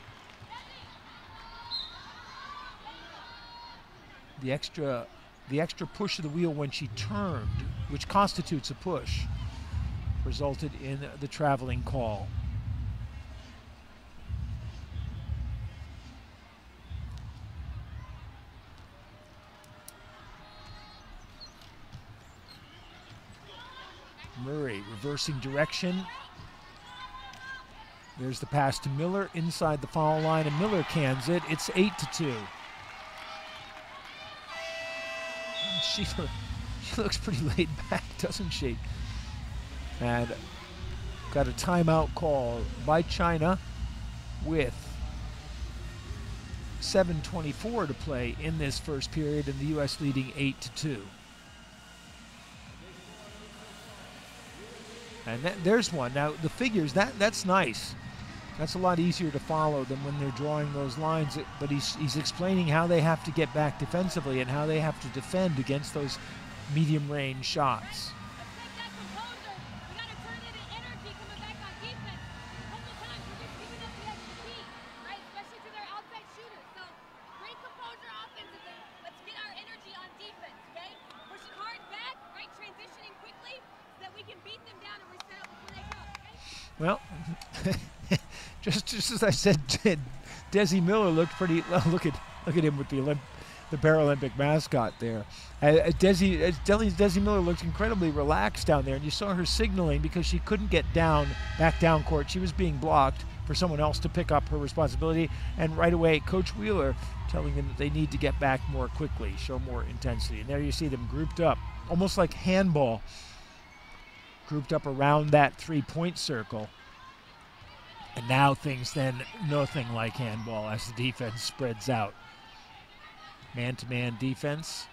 S1: The extra the extra push of the wheel when she turned, which constitutes a push, resulted in the traveling call. Murray reversing direction. There's the pass to Miller inside the foul line, and Miller cans it. It's 8 to 2. She, she looks pretty laid back, doesn't she? And got a timeout call by China with 7.24 to play in this first period, and the U.S. leading 8 to 2. And that, there's one. Now the figures that that's nice. That's a lot easier to follow than when they're drawing those lines. But he's he's explaining how they have to get back defensively and how they have to defend against those medium range shots. Just just as I said, Desi Miller looked pretty. Look at look at him with the Olymp, the Paralympic mascot there. Uh, Desi, uh, Desi Miller looked incredibly relaxed down there, and you saw her signaling because she couldn't get down back down court. She was being blocked for someone else to pick up her responsibility, and right away, Coach Wheeler telling them that they need to get back more quickly, show more intensity. And there you see them grouped up, almost like handball grouped up around that three point circle. And now things then nothing like handball as the defense spreads out. Man to man defense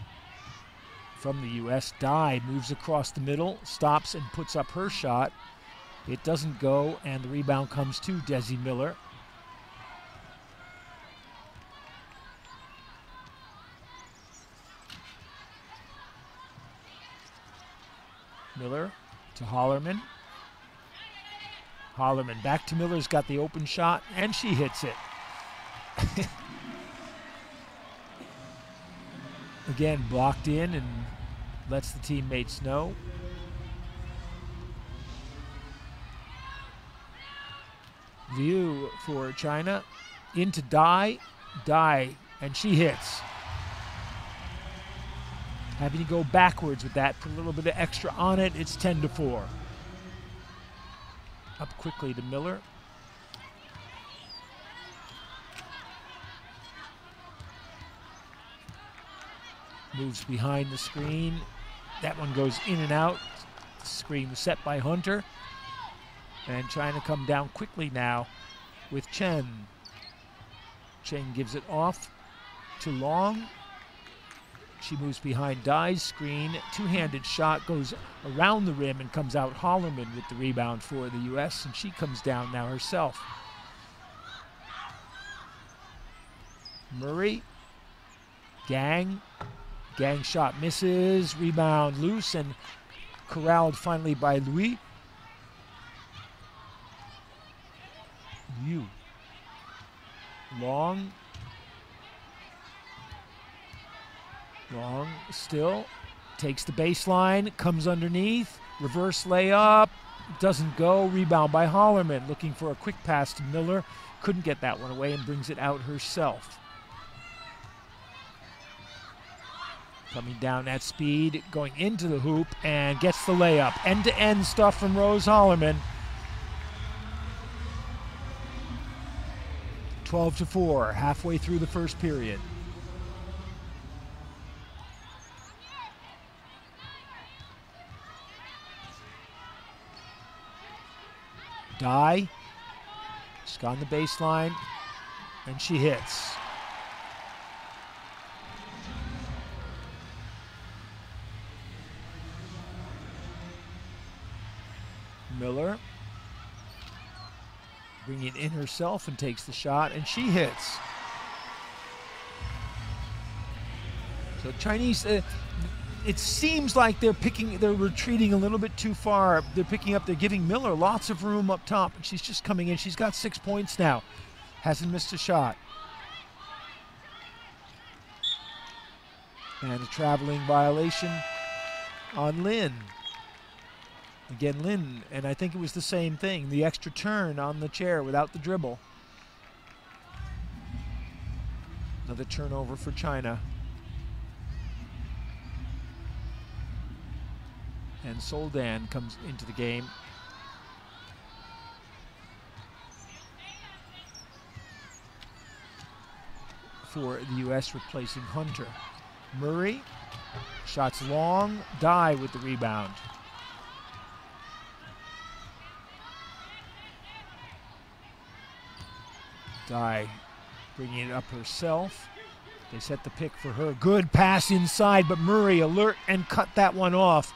S1: from the U.S. Dai moves across the middle, stops and puts up her shot. It doesn't go, and the rebound comes to Desi Miller. Miller to Hollermann. Hollermann back to Miller's got the open shot, and she hits it. Again, blocked in and lets the teammates know. Liu for China into Dai, Dai, and she hits having to go backwards with that, put a little bit of extra on it. It's 10 to 4. Up quickly to Miller. Moves behind the screen. That one goes in and out. Screen set by Hunter. And trying to come down quickly now with Chen. Chen gives it off to Long. She moves behind Dai's screen. Two-handed shot goes around the rim and comes out Hollermann with the rebound for the U.S. And she comes down now herself. Murray, Gaeng, Gaeng shot misses, rebound loose and corralled finally by Liu. You. Long Long still. Takes the baseline, comes underneath, reverse layup, doesn't go. Rebound by Hollermann, looking for a quick pass to Miller. Couldn't get that one away and brings it out herself. Coming down at speed, going into the hoop, and gets the layup. End to end stuff from Rose Hollermann. 12 to 4, halfway through the first period. Dai. She's gone the baseline, and she hits. Miller bringing it in herself and takes the shot, and she hits. So Chinese, uh, it seems like they're picking, they're retreating a little bit too far. They're picking up, they're giving Miller lots of room up top, and she's just coming in. She's got six points now, hasn't missed a shot. And a traveling violation on Lin. Again, Lin, and I think it was the same thing the extra turn on the chair without the dribble. Another turnover for China. And Soldan comes into the game. For the U.S. replacing Hunter. Murray, shots long, Dai with the rebound. Dai bringing it up herself. They set the pick for her. Good pass inside, but Murray alert and cut that one off.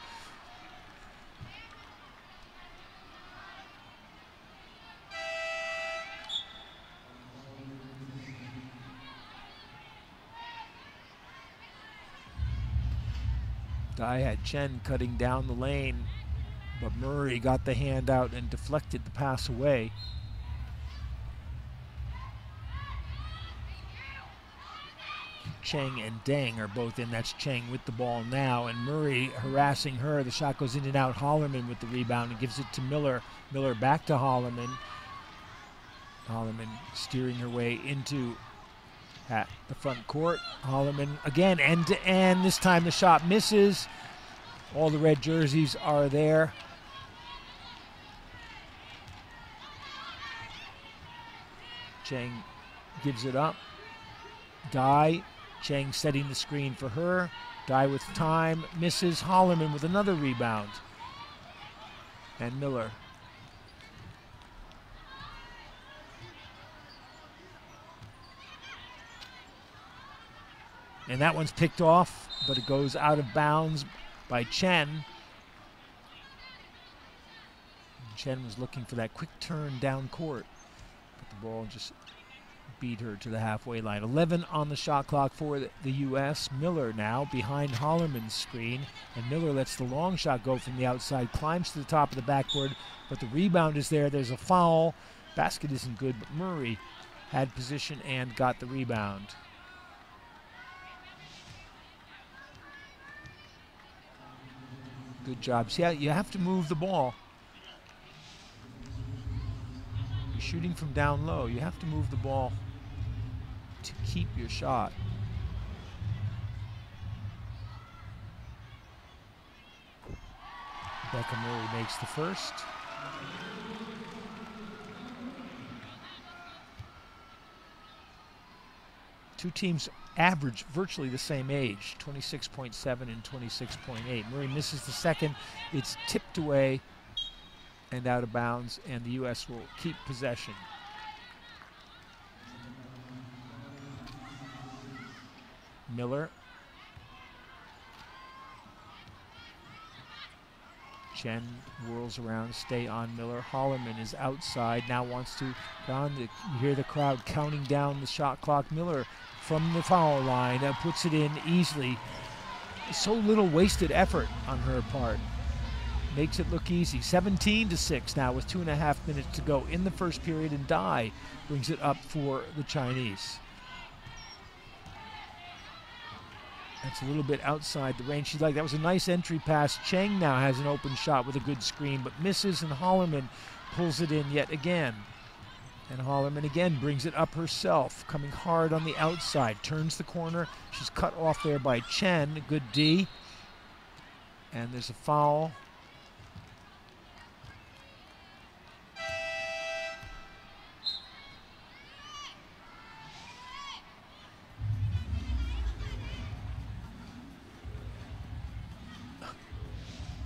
S1: Dai had Chen cutting down the lane, but Murray got the hand out and deflected the pass away. Cheng and Deng are both in. That's Cheng with the ball now, and Murray harassing her. The shot goes in and out. Hollermann with the rebound and gives it to Miller. Miller back to Hollermann. Hollermann steering her way into at the front court. Hollermann again end to end. This time the shot misses. All the red jerseys are there. Cheng gives it up. Dai Cheng setting the screen for her. Dai with time, misses. Hollermann with another rebound. And Miller. And that one's picked off, but it goes out of bounds by Chen. Chen was looking for that quick turn down court, but the ball just beat her to the halfway line. 11 on the shot clock for the U.S. Miller now behind Hollermann's screen, and Miller lets the long shot go from the outside, climbs to the top of the backboard, but the rebound is there. There's a foul. Basket isn't good, but Murray had position and got the rebound. Good job. See, you have to move the ball. You're shooting from down low. You have to move the ball to keep your shot. Becca Murray makes the first. Two teams average virtually the same age 26.7 and 26.8. Murray misses the second. It's tipped away and out of bounds, and the U.S. will keep possession. Miller. Chen whirls around, stay on Miller. Hollermann is outside, now wants to. The, you hear the crowd counting down the shot clock. Miller from the foul line uh, puts it in easily. So little wasted effort on her part. Makes it look easy. 17 to 6 now with two and a half minutes to go in the first period, and Dai brings it up for the Chinese. That's a little bit outside the range. She's like, that was a nice entry pass. Cheng now has an open shot with a good screen, but misses, and Hollermann pulls it in yet again. And Hollermann again brings it up herself, coming hard on the outside. Turns the corner. She's cut off there by Chen. Good D. And there's a foul.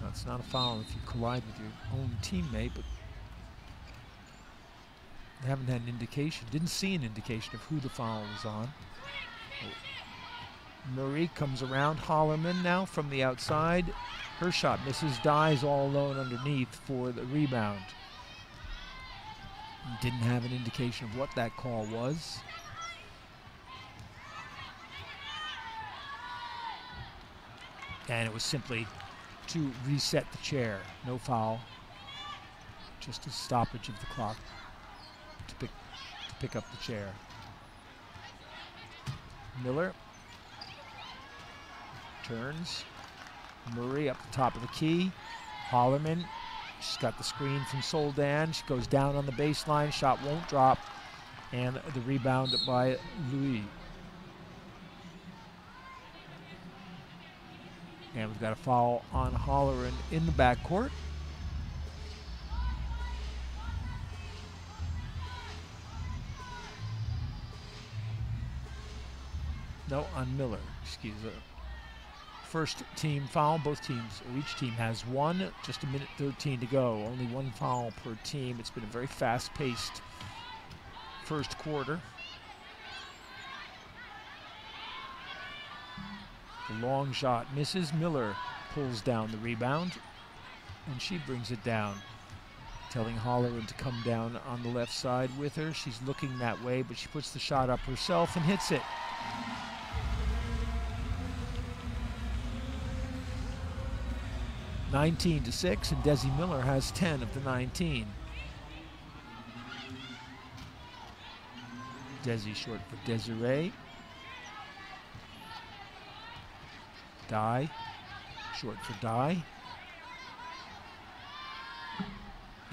S1: That's not a foul if you collide with your own teammate, but haven't had an indication. Didn't see an indication of who the foul was on. Murray comes around. Hollermann now from the outside. Her shot misses. Dai's all alone underneath for the rebound. Didn't have an indication of what that call was. And it was simply to reset the chair. No foul. Just a stoppage of the clock pick up the chair. Miller turns. Murray up the top of the key. Hollermann, she's got the screen from Soldan. She goes down on the baseline. Shot won't drop. And the rebound by Liu. And we've got a foul on Hollermann in the backcourt. No, on Miller, excuse me. First team foul, both teams, or each team has one. Just a minute 13 to go. Only one foul per team. It's been a very fast paced first quarter. The long shot misses. Miller pulls down the rebound, and she brings it down, telling Hollermann to come down on the left side with her. She's looking that way, but she puts the shot up herself and hits it. Nineteen to six, and Desi Miller has ten of the nineteen. Desi short for Desiree. Dai, short for Dai.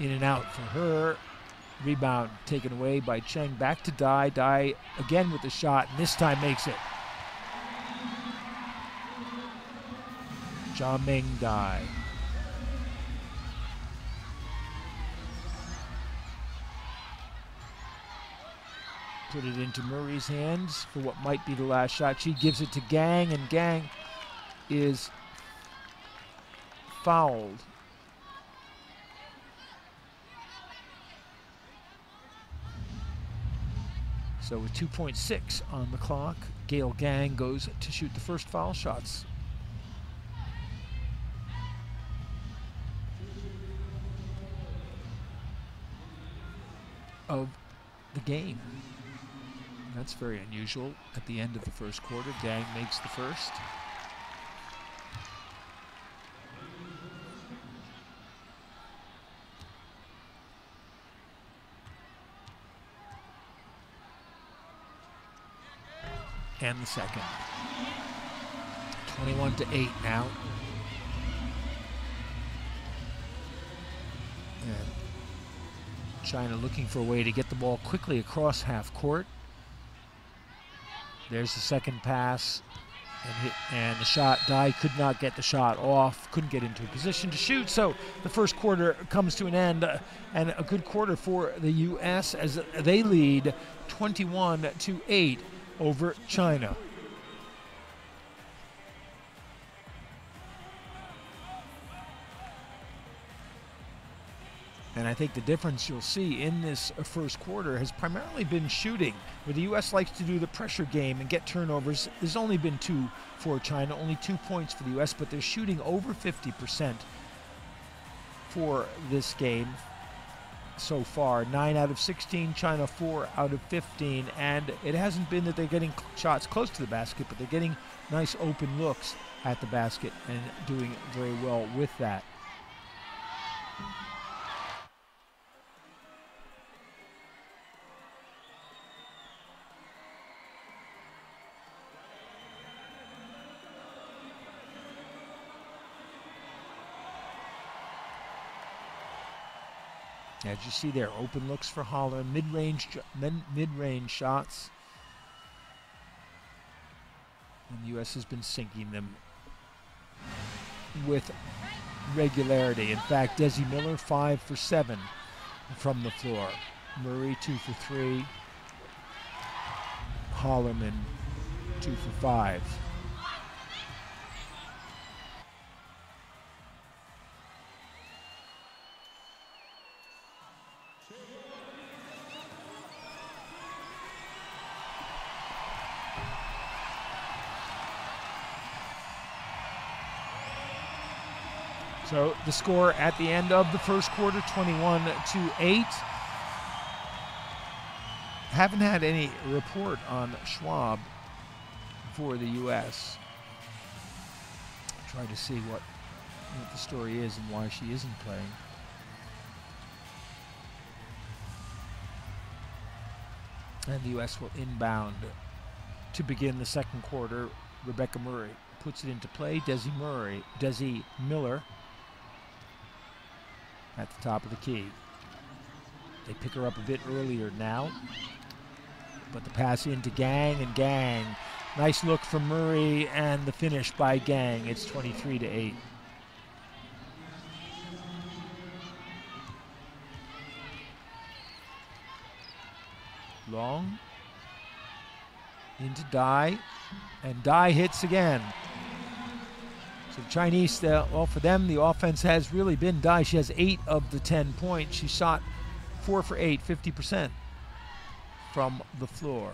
S1: In and out for her. Rebound taken away by Cheng. Back to Dai. Dai again with the shot, and this time makes it. Jia Ming Dai. Put it into Murray's hands for what might be the last shot. She gives it to Gaeng, and Gaeng is fouled. So with 2.6 on the clock, Gail Gaeng goes to shoot the first foul shots. Of the game. That's very unusual. At the end of the first quarter, Gaeng makes the first. and the second. 21 to 8 now. And China looking for a way to get the ball quickly across half court. There's the second pass. And, hit, and the shot, Dai could not get the shot off, couldn't get into a position to shoot. So the first quarter comes to an end, uh, and a good quarter for the U.S. as they lead 21 to 8 over China. And I think the difference you'll see in this uh, first quarter has primarily been shooting, where the U.S. likes to do the pressure game and get turnovers. There's only been two for China, only two points for the U.S., but they're shooting over 50% for this game so far. 9 out of 16, China 4 out of 15. And it hasn't been that they're getting shots close to the basket, but they're getting nice open looks at the basket and doing very well with that. As you see there, open looks for Holland, mid-range mid-range shots. And the U.S. has been sinking them with regularity. In fact, Desi Miller, five for seven from the floor. Murray, two for three. Hollermann, two for five. The score at the end of the first quarter 21 to 8. Haven't had any report on Schwab for the U.S. Try to see what, what the story is and why she isn't playing. And the U.S. will inbound to begin the second quarter. Rebecca Murray puts it into play. Desi Murray, Desi Miller at the top of the key. They pick her up a bit earlier now. But the pass into Gaeng and Gaeng. Nice look from Murray and the finish by Gaeng. It's 23 to 8. Long into Dai, and Dai hits again. So the Chinese, uh, well, for them, the offense has really been Dai. She has eight of the 10 points. She shot four for eight, 50% from the floor.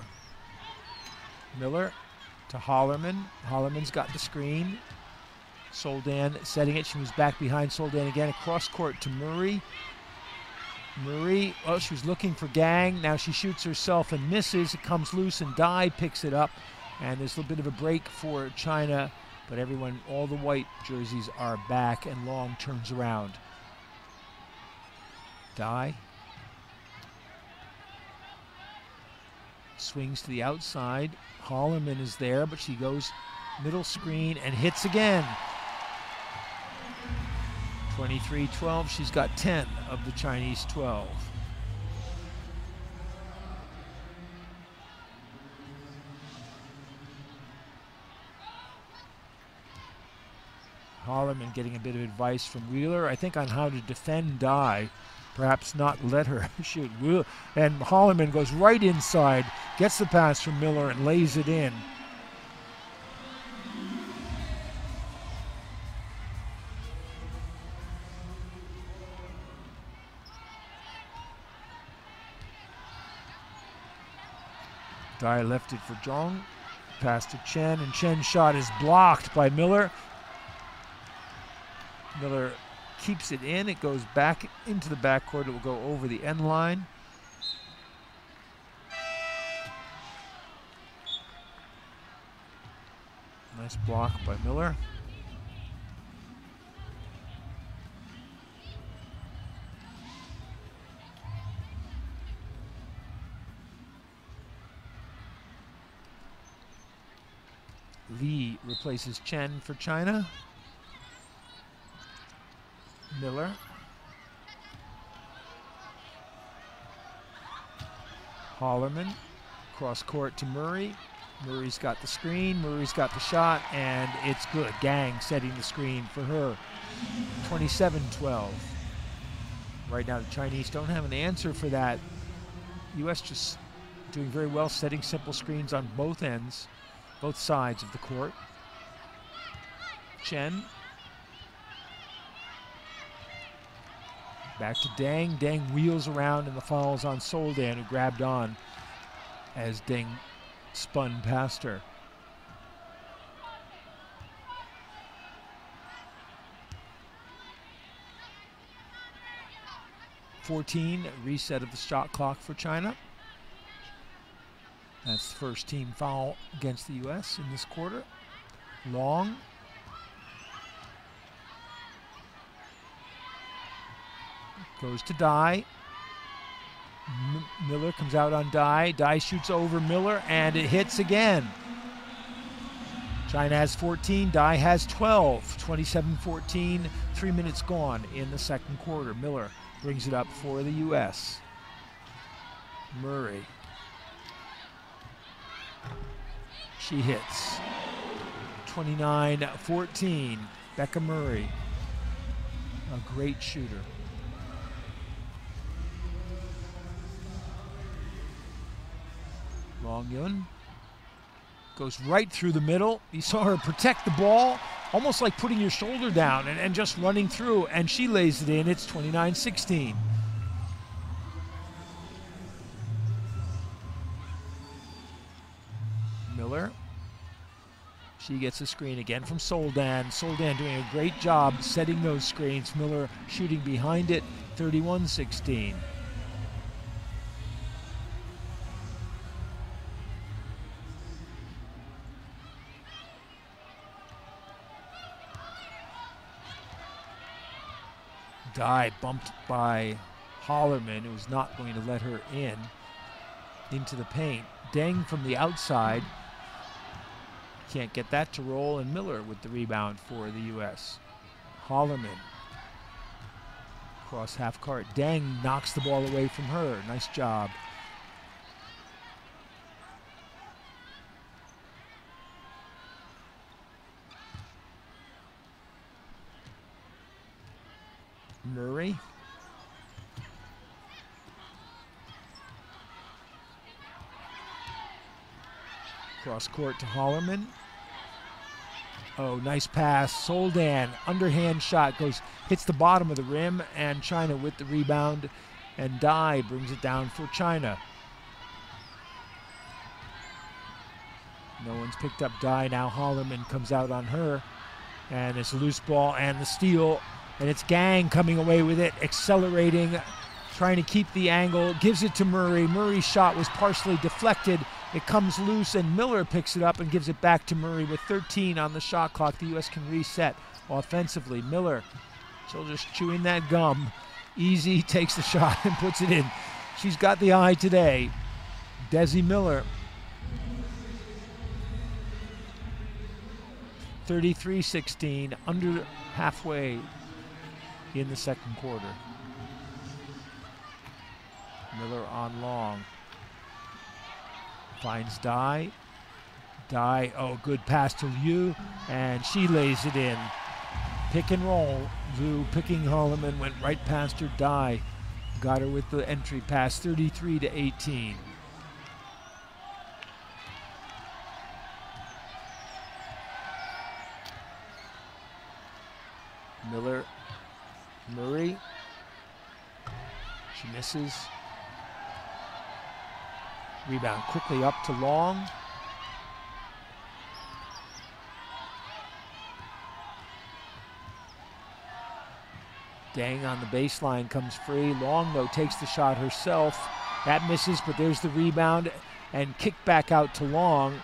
S1: Miller to Hollermann. Hollermann's got the screen. Soldan setting it. She was back behind Soldan again. Across court to Murray. Murray, oh, she was looking for Gaeng. Now she shoots herself and misses. It comes loose and Dai picks it up. And there's a little bit of a break for China but everyone, all the white jerseys are back, and Long turns around. Dai. Swings to the outside. Hollermann is there, but she goes middle screen and hits again. 23 12. She's got 10 of the Chinese 12. Hollermann getting a bit of advice from Wheeler, I think, on how to defend Dai. Perhaps not let her shoot. And Hollermann goes right inside, gets the pass from Miller, and lays it in. Dai left it for Zhong. Pass to Chen, and Chen's shot is blocked by Miller. Miller keeps it in. It goes back into the backcourt. It will go over the end line. Nice block by Miller. Lee replaces Chen for China. Miller. Hollermann, cross court to Murray. Murray's got the screen, Murray's got the shot, and it's good. Gaeng setting the screen for her. 27-12. Right now the Chinese don't have an answer for that. U.S. just doing very well setting simple screens on both ends, both sides of the court. Chen Back to Deng. Deng wheels around and the foul is on Soldan, who grabbed on as Deng spun past her. Fourteen reset of the shot clock for China. That's the first team foul against the U.S. in this quarter. Long Goes to Dai. M Miller comes out on Dai. Dai shoots over Miller, and it hits again. China has 14. Dai has 12. 27 14. Three minutes gone in the second quarter. Miller brings it up for the U.S. Murray. She hits. 29 14. Becca Murray, a great shooter. Long Yun goes right through the middle. You saw her protect the ball, almost like putting your shoulder down and, and just running through, and she lays it in. It's 29 16. Miller. She gets a screen again from Soldan. Soldan doing a great job setting those screens. Miller shooting behind it, 31 16. Dai bumped by Hollermann, who was not going to let her in into the paint. Deng from the outside. Can't get that to roll, and Miller with the rebound for the U.S. Hollermann. Cross half court. Deng knocks the ball away from her. Nice job. Murray. Cross court to Hollermann. Oh, nice pass. Soldan, underhand shot goes, hits the bottom of the rim, and China with the rebound, and Dai brings it down for China. No one's picked up Dai now. Hollermann comes out on her, and it's a loose ball and the steal and it's Gaeng coming away with it, accelerating, trying to keep the angle, gives it to Murray. Murray's shot was partially deflected. It comes loose, and Miller picks it up and gives it back to Murray with 13 on the shot clock. The U.S. can reset offensively. Miller still just chewing that gum. Easy takes the shot and puts it in. She's got the eye today. Desi Miller 33 16, under halfway in the second quarter. Miller on long. Finds Dai. Dai, oh, good pass to Liu, and she lays it in. Pick and roll. Liu picking Hollermann, went right past her. Dai got her with the entry pass, 33 to 18. Miller Murray. She misses. Rebound quickly up to Long. Dang on the baseline comes free. Long, though, takes the shot herself. That misses, but there's the rebound and kick back out to Long.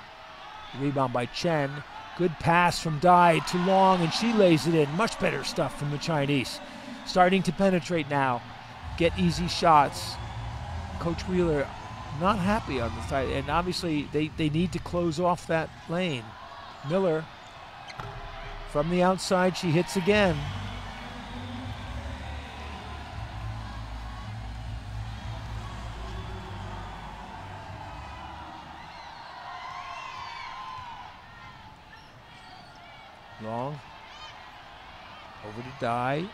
S1: Rebound by Chen. Good pass from Dai to Long, and she lays it in. Much better stuff from the Chinese starting to penetrate now, get easy shots. Coach Wheeler not happy on the side, and obviously they, they need to close off that lane. Miller from the outside, she hits again. Long over to Dai.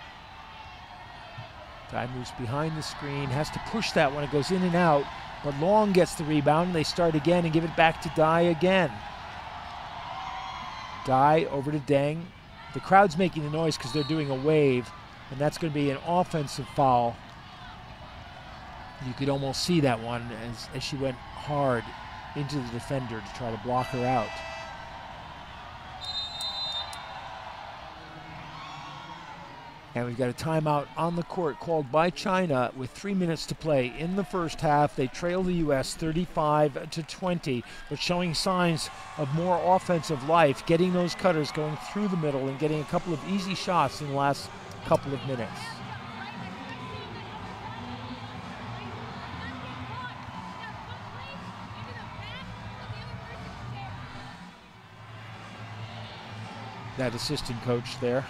S1: Guy moves behind the screen, has to push that when it goes in and out, but Long gets the rebound, and they start again and give it back to Dai again. Dai over to Deng. The crowd's making the noise because they're doing a wave, and that's going to be an offensive foul. You could almost see that one as, as she went hard into the defender to try to block her out. And we've got a timeout on the court called by China with three minutes to play in the first half. They trail the U.S. 35 to 20, but showing signs of more offensive life, getting those cutters going through the middle and getting a couple of easy shots in the last couple of minutes. That assistant coach there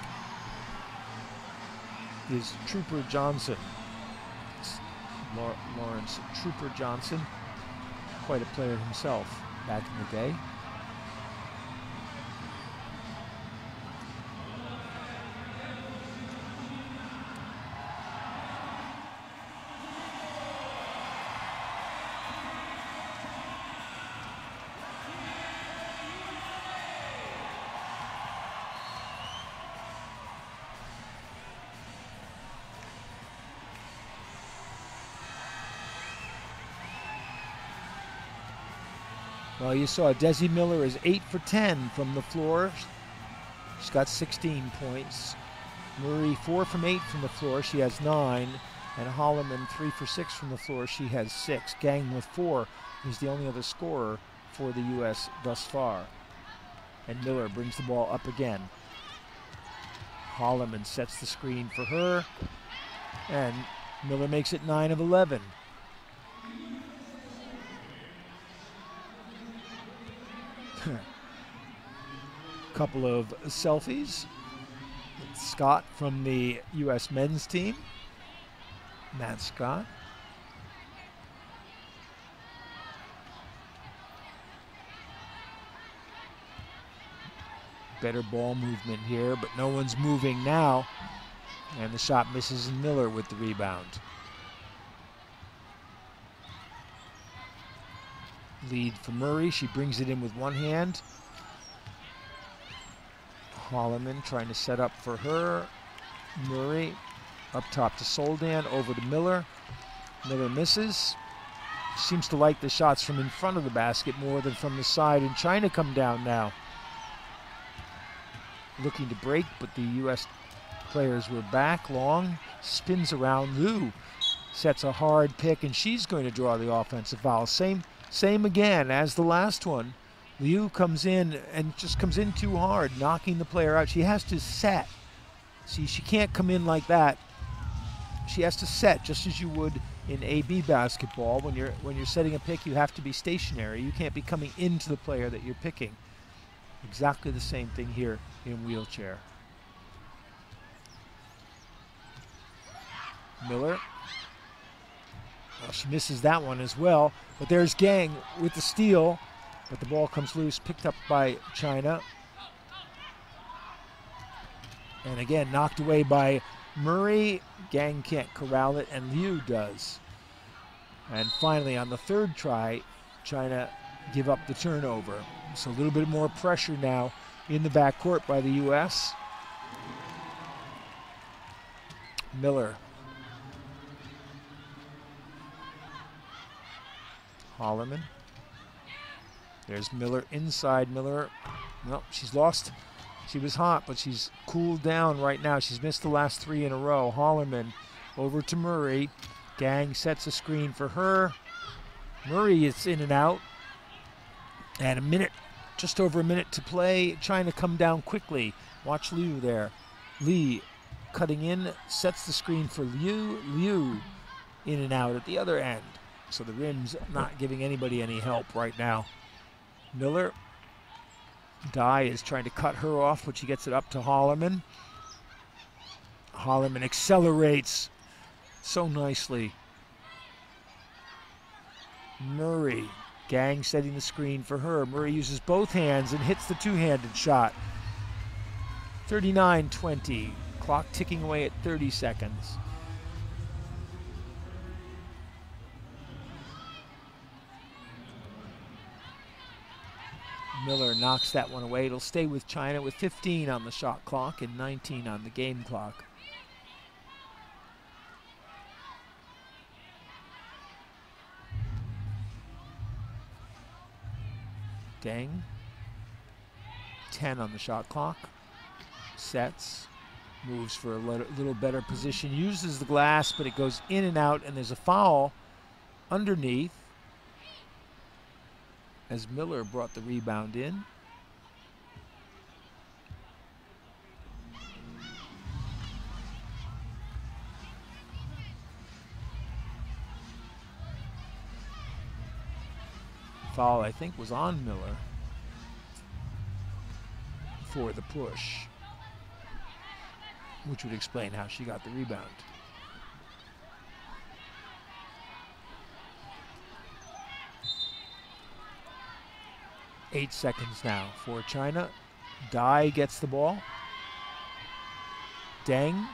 S1: is Trooper Johnson. Lawrence Trooper Johnson, quite a player himself back in the day. You saw Desi Miller is 8 for 10 from the floor. She's got 16 points. Murray 4 from 8 from the floor. She has 9. And Hollermann 3 for 6 from the floor. She has 6. Gaeng with 4 is the only other scorer for the U.S. thus far. And Miller brings the ball up again. Hollermann sets the screen for her. And Miller makes it 9 of 11. Couple of selfies. Scott from the U.S. men's team, Matt Scott. Better ball movement here, but no one's moving now. And the shot misses Miller with the rebound. Lead for Murray. She brings it in with one hand. Hollermann trying to set up for her. Murray up top to Soldan, over to Miller. Miller misses. Seems to like the shots from in front of the basket more than from the side. And China come down now. Looking to break, but the U.S. players were back long. Spins around. Liu sets a hard pick, and she's going to draw the offensive foul. Same, same again as the last one. Liu comes in and just comes in too hard, knocking the player out. She has to set. See, she can't come in like that. She has to set just as you would in AB basketball. When you're when you're setting a pick, you have to be stationary. You can't be coming into the player that you're picking. Exactly the same thing here in wheelchair. Miller. Well, she misses that one as well. But there's Gaeng with the steal. But the ball comes loose, picked up by China. And again, knocked away by Murray. Gaeng can't corral it, and Liu does. And finally, on the third try, China give up the turnover. So a little bit more pressure now in the backcourt by the U.S. Miller. Hollermann. There's Miller inside. Miller, no, she's lost. She was hot, but she's cooled down right now. She's missed the last three in a row. Hollermann over to Murray. Gaeng sets a screen for her. Murray is in and out. And a minute, just over a minute to play. Trying to come down quickly. Watch Liu there. Lee cutting in, sets the screen for Liu. Liu in and out at the other end. So the rim's not giving anybody any help right now. Miller. Dai is trying to cut her off, but she gets it up to Hollermann. Hollermann accelerates so nicely. Murray, Gaeng setting the screen for her. Murray uses both hands and hits the two-handed shot. 39-20, clock ticking away at 30 seconds. Miller knocks that one away. It'll stay with China with 15 on the shot clock and 19 on the game clock. Gang. 10 on the shot clock. Sets. Moves for a little better position. Uses the glass, but it goes in and out, and there's a foul underneath as Miller brought the rebound in. Foul, I think, was on Miller for the push, which would explain how she got the rebound. Eight seconds now for China. Dai gets the ball. Deng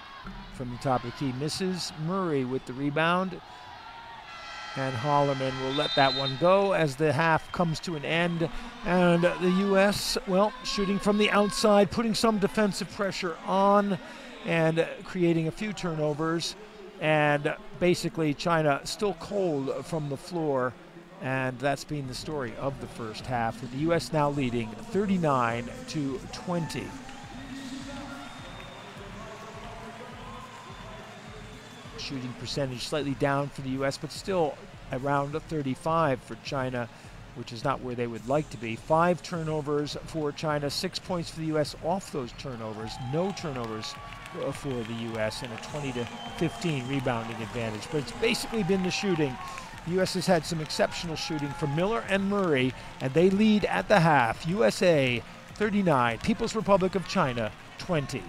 S1: from the top of the key misses. Murray with the rebound. And Hollermann will let that one go as the half comes to an end. And the U.S., well, shooting from the outside, putting some defensive pressure on and creating a few turnovers. And basically, China still cold from the floor. And that's been the story of the first half, with the U.S. now leading 39 to 20. Shooting percentage slightly down for the U.S., but still around 35 for China, which is not where they would like to be. Five turnovers for China, six points for the U.S. off those turnovers, no turnovers for the U.S., and a 20 to 15 rebounding advantage. But it's basically been the shooting. The U.S. has had some exceptional shooting from Miller and Murray, and they lead at the half. USA 39, People's Republic of China 20.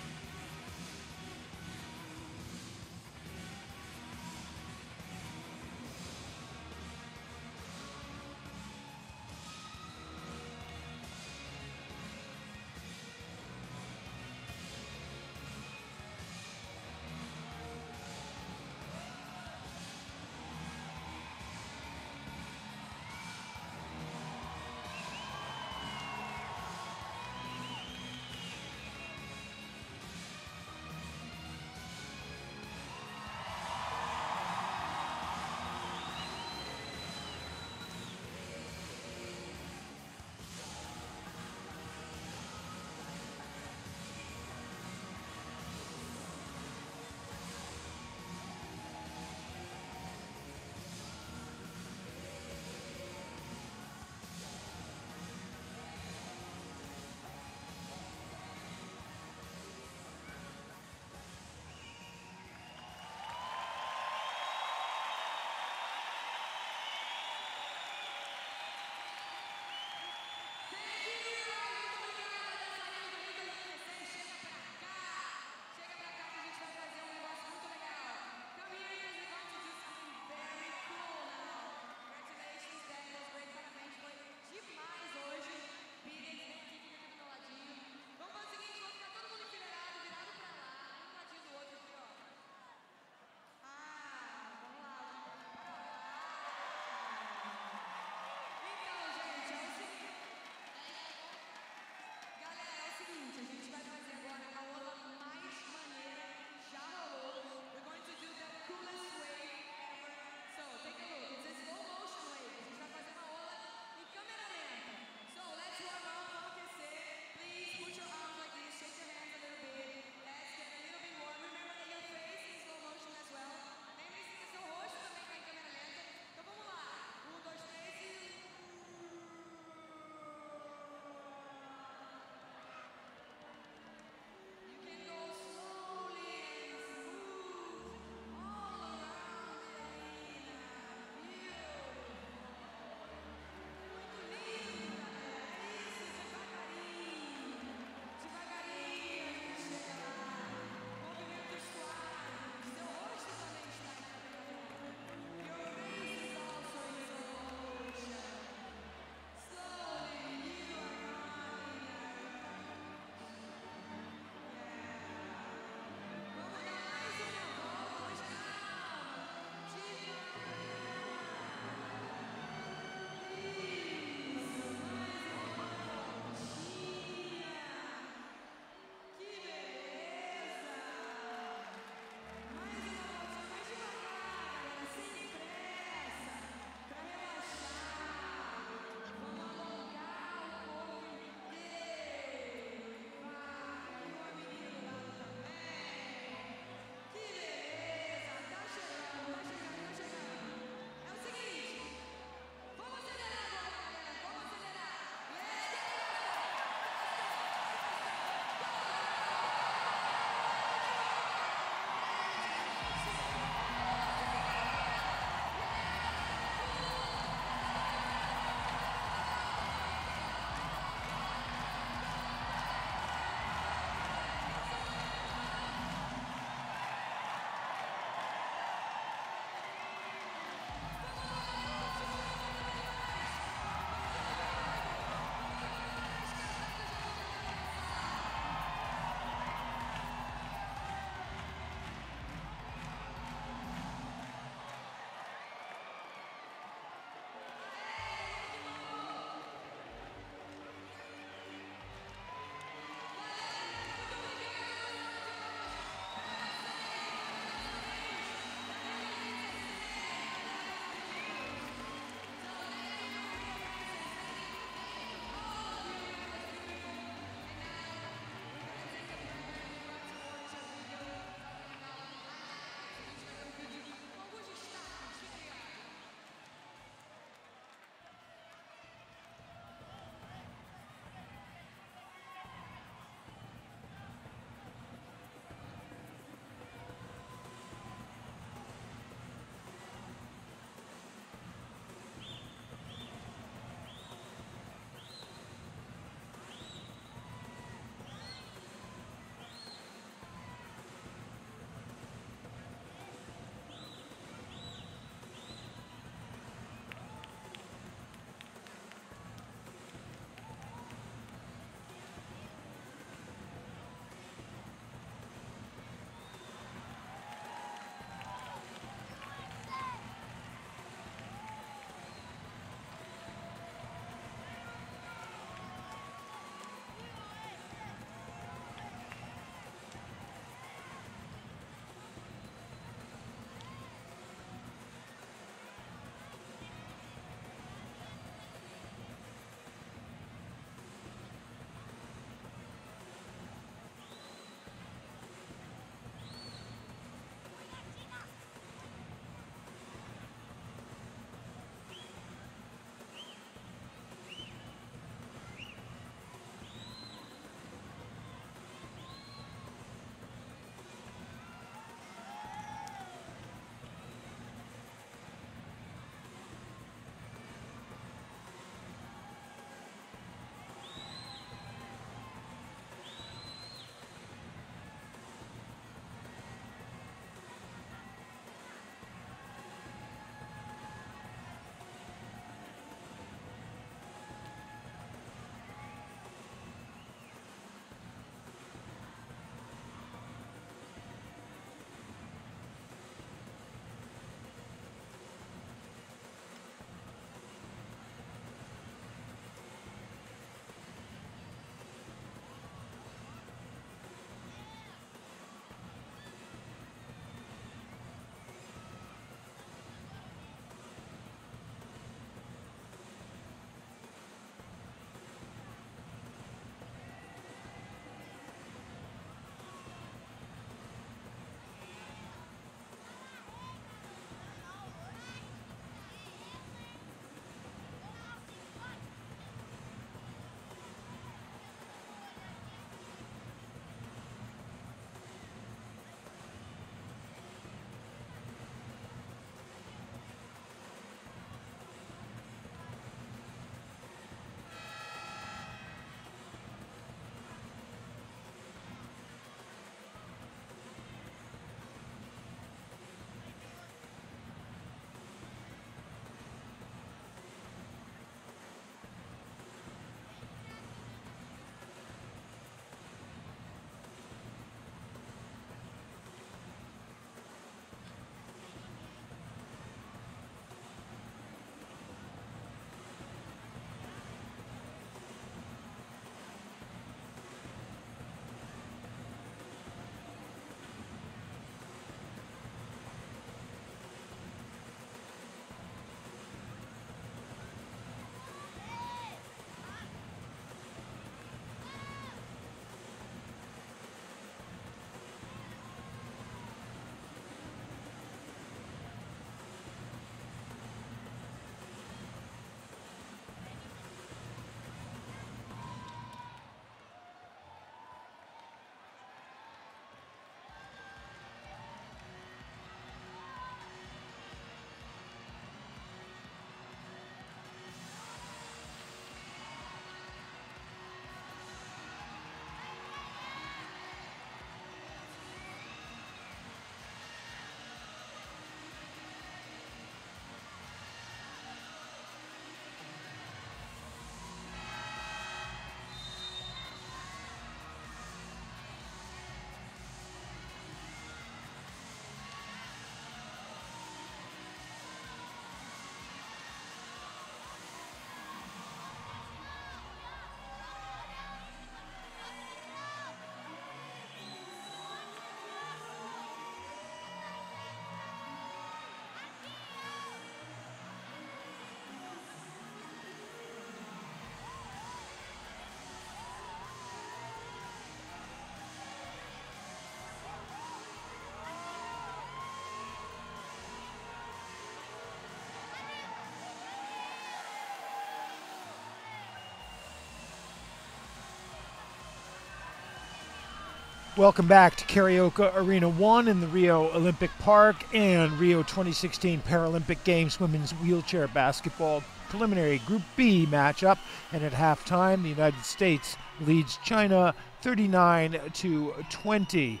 S1: Welcome back to Carioca Arena 1 in the Rio Olympic Park and Rio 2016 Paralympic Games women's wheelchair basketball preliminary Group B matchup. And at halftime, the United States leads China 39 to 20.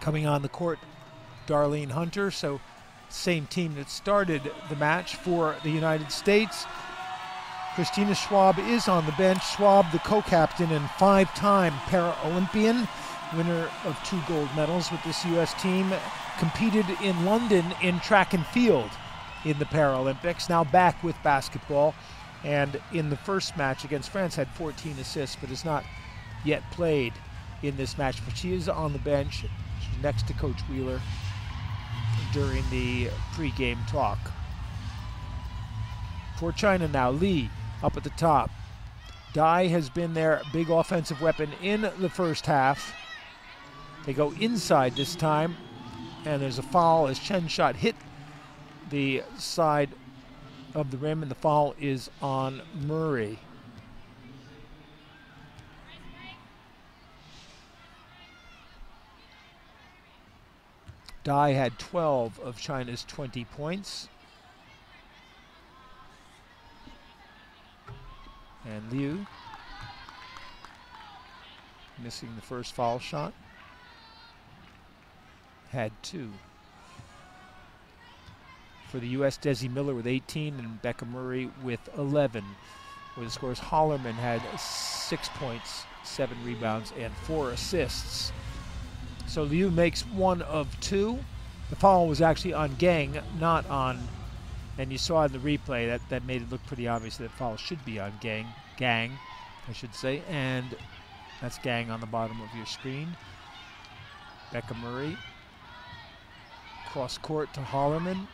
S1: Coming on the court, Darlene Hunter. So, same team that started the match for the United States. Christina Schwab is on the bench. Schwab, the co captain and five time Paralympian, winner of two gold medals with this U.S. team, competed in London in track and field in the Paralympics. Now back with basketball. And in the first match against France, had 14 assists, but has not yet played in this match. But she is on the bench She's next to Coach Wheeler during the pregame talk. For China now, Lee up at the top. Dai has been their big offensive weapon in the first half. They go inside this time, and there's a foul as Chen shot hit the side of the rim, and the foul is on Murray. Dai had 12 of China's 20 points. And Liu missing the first foul shot. Had two. For the U.S., Desi Miller with 18 and Becca Murray with 11. With the scores, Hollermann had six points, seven rebounds, and four assists. So Liu makes one of two. The foul was actually on Gaeng, not on and you saw in the replay that, that made it look pretty obvious that foul should be on Gaeng, Gaeng, I should say, and that's Gaeng on the bottom of your screen. Becca Murray, cross court to Hollermann.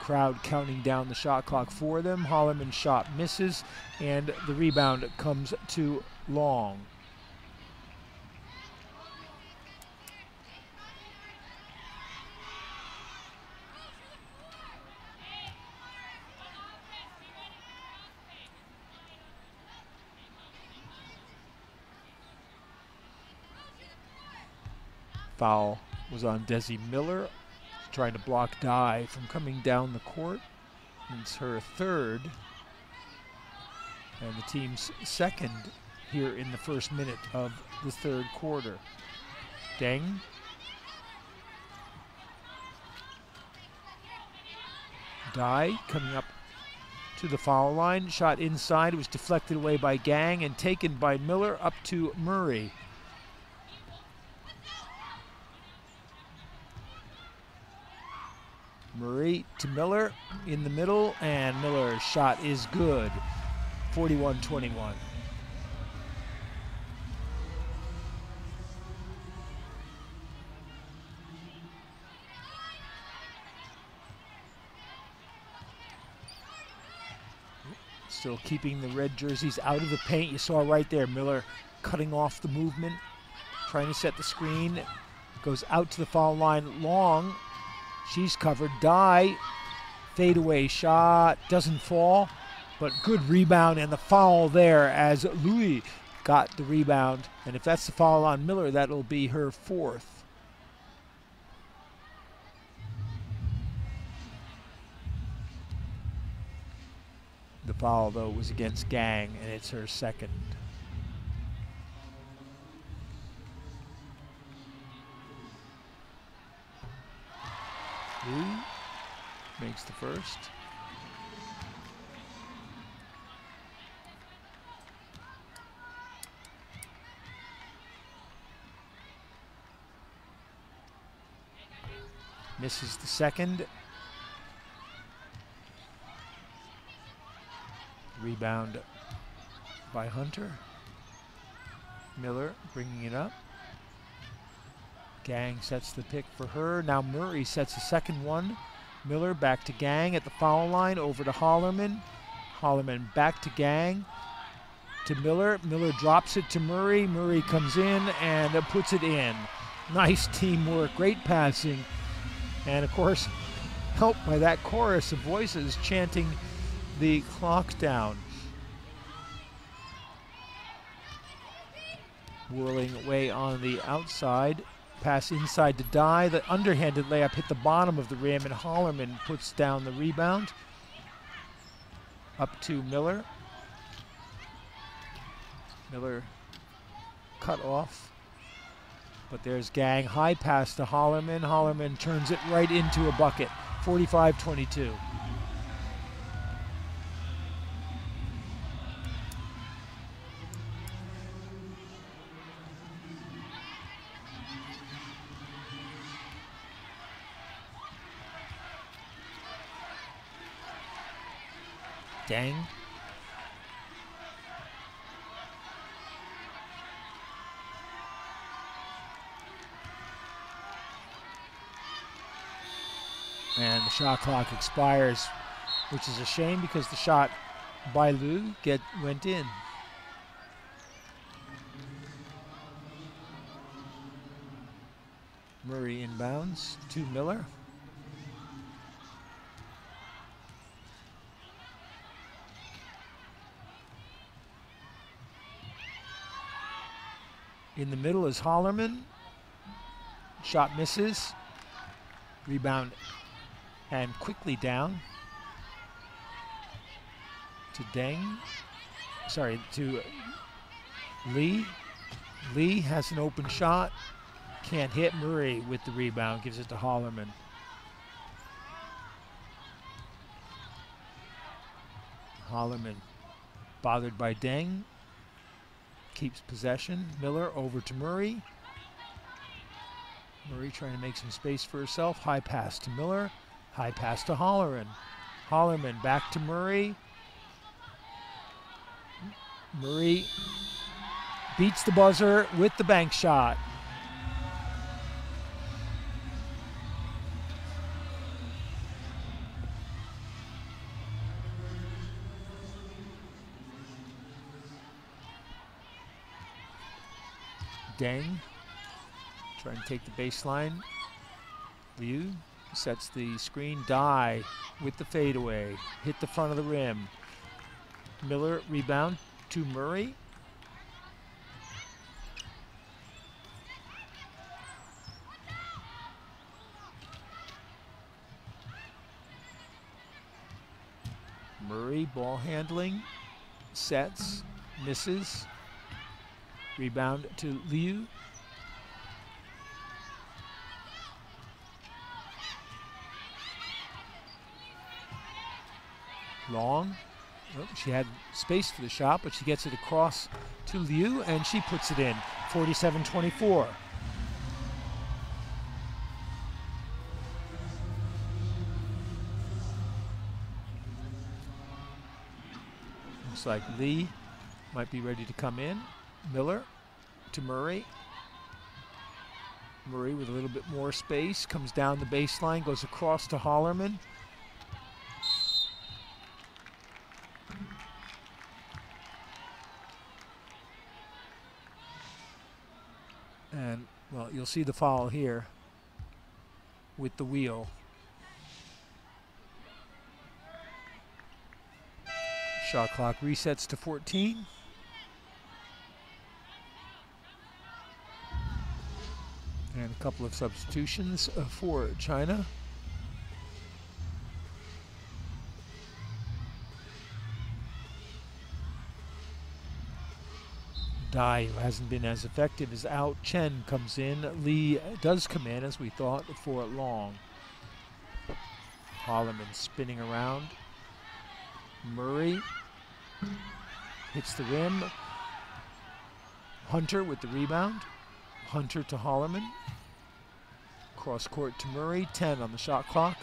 S1: Crowd counting down the shot clock for them. Hollermann's shot misses, and the rebound comes to Long. Foul was on Desi Miller, trying to block Dai from coming down the court. It's her third, and the team's second here in the first minute of the third quarter. Deng. Dai coming up to the foul line. Shot inside. It was deflected away by Gaeng and taken by Miller up to Murray. Murray to Miller in the middle, and Miller's shot is good. 41 21. Still keeping the red jerseys out of the paint. You saw right there Miller cutting off the movement, trying to set the screen. Goes out to the foul line long, She's covered. Dai, fadeaway shot, doesn't fall, but good rebound and the foul there as Liu got the rebound. And if that's the foul on Miller, that'll be her fourth. The foul, though, was against Gaeng, and it's her second. Lee makes the first. Misses the second. Rebound by Hunter. Miller bringing it up. Gaeng sets the pick for her. Now Murray sets the second one. Miller back to Gaeng at the foul line, over to Hollermann. Hollermann back to Gaeng, to Miller. Miller drops it to Murray. Murray comes in and puts it in. Nice teamwork, great passing. And of course, helped by that chorus of voices chanting the clock down. Whirling away on the outside. Pass inside to Dai. The underhanded layup hit the bottom of the rim, and Hollermann puts down the rebound. Up to Miller. Miller cut off. But there's Gaeng. High pass to Hollermann. Hollermann turns it right into a bucket. 45 22. Dang. And the shot clock expires, which is a shame because the shot by Lou get went in. Murray inbounds to Miller. In the middle is Hollermann. Shot misses. Rebound and quickly down to Deng. Sorry, to Lee. Lee has an open shot. Can't hit Murray with the rebound. Gives it to Hollermann. Hollermann bothered by Deng keeps possession. Miller over to Murray. Murray trying to make some space for herself. High pass to Miller. High pass to Hollermann. Hollermann back to Murray. Murray beats the buzzer with the bank shot. Deng trying to take the baseline. Liu sets the screen. Dai with the fadeaway. Hit the front of the rim. Miller rebound to Murray. Murray ball handling, sets, misses. Rebound to Liu. Long. Oh, she had space for the shot, but she gets it across to Liu, and she puts it in. 47 24. Looks like Lee might be ready to come in. Miller to Murray. Murray with a little bit more space comes down the baseline, goes across to Hollermann. And, well, you'll see the foul here with the wheel. Shot clock resets to 14. And a couple of substitutions uh, for China. Dai, who hasn't been as effective, is out. Chen comes in. Lee does come in, as we thought, for Long. Hollermann spinning around. Murray hits the rim. Hunter with the rebound. Hunter to Hollermann. Cross court to Murray. 10 on the shot clock.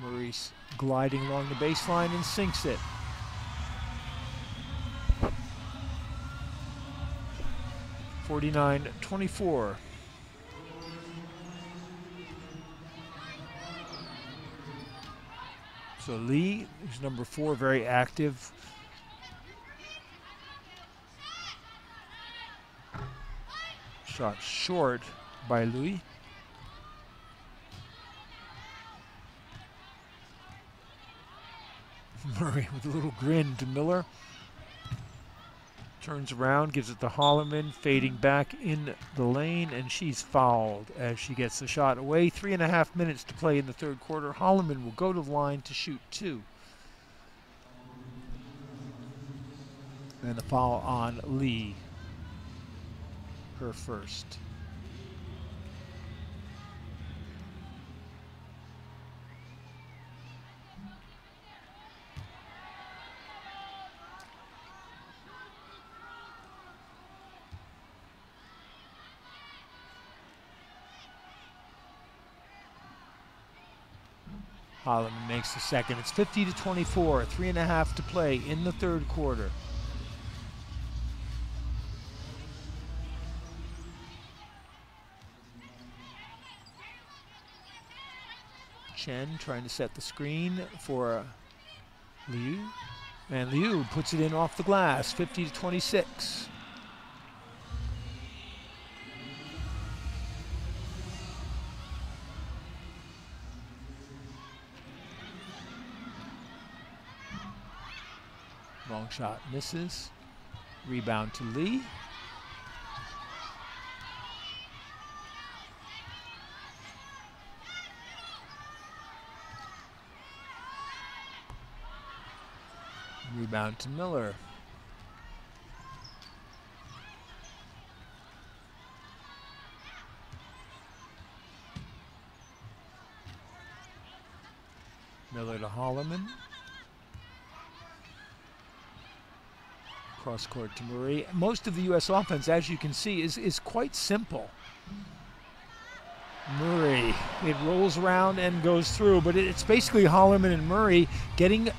S1: Murray's gliding along the baseline and sinks it. Forty-nine twenty-four. So Lee, who's number four, very active. Shot short by Liu. Murray with a little grin to Miller. turns around, gives it to Hollermann, fading back in the lane, and she's fouled as she gets the shot away. Three and a half minutes to play in the third quarter. Hollermann will go to the line to shoot two. And the foul on Lee, her first. Hollermann makes the second. It's 50 to 24, three and a half to play in the third quarter. Chen trying to set the screen for Liu. And Liu puts it in off the glass, 50 to 26. Long shot misses. Rebound to Lee. Rebound to Miller. Miller to Hollermann. Cross court to Murray. Most of the U.S. offense, as you can see, is, is quite simple. Murray, it rolls around and goes through, but it's basically Hollermann and Murray getting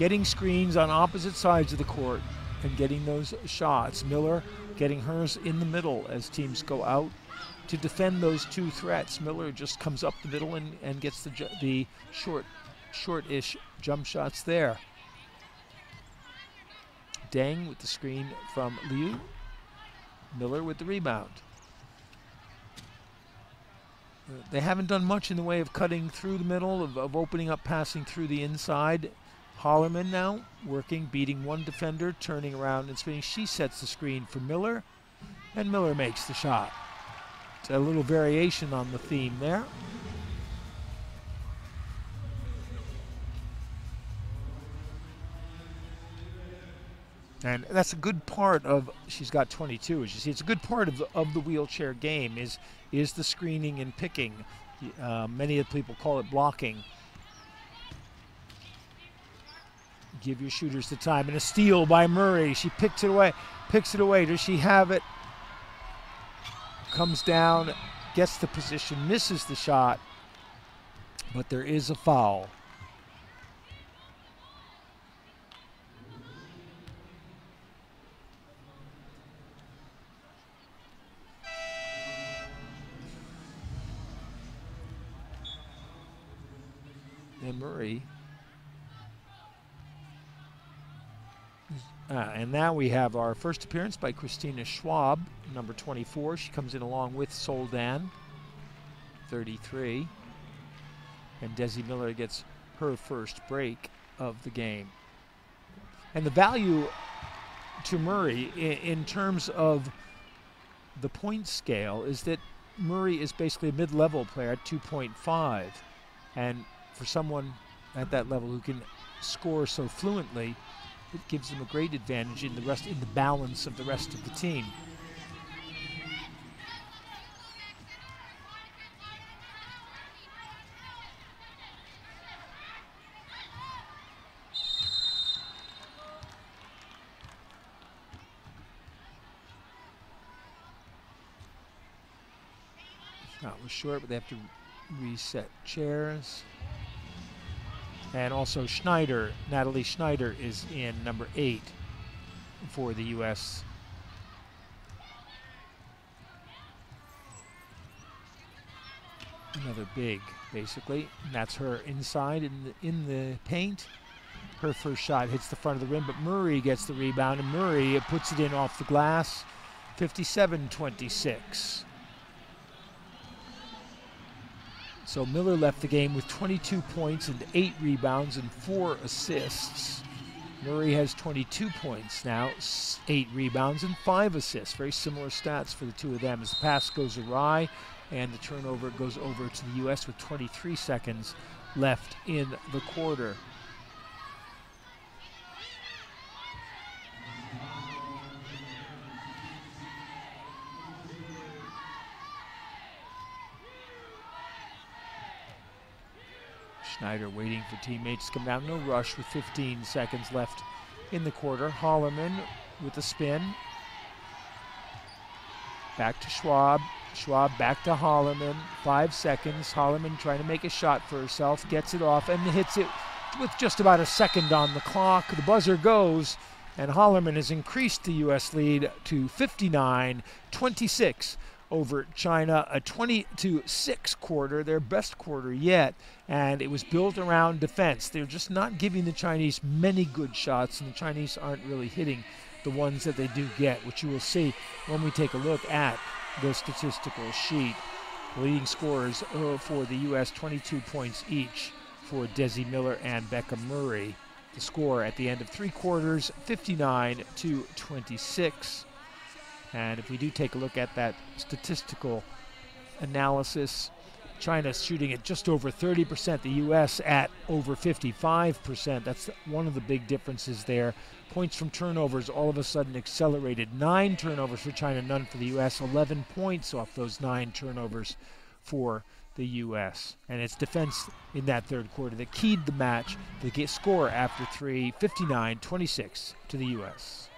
S1: getting screens on opposite sides of the court and getting those shots. Miller getting hers in the middle as teams go out to defend those two threats. Miller just comes up the middle and, and gets the, the short, short-ish jump shots there. Dang with the screen from Liu. Miller with the rebound. Uh, they haven't done much in the way of cutting through the middle, of, of opening up, passing through the inside. Hollermann now working, beating one defender, turning around and spinning. She sets the screen for Miller, and Miller makes the shot. It's a little variation on the theme there. And that's a good part of, she's got 22, as you see, it's a good part of the, of the wheelchair game is, is the screening and picking. Uh, many of the people call it blocking. Give your shooters the time. And a steal by Murray. She picks it away. Picks it away. Does she have it? Comes down, gets the position, misses the shot. But there is a foul. and Murray. Uh, and now we have our first appearance by Christina Schwab, number 24. She comes in along with Soldan, 33. And Desi Miller gets her first break of the game. And the value to Murray in, in terms of the point scale is that Murray is basically a mid-level player at 2.5. And for someone at that level who can score so fluently, it gives them a great advantage in the rest in the balance of the rest of the team. Shot was short, but they have to reset chairs. And also Schneider, Natalie Schneider is in number eight for the U.S. Another big, basically. And that's her inside in the, in the paint. Her first shot hits the front of the rim, but Murray gets the rebound, and Murray puts it in off the glass. 57-26. So Miller left the game with 22 points and eight rebounds and four assists. Murray has 22 points now, eight rebounds and five assists. Very similar stats for the two of them as the pass goes awry and the turnover goes over to the U.S. with 23 seconds left in the quarter. Schneider waiting for teammates to come down. No rush with 15 seconds left in the quarter. Hollermann with a spin. Back to Schwab. Schwab back to Hollermann. Five seconds. Hollermann trying to make a shot for herself. Gets it off and hits it with just about a second on the clock. The buzzer goes, and Hollermann has increased the U.S. lead to 59 26 over China, a 20 to 6 quarter, their best quarter yet, and it was built around defense. They're just not giving the Chinese many good shots, and the Chinese aren't really hitting the ones that they do get, which you will see when we take a look at the statistical sheet. Leading scorers uh, for the U.S. 22 points each for Desi Miller and Becca Murray. The score at the end of three quarters, 59 to 26. And if we do take a look at that statistical analysis, China's shooting at just over 30%, the U.S. at over 55%. That's one of the big differences there. Points from turnovers all of a sudden accelerated. Nine turnovers for China, none for the U.S. 11 points off those nine turnovers for the U.S. And it's defense in that third quarter that keyed the match. The score after three, 59 26 to the U.S.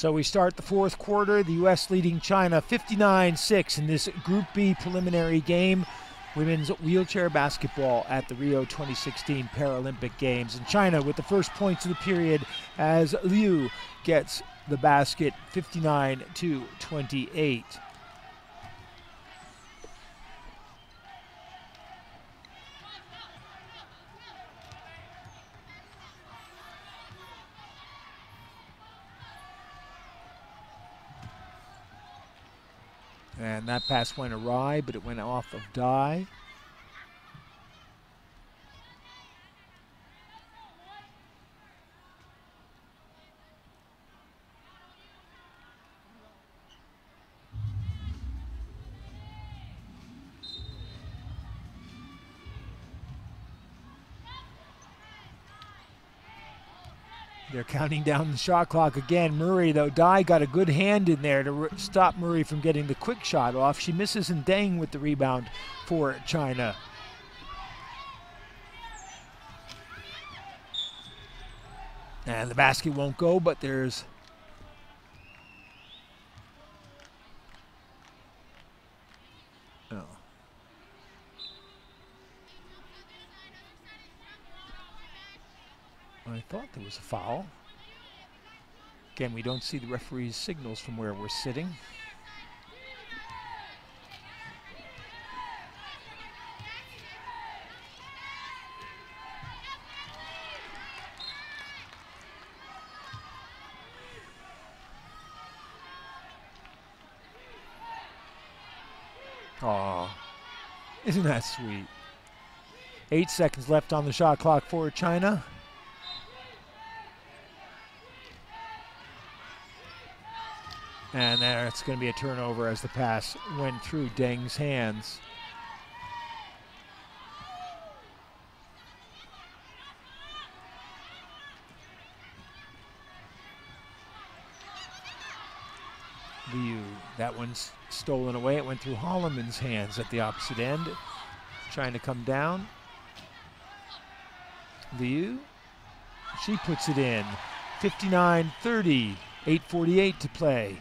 S1: So we start the fourth quarter. The U.S. leading China 59 6 in this Group B preliminary game. Women's wheelchair basketball at the Rio 2016 Paralympic Games. And China with the first points of the period as Liu gets the basket 59 to 28. And that pass went awry, but it went off of Dai. They're counting down the shot clock again. Murray, though, Dai got a good hand in there to stop Murray from getting the quick shot off. She misses and Deng with the rebound for China. And the basket won't go, but there's I thought there was a foul. Again, we don't see the referee's signals from where we're sitting. Aw, isn't that sweet? Eight seconds left on the shot clock for China. And there it's going to be a turnover as the pass went through Deng's hands. Liu, that one's stolen away. It went through Hollermann's hands at the opposite end. Trying to come down. Liu, she puts it in. 59-30, 8.48 to play.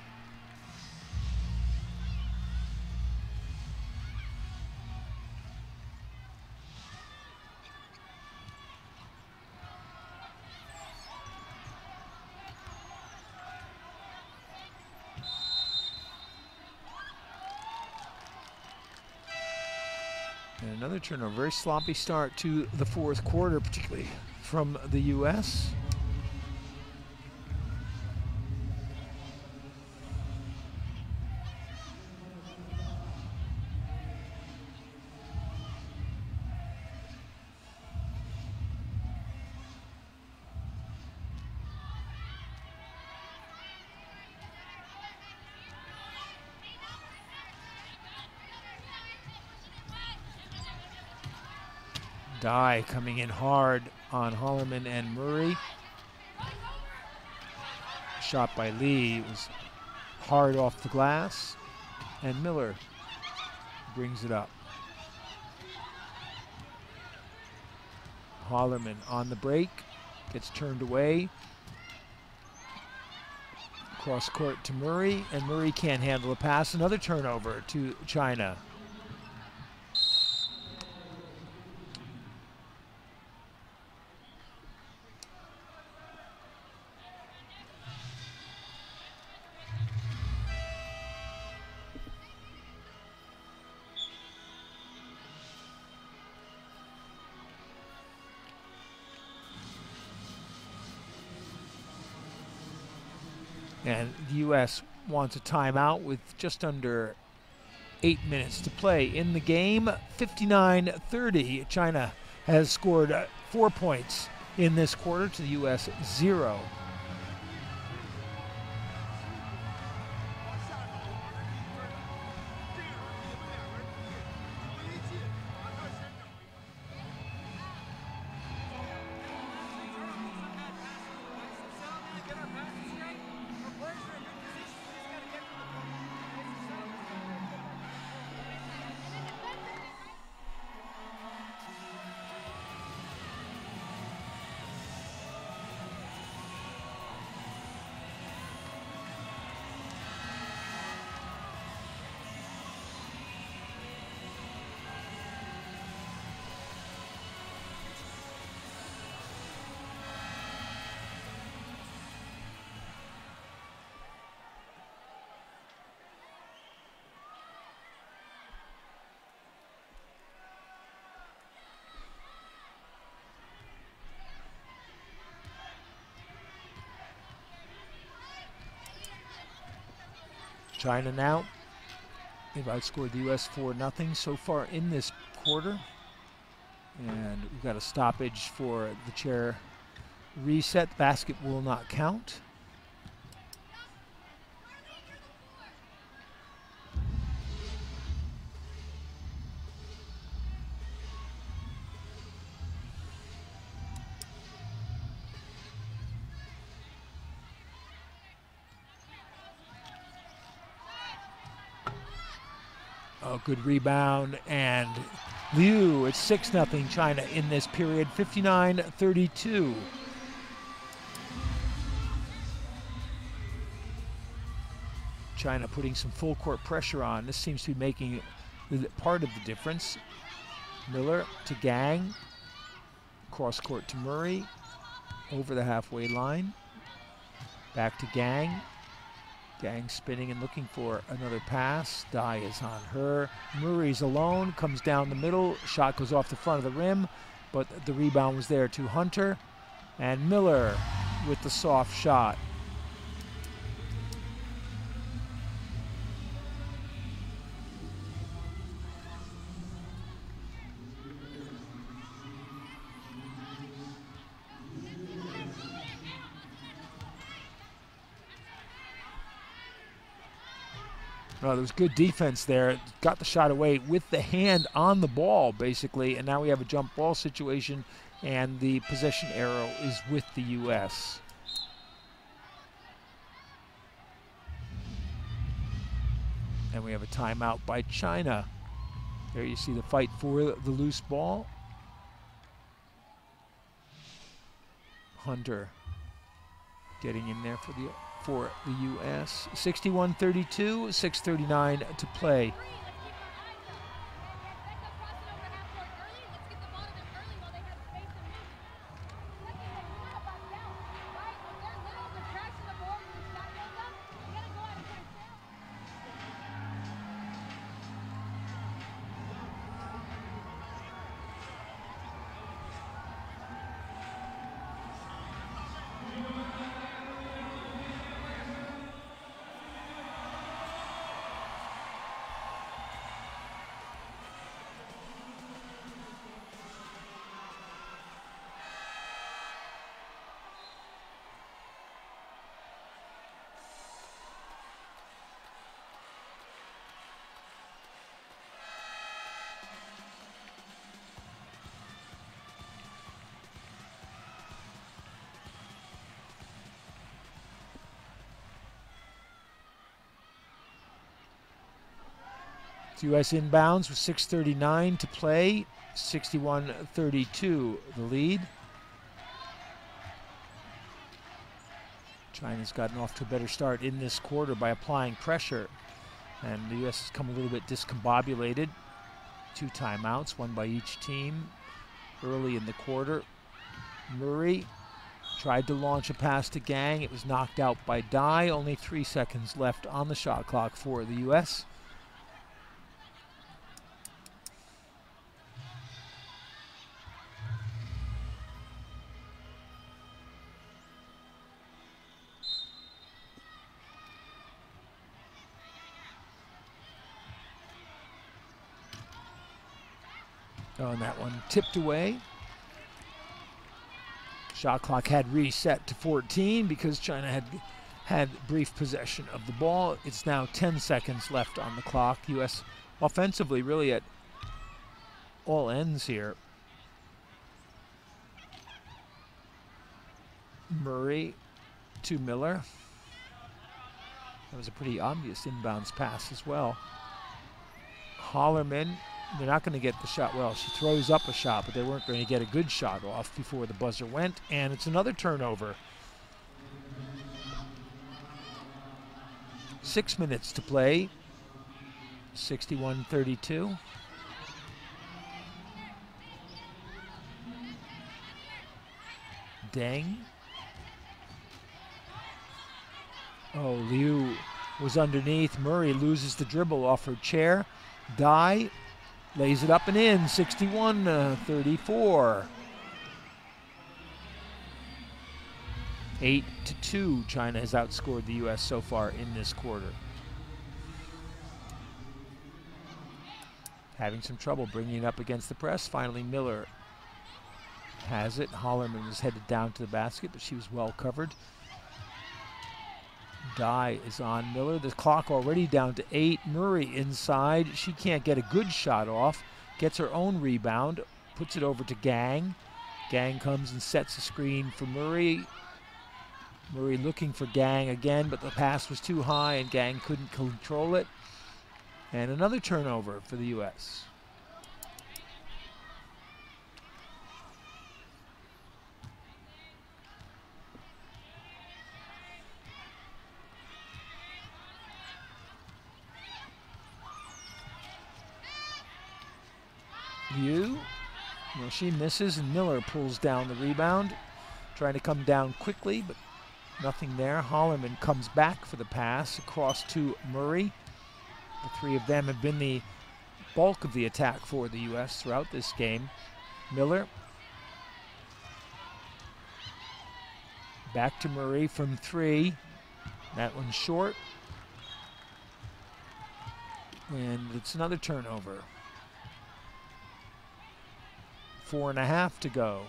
S1: Turnover. Very sloppy start to the fourth quarter, particularly from the U.S. Dai coming in hard on Hollermann and Murray. Shot by Lee was hard off the glass, and Miller brings it up. Hollermann on the break, gets turned away. Cross court to Murray, and Murray can't handle a pass. Another turnover to China. U.S. wants a timeout with just under eight minutes to play in the game. 59 30. China has scored four points in this quarter to the U.S. zero. China now. They've outscored the U.S. 4 0 so far in this quarter. And we've got a stoppage for the chair reset. Basket will not count. Good rebound. And Liu, it's 6 0 China in this period, 59 32. China putting some full court pressure on. This seems to be making part of the difference. Miller to Gaeng. Cross court to Murray. Over the halfway line. Back to Gaeng. Gaeng spinning and looking for another pass. Dai is on her. Murray's alone, comes down the middle. Shot goes off the front of the rim, but the rebound was there to Hunter. And Miller with the soft shot. No, there was good defense there. Got the shot away with the hand on the ball, basically. And now we have a jump ball situation, and the possession arrow is with the U.S. And we have a timeout by China. There you see the fight for the loose ball. Hunter getting in there for the for the U.S. 61-32, 6:39 to play. U.S. inbounds with 6.39 to play, 61-32 the lead. China's gotten off to a better start in this quarter by applying pressure. And the U.S. has come a little bit discombobulated. Two timeouts, one by each team early in the quarter. Murray tried to launch a pass to Gaeng. It was knocked out by Dai. Only three seconds left on the shot clock for the U.S. tipped away. Shot clock had reset to 14 because China had had brief possession of the ball. It's now 10 seconds left on the clock. U.S. offensively really at all ends here. Murray to Miller. That was a pretty obvious inbounds pass as well. Hollermann they're not going to get the shot. Well, she throws up a shot, but they weren't going to get a good shot off before the buzzer went, and it's another turnover. Six minutes to play. 61 32. Deng. Oh, Liu was underneath. Murray loses the dribble off her chair. Dai Lays it up and in, 61 uh, 34. 8 to 2, China has outscored the U.S. so far in this quarter. Having some trouble bringing it up against the press. Finally, Miller has it. Hollermann was headed down to the basket, but she was well covered. Dai is on Miller. The clock already down to eight. Murray inside. She can't get a good shot off. Gets her own rebound. Puts it over to Gaeng. Gaeng comes and sets a screen for Murray. Murray looking for Gaeng again, but the pass was too high and Gaeng couldn't control it. And another turnover for the U.S. Liu. Well, she misses, and Miller pulls down the rebound, trying to come down quickly, but nothing there. Hollermann comes back for the pass across to Murray. The three of them have been the bulk of the attack for the U.S. throughout this game. Miller. Back to Murray from three. That one's short. And it's another turnover. Four and a half to go.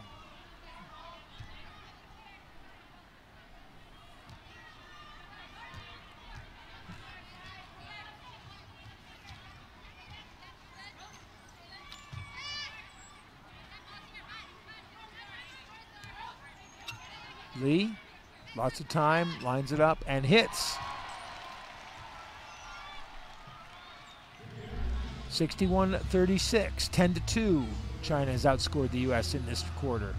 S1: Lee, lots of time, lines it up and hits. 61-36, 10 to 2. China has outscored the U.S. in this quarter.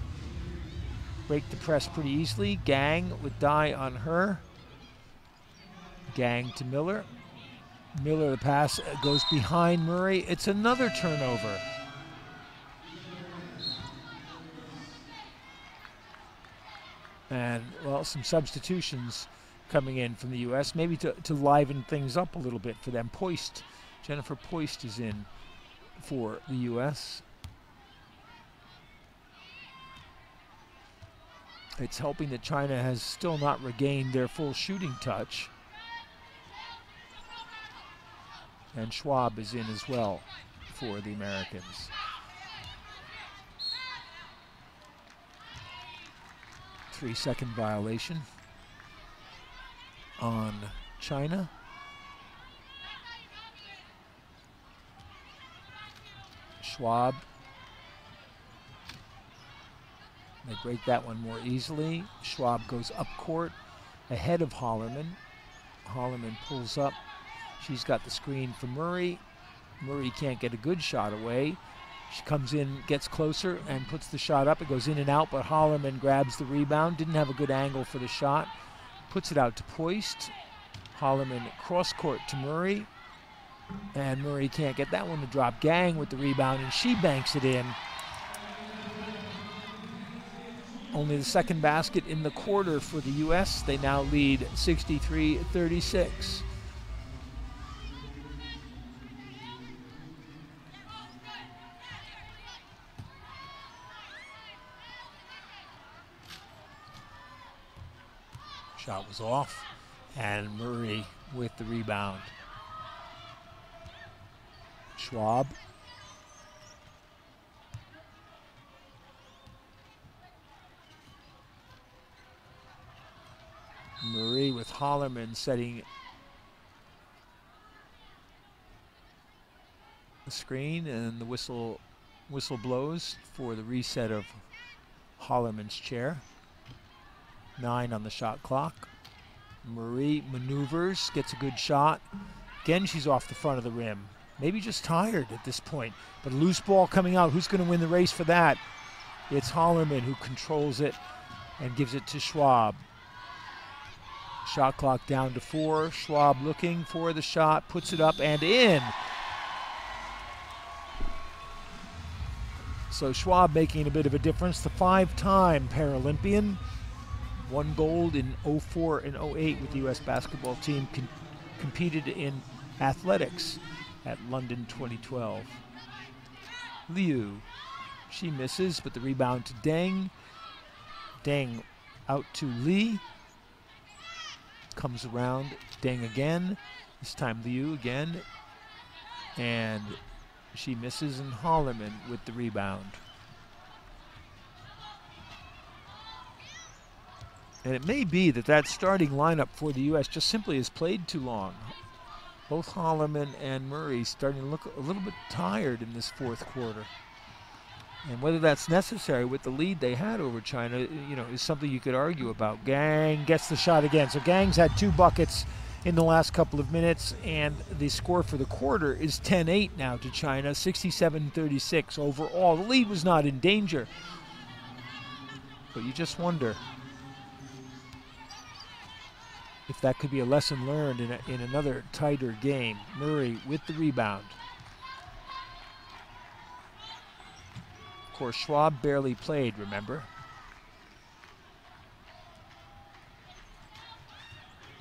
S1: Break the press pretty easily. Gaeng with Dai on her. Gaeng to Miller. Miller, the pass goes behind Murray. It's another turnover. And, well, some substitutions coming in from the U.S., maybe to, to liven things up a little bit for them. Poist, Jennifer Poist is in for the U.S. It's helping that China has still not regained their full shooting touch. And Schwab is in as well for the Americans. Three second violation on China. Schwab. They break that one more easily. Schwab goes up court ahead of Hollermann. Hollermann pulls up. She's got the screen for Murray. Murray can't get a good shot away. She comes in, gets closer, and puts the shot up. It goes in and out, but Hollermann grabs the rebound. Didn't have a good angle for the shot. Puts it out to Poist. Hollermann cross court to Murray. And Murray can't get that one to drop. Gaeng with the rebound, and she banks it in. Only the second basket in the quarter for the U.S. They now lead 63 36. Shot was off, and Murray with the rebound. Schwab. Murray with Hollermann setting the screen and the whistle whistle blows for the reset of Hollermann's chair. Nine on the shot clock. Murray maneuvers, gets a good shot. Again, she's off the front of the rim. Maybe just tired at this point. But a loose ball coming out. Who's going to win the race for that? It's Hollermann who controls it and gives it to Schwab. Shot clock down to four. Schwab looking for the shot, puts it up and in. So Schwab making a bit of a difference. The five time Paralympian won gold in 04 and 08 with the U.S. basketball team, com competed in athletics at London 2012. Liu, she misses, but the rebound to Deng. Deng out to Lee. Comes around, Deng again. This time Liu again. And she misses, and Hollermann with the rebound. And it may be that that starting lineup for the U.S. just simply has played too long. Both Hollermann and Murray starting to look a little bit tired in this fourth quarter. And whether that's necessary with the lead they had over China, you know, is something you could argue about. Gaeng gets the shot again. So Gaeng's had two buckets in the last couple of minutes, and the score for the quarter is 10-8 now to China, 67-36 overall. The lead was not in danger, but you just wonder if that could be a lesson learned in, a, in another tighter game. Murray with the rebound. Course, Schwab barely played, remember?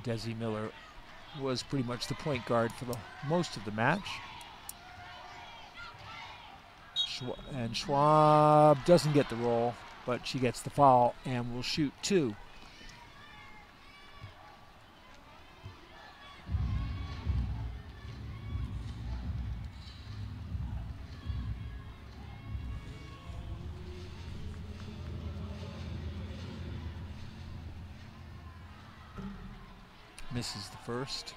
S1: Desi Miller was pretty much the point guard for the most of the match. Schwab, and Schwab doesn't get the roll, but she gets the foul and will shoot two. Misses the first.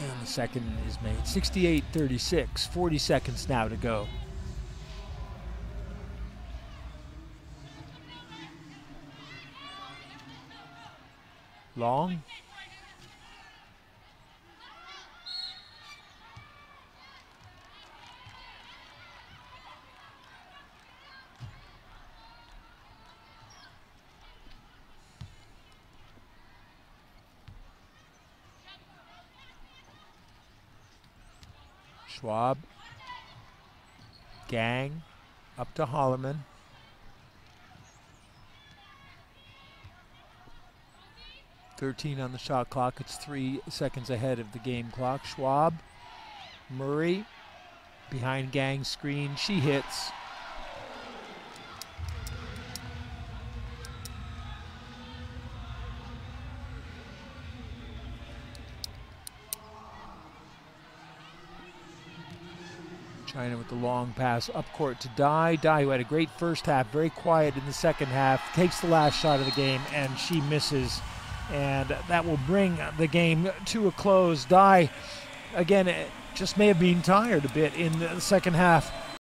S1: And the second is made. 68 36. 40 seconds now to go. Long. Schwab. Gaeng. Up to Hollermann. Thirteen on the shot clock. It's three seconds ahead of the game clock. Schwab. Murray. Behind Gaeng screen. She hits. China with the long pass up court to Dai. Dai, who had a great first half, very quiet in the second half, takes the last shot of the game and she misses. And that will bring the game to a close. Dai, again, just may have been tired a bit in the second half.